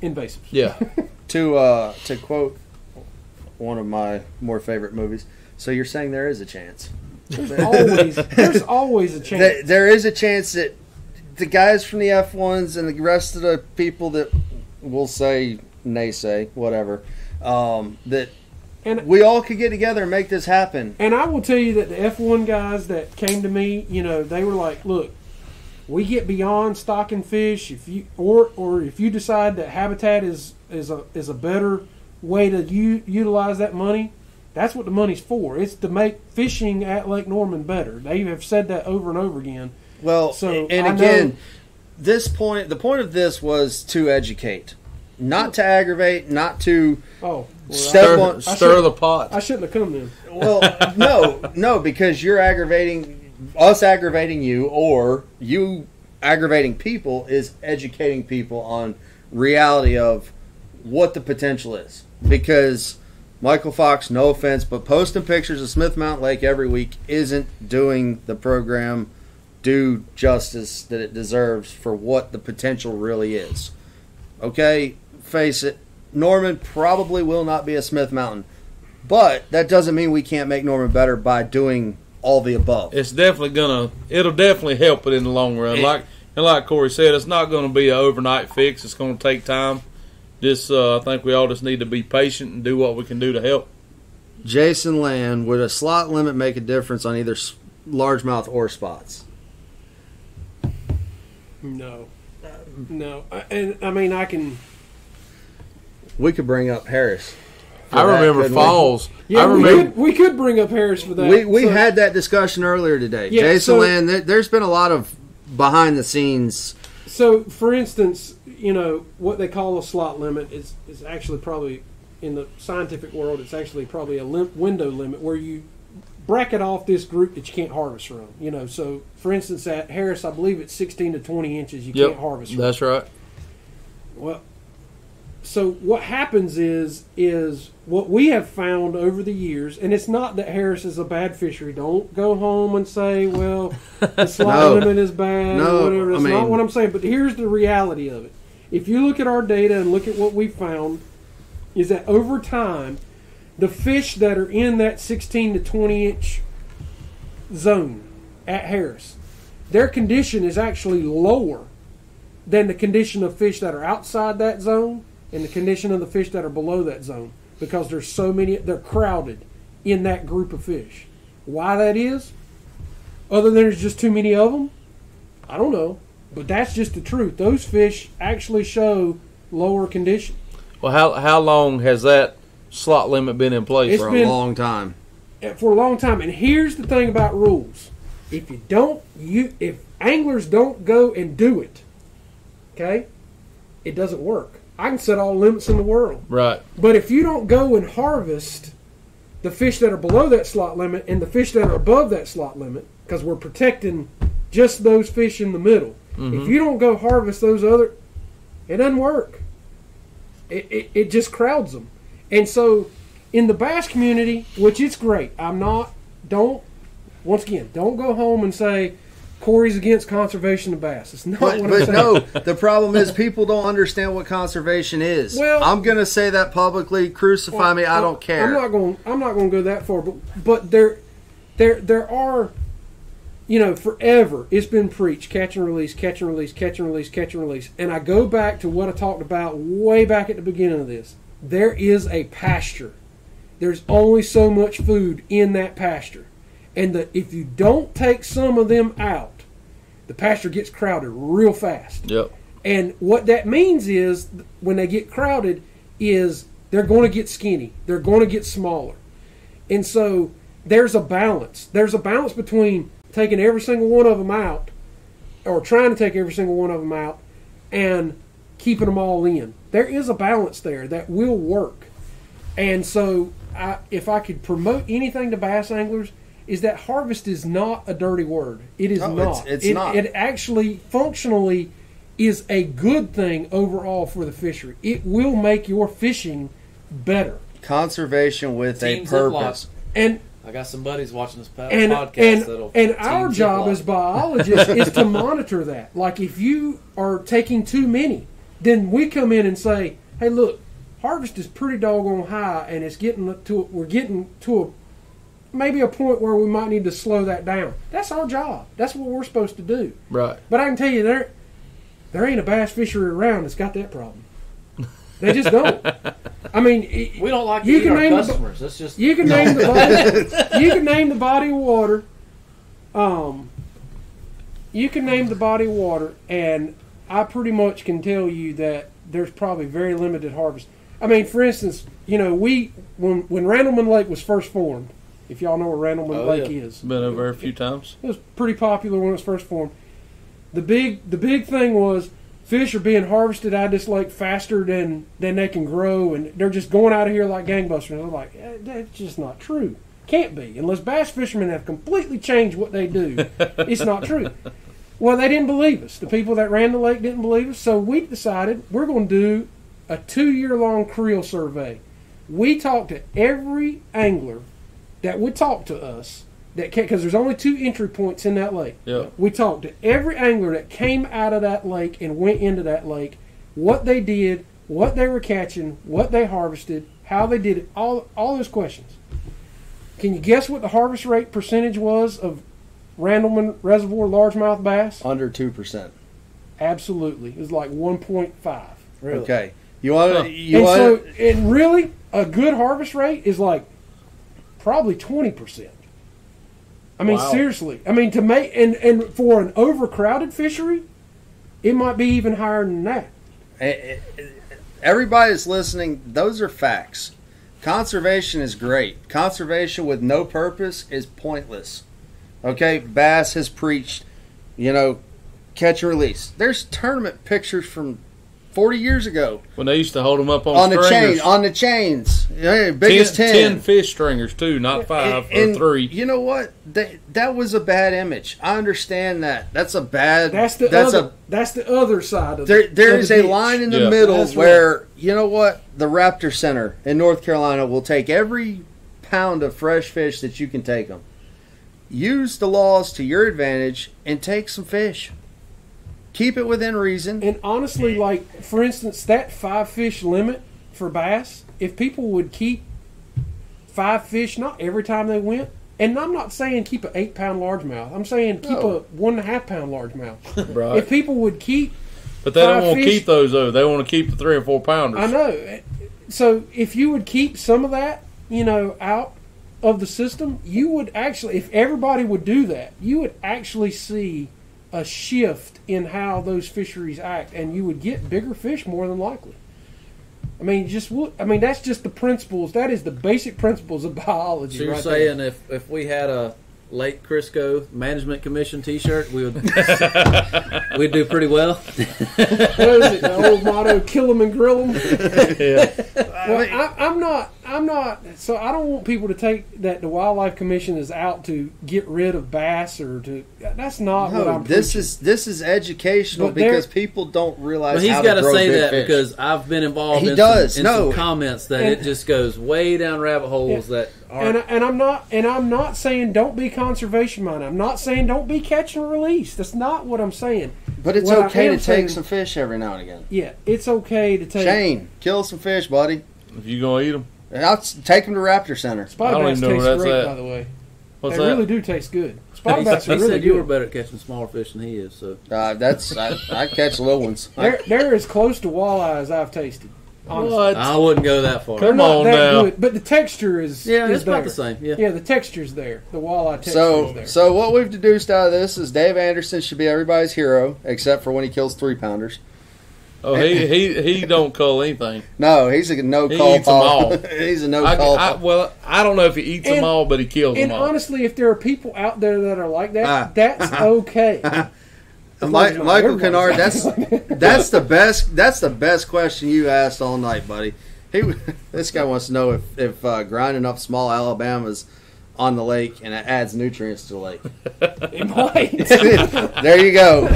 invasive. Yeah. to uh, to quote one of my more favorite movies. So you're saying there is a chance. Always, there's always a chance. There, there is a chance that the guys from the F1s and the rest of the people that will say naysay, whatever. Um, that And we all could get together and make this happen. And I will tell you that the F1 guys that came to me, you know, they were like, "Look, we get beyond stocking fish. If you or or if you decide that habitat is is a is a better way to u- utilize that money, that's what the money's for. It's to make fishing at Lake Norman better. They have said that over and over again. Well, So, and I again, know- this point, the point of this was to educate, not to aggravate, not to. Oh, well, Step Stir, one- I stir the pot. I, I shouldn't have come then. Well, no, no, because you're aggravating us, aggravating you, or you aggravating people is educating people on reality of what the potential is. Because Michael Fox, no offense, but posting pictures of Smith Mountain Lake every week isn't doing the program due justice that it deserves for what the potential really is. Okay, face it, Norman probably will not be a Smith Mountain. But that doesn't mean we can't make Norman better by doing all the above. It's definitely gonna. It'll definitely help it in the long run. It- like and like Corey said, it's not going to be an overnight fix. It's going to take time. Just, uh, I think we all just need to be patient and do what we can do to help. Jason Land, would a slot limit make a difference on either largemouth or spots? No, no, I- and I mean I can. We could bring up Harris. I that, remember couldn't we? Falls. Yeah, I we could, we could bring up Harris for that. We, we So- had that discussion earlier today. Yeah, Jason so- Land, there's been a lot of behind the scenes. So, for instance, you know what they call a slot limit is is actually probably in the scientific world. It's actually probably a lim- window limit where you bracket off this group that you can't harvest from. You know, so for instance, at Harris, I believe it's 16 to 20 inches you Yep, can't harvest from. that's right. Well, so what happens is is what we have found over the years, and it's not that Harris is a bad fishery. Don't go home and say, "Well, the slot No. limit is bad." No, or whatever. That's I not what I'm saying. But here's the reality of it: if you look at our data and look at what we found, is that over time, the fish that are in that 16 to 20 inch zone at Harris, their condition is actually lower than the condition of fish that are outside that zone and the condition of the fish that are below that zone because there's so many they're crowded in that group of fish. Why that is? Other than there's just too many of them i don't know but that's just the truth those fish actually show lower condition Well, how how long has that slot limit been in place? It's for been- a long time. Eh, for a long time. And here's the thing about rules: if you don't, you if anglers don't go and do it, okay, it doesn't work. I can set all limits in the world, right. but if you don't go and harvest the fish that are below that slot limit and the fish that are above that slot limit, because we're protecting just those fish in the middle. Mm-hmm. If you don't go harvest those other, it doesn't work. It, it, it just crowds them. And so in the bass community, which it's great, I'm not, don't, once again, don't go home and say Corey's against conservation of bass. It's not But, what I'm but saying. no, the problem is people don't understand what conservation is. Well- I'm going to say that publicly. Crucify Well, me. I don't care. I'm not going. I'm not going to go that far. But but there, there there are, you know, forever it's been preached: catch and release, catch and release, catch and release, catch and release. And I go back to what I talked about way back at the beginning of this. There is a pasture. There's only so much food in that pasture, and the, if you don't take some of them out, the pasture gets crowded real fast. Yep. And what that means is when they get crowded is they're going to get skinny. They're going to get smaller. And so there's a balance. There's a balance between taking every single one of them out or trying to take every single one of them out and keeping them all in. There is a balance there that will work. And so I, if I could promote anything to bass anglers is that harvest is not a dirty word. It is No, not. it's- it's it, not. it actually functionally is a good thing overall for the fishery. It will make your fishing better. Conservation with Team a purpose. And I got some buddies watching this po- and podcast and, that'll and our job Ziploc. as biologists is to monitor that. Like if you are taking too many, then we come in and say, "Hey, look, harvest is pretty doggone high, and it's getting to we're getting to a maybe a point where we might need to slow that down." That's our job. That's what we're supposed to do. Right. But I can tell you there there ain't a bass fishery around that's got that problem. They just don't. I mean, it- We don't like to You eat can our name the- customers. That's just you can name the body, you can name the body of water. Um, you can name the body of water, and I pretty much can tell you that there's probably very limited harvest. I mean, for instance, you know, we when when Randleman Lake was first formed, if y'all know where Randleman Oh, Lake yeah. is, Been over there a few times. it was pretty popular when it was first formed. The big the big thing was fish are being harvested out of this lake faster than than they can grow, and they're just going out of here like gangbusters. And I'm like, eh, that's just not true. Can't be unless bass fishermen have completely changed what they do. it's not true. Well, they didn't believe us. The people that ran the lake didn't believe us, so we decided we're going to do a two-year long creel survey. We talked to every angler that would talk to us that because there's only two entry points in that lake. Yep. We talked to every angler that came out of that lake and went into that lake, what they did, what they were catching, what they harvested, how they did it, all all those questions. Can you guess what the harvest rate percentage was of Randleman Reservoir largemouth bass? Under two percent. Absolutely, it was like 1.5. really. Okay. You want to? You and want? so, and really, a good harvest rate is like probably twenty percent. I mean, Wow. seriously. I mean, to make and and for an overcrowded fishery, it might be even higher than that. Eh, eh, Everybody that's listening, those are facts. Conservation is great. Conservation with no purpose is pointless. Okay, Bass has preached, you know, catch and release. There's tournament pictures from 40 years ago When they used to hold them up on, on the stringers. chain, on the chains. Yeah, ten, biggest 10. 10 fish stringers too, not five And- or three. You know what? That, that was a bad image. I understand that. That's a bad. That's the that's other. a that's the other side of There, the, there of is the a ditch. line in the Yeah. middle That's where you know what the Raptor Center in North Carolina will take every pound of fresh fish that you can take them. Use the laws to your advantage and take some fish. Keep it within reason. And honestly, like for instance, that five fish limit for bass, if people would keep five fish, not every time they went, and I'm not saying keep an eight pound largemouth. I'm saying keep No. a one and a half pound largemouth. Right. If people would keep, but they don't five want to fish- keep those though. They want to keep the three and four pounders. I know. So if you would keep some of that, you know, out of the system, you would actually, if everybody would do that, you would actually see a shift in how those fisheries act, and you would get bigger fish more than likely. I mean, just what I mean. That's just the principles. That is the basic principles of biology. So you're right saying if if we had a Lake Crisco Management Commission T-shirt, we would we'd do pretty well. what is it? The old motto: "Kill them and grill them." yeah. Well, I, I'm not. I'm not. So I don't want people to take that the wildlife commission is out to get rid of bass or to. That's not what I'm. this preaching. is this is educational But because people don't realize But he's how got to to grow say that fish. because I've been involved He in, does, some, in no. some comments that And- it just goes way down rabbit holes that and aren't. and I'm not and I'm not saying don't be conservation minded. I'm not saying don't be catch and release. That's not what I'm saying. but it's what okay am to saying- take some fish every now and again. Yeah, it's okay to take. Shane, kill some fish, buddy. If you gonna eat them, And I'll s- take them to Raptor Center. Spy I don't bass even know taste where that's great, at. by the way. what's they that? really do taste good. Spy He, bass he are really said you were good. better at catching smaller fish than he is. So Uh, that's I, I catch little ones. They're, they're as close to walleye as I've tasted. Honestly. What? I wouldn't go that far. They're Come not on that now. good, but the texture is Yeah, is it's about there. the same. Yeah. Yeah, the texture's there. The walleye texture is So, there. so what we've deduced out of this is Dave Anderson should be everybody's hero, except for when he kills three pounders. Oh, he he he don't call anything. No, he's a no He call. eats 'em all. he's a no I, call. I, well, I don't know if he eats And- them all, but he kills them all. And honestly, if there are people out there that are like that, Ah. that's okay. As long Mi- Michael everybody's Kennard, that's that's the best. That's the best question you asked all night, buddy. He, this guy wants to know if if uh, grinding up small Alabamas on the lake and it adds nutrients to the lake. It might. there you go.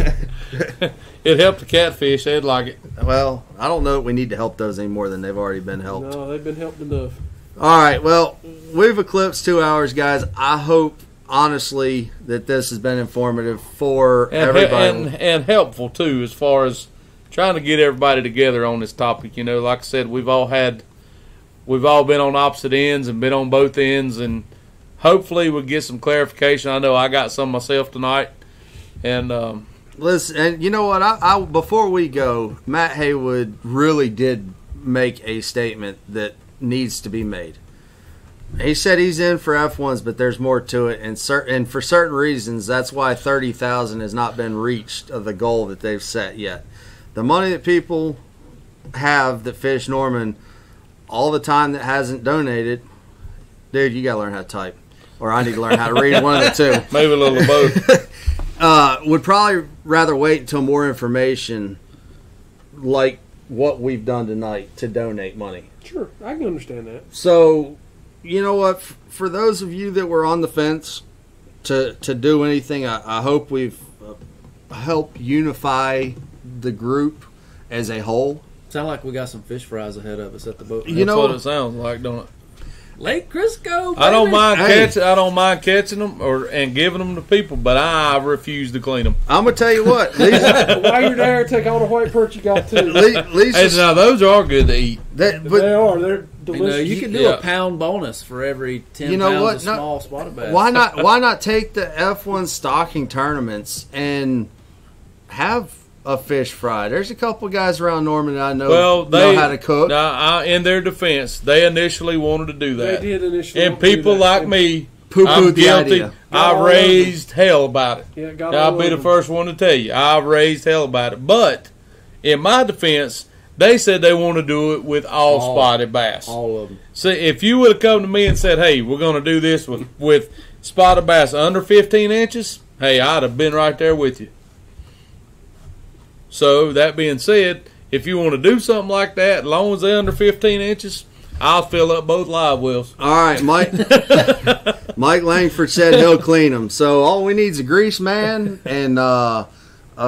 it helped the catfish; they'd like it. Well, I don't know if we need to help those any more than they've already been helped. no, they've been helped enough. All right. Well, we've eclipsed two hours, guys. I hope, honestly, that this has been informative for and, everybody. and and helpful too, as far as trying to get everybody together on this topic. You know, like I said, we've all had, we've all been on opposite ends and been on both ends, and hopefully we'll get some clarification. I know I got some myself tonight, and um, Listen, and you know what? I, I before we go, Matt Haywood really did make a statement that needs to be made. He said he's in for F1s, but there's more to it, and cer- and for certain reasons, that's why thirty thousand has not been reached of the goal that they've set yet. The money that people have that fish Norman, all the time that hasn't donated, dude, you gotta learn how to type, or I need to learn how to read one of the two Maybe a little of both. uh, would probably rather wait until more information, like what we've done tonight, to donate money. Sure, I can understand that. So, you know what? For those of you that were on the fence to to do anything, I, I hope we've uh, helped unify the group as a whole. Sound like we got some fish fries ahead of us at the boat. You That's know- what it sounds like, don't it? Lake Crisco. I don't mind Hey. catching. I don't mind catching them or and giving them to people, but I refuse to clean them. I'm gonna tell you what, Lisa, While you're there, take all the white perch you got too. Le- Hey, Lisa, now those are good to eat. that, they but are. They're You know, delicious. you can do Yeah. a pound bonus for every ten You know pounds what? of No- small spotted bass. why not? Why not take the F1 stocking tournaments and have a fish fry? There's a couple guys around Norman that I know Well, they know how to cook. Now, I, in their defense, they initially wanted to do that. They that, did initially. and want to do people like And- me, Poo I'm pooed the guilty. idea. I raised hell about it. Yeah, got I'll be the first one to tell you. I raised hell about it. But in my defense, they said they want to do it with all, All. spotted bass. all of them? See, if you would have come to me and said, "Hey, we're going to do this with with spotted bass under 15 inches," hey, I'd have been right there with you. So that being said, if you want to do something like that, as long as they're under 15 inches, I'll fill up both live wells. All right, Mike. Mike Langford said he'll clean them. So all we need is a grease man and uh,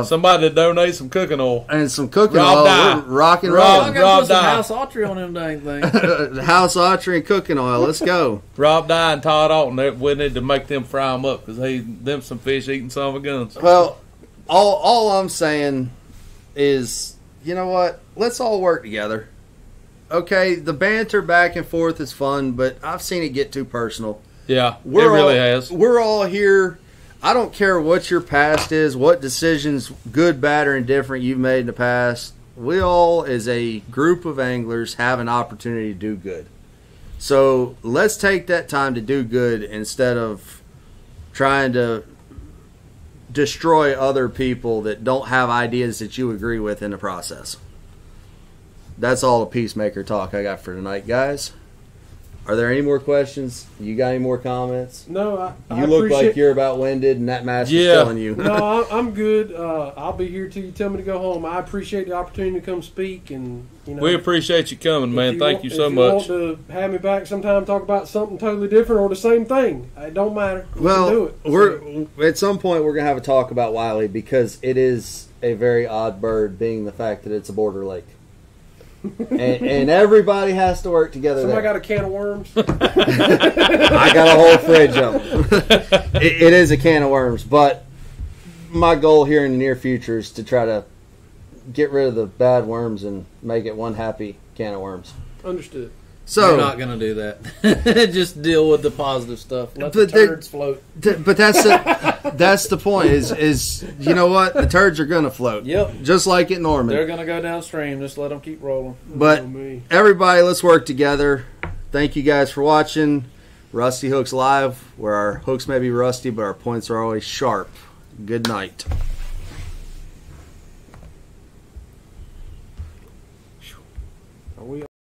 Somebody to donate some cooking oil. and some cooking Rob oil. Dye. We're rock and Rob- I roll. gotta Rob put some Dye. house archery on them dang things. House archery and cooking oil. Let's go. Rob Dye and Todd Alton, they, we need to make them fry them up because they them some fish eating some of guns. Well, all all I'm saying is, you know what? Let's all work together. Okay, the banter back and forth is fun, but I've seen it get too personal. Yeah, We're it really all, has. We're all here. I don't care what your past is, what decisions, good, bad, or indifferent, you've made in the past. We all, as a group of anglers, have an opportunity to do good. So let's take that time to do good instead of trying to destroy other people that don't have ideas that you agree with in the process. That's all the peacemaker talk I got for tonight, guys. Are there any more questions? You got any more comments? No, I, I You look like you're about winded, and that mask is Yeah. killing you. no, I'm- I'm good. Uh, I'll be here till you tell me to go home. I appreciate the opportunity to come speak, and you know, We appreciate you coming, if man. Thank want- you so if much. You want to have me back sometime, talk about something totally different or the same thing. It don't matter. We can do Well, it. we're at some point we're gonna have a talk about Wylie because it is a very odd bird, being the fact that it's a border lake, and, and everybody has to work together. Somebody there. got a can of worms. I got a whole fridge of them. it, it is a can of worms, but my goal here in the near future is to try to get rid of the bad worms and make it one happy can of worms. Understood. So, We're not gonna do that. Just deal with the positive stuff. Let the But they- turds float. Th- but that's the that's the point. Is is you know what the turds are gonna float. Yep. Just like at Norman. They're gonna go downstream. Just let them keep rolling. But Oh, everybody, let's work together. Thank you guys for watching Rusty Hooks Live, where our hooks may be rusty, but our points are always sharp. Good night.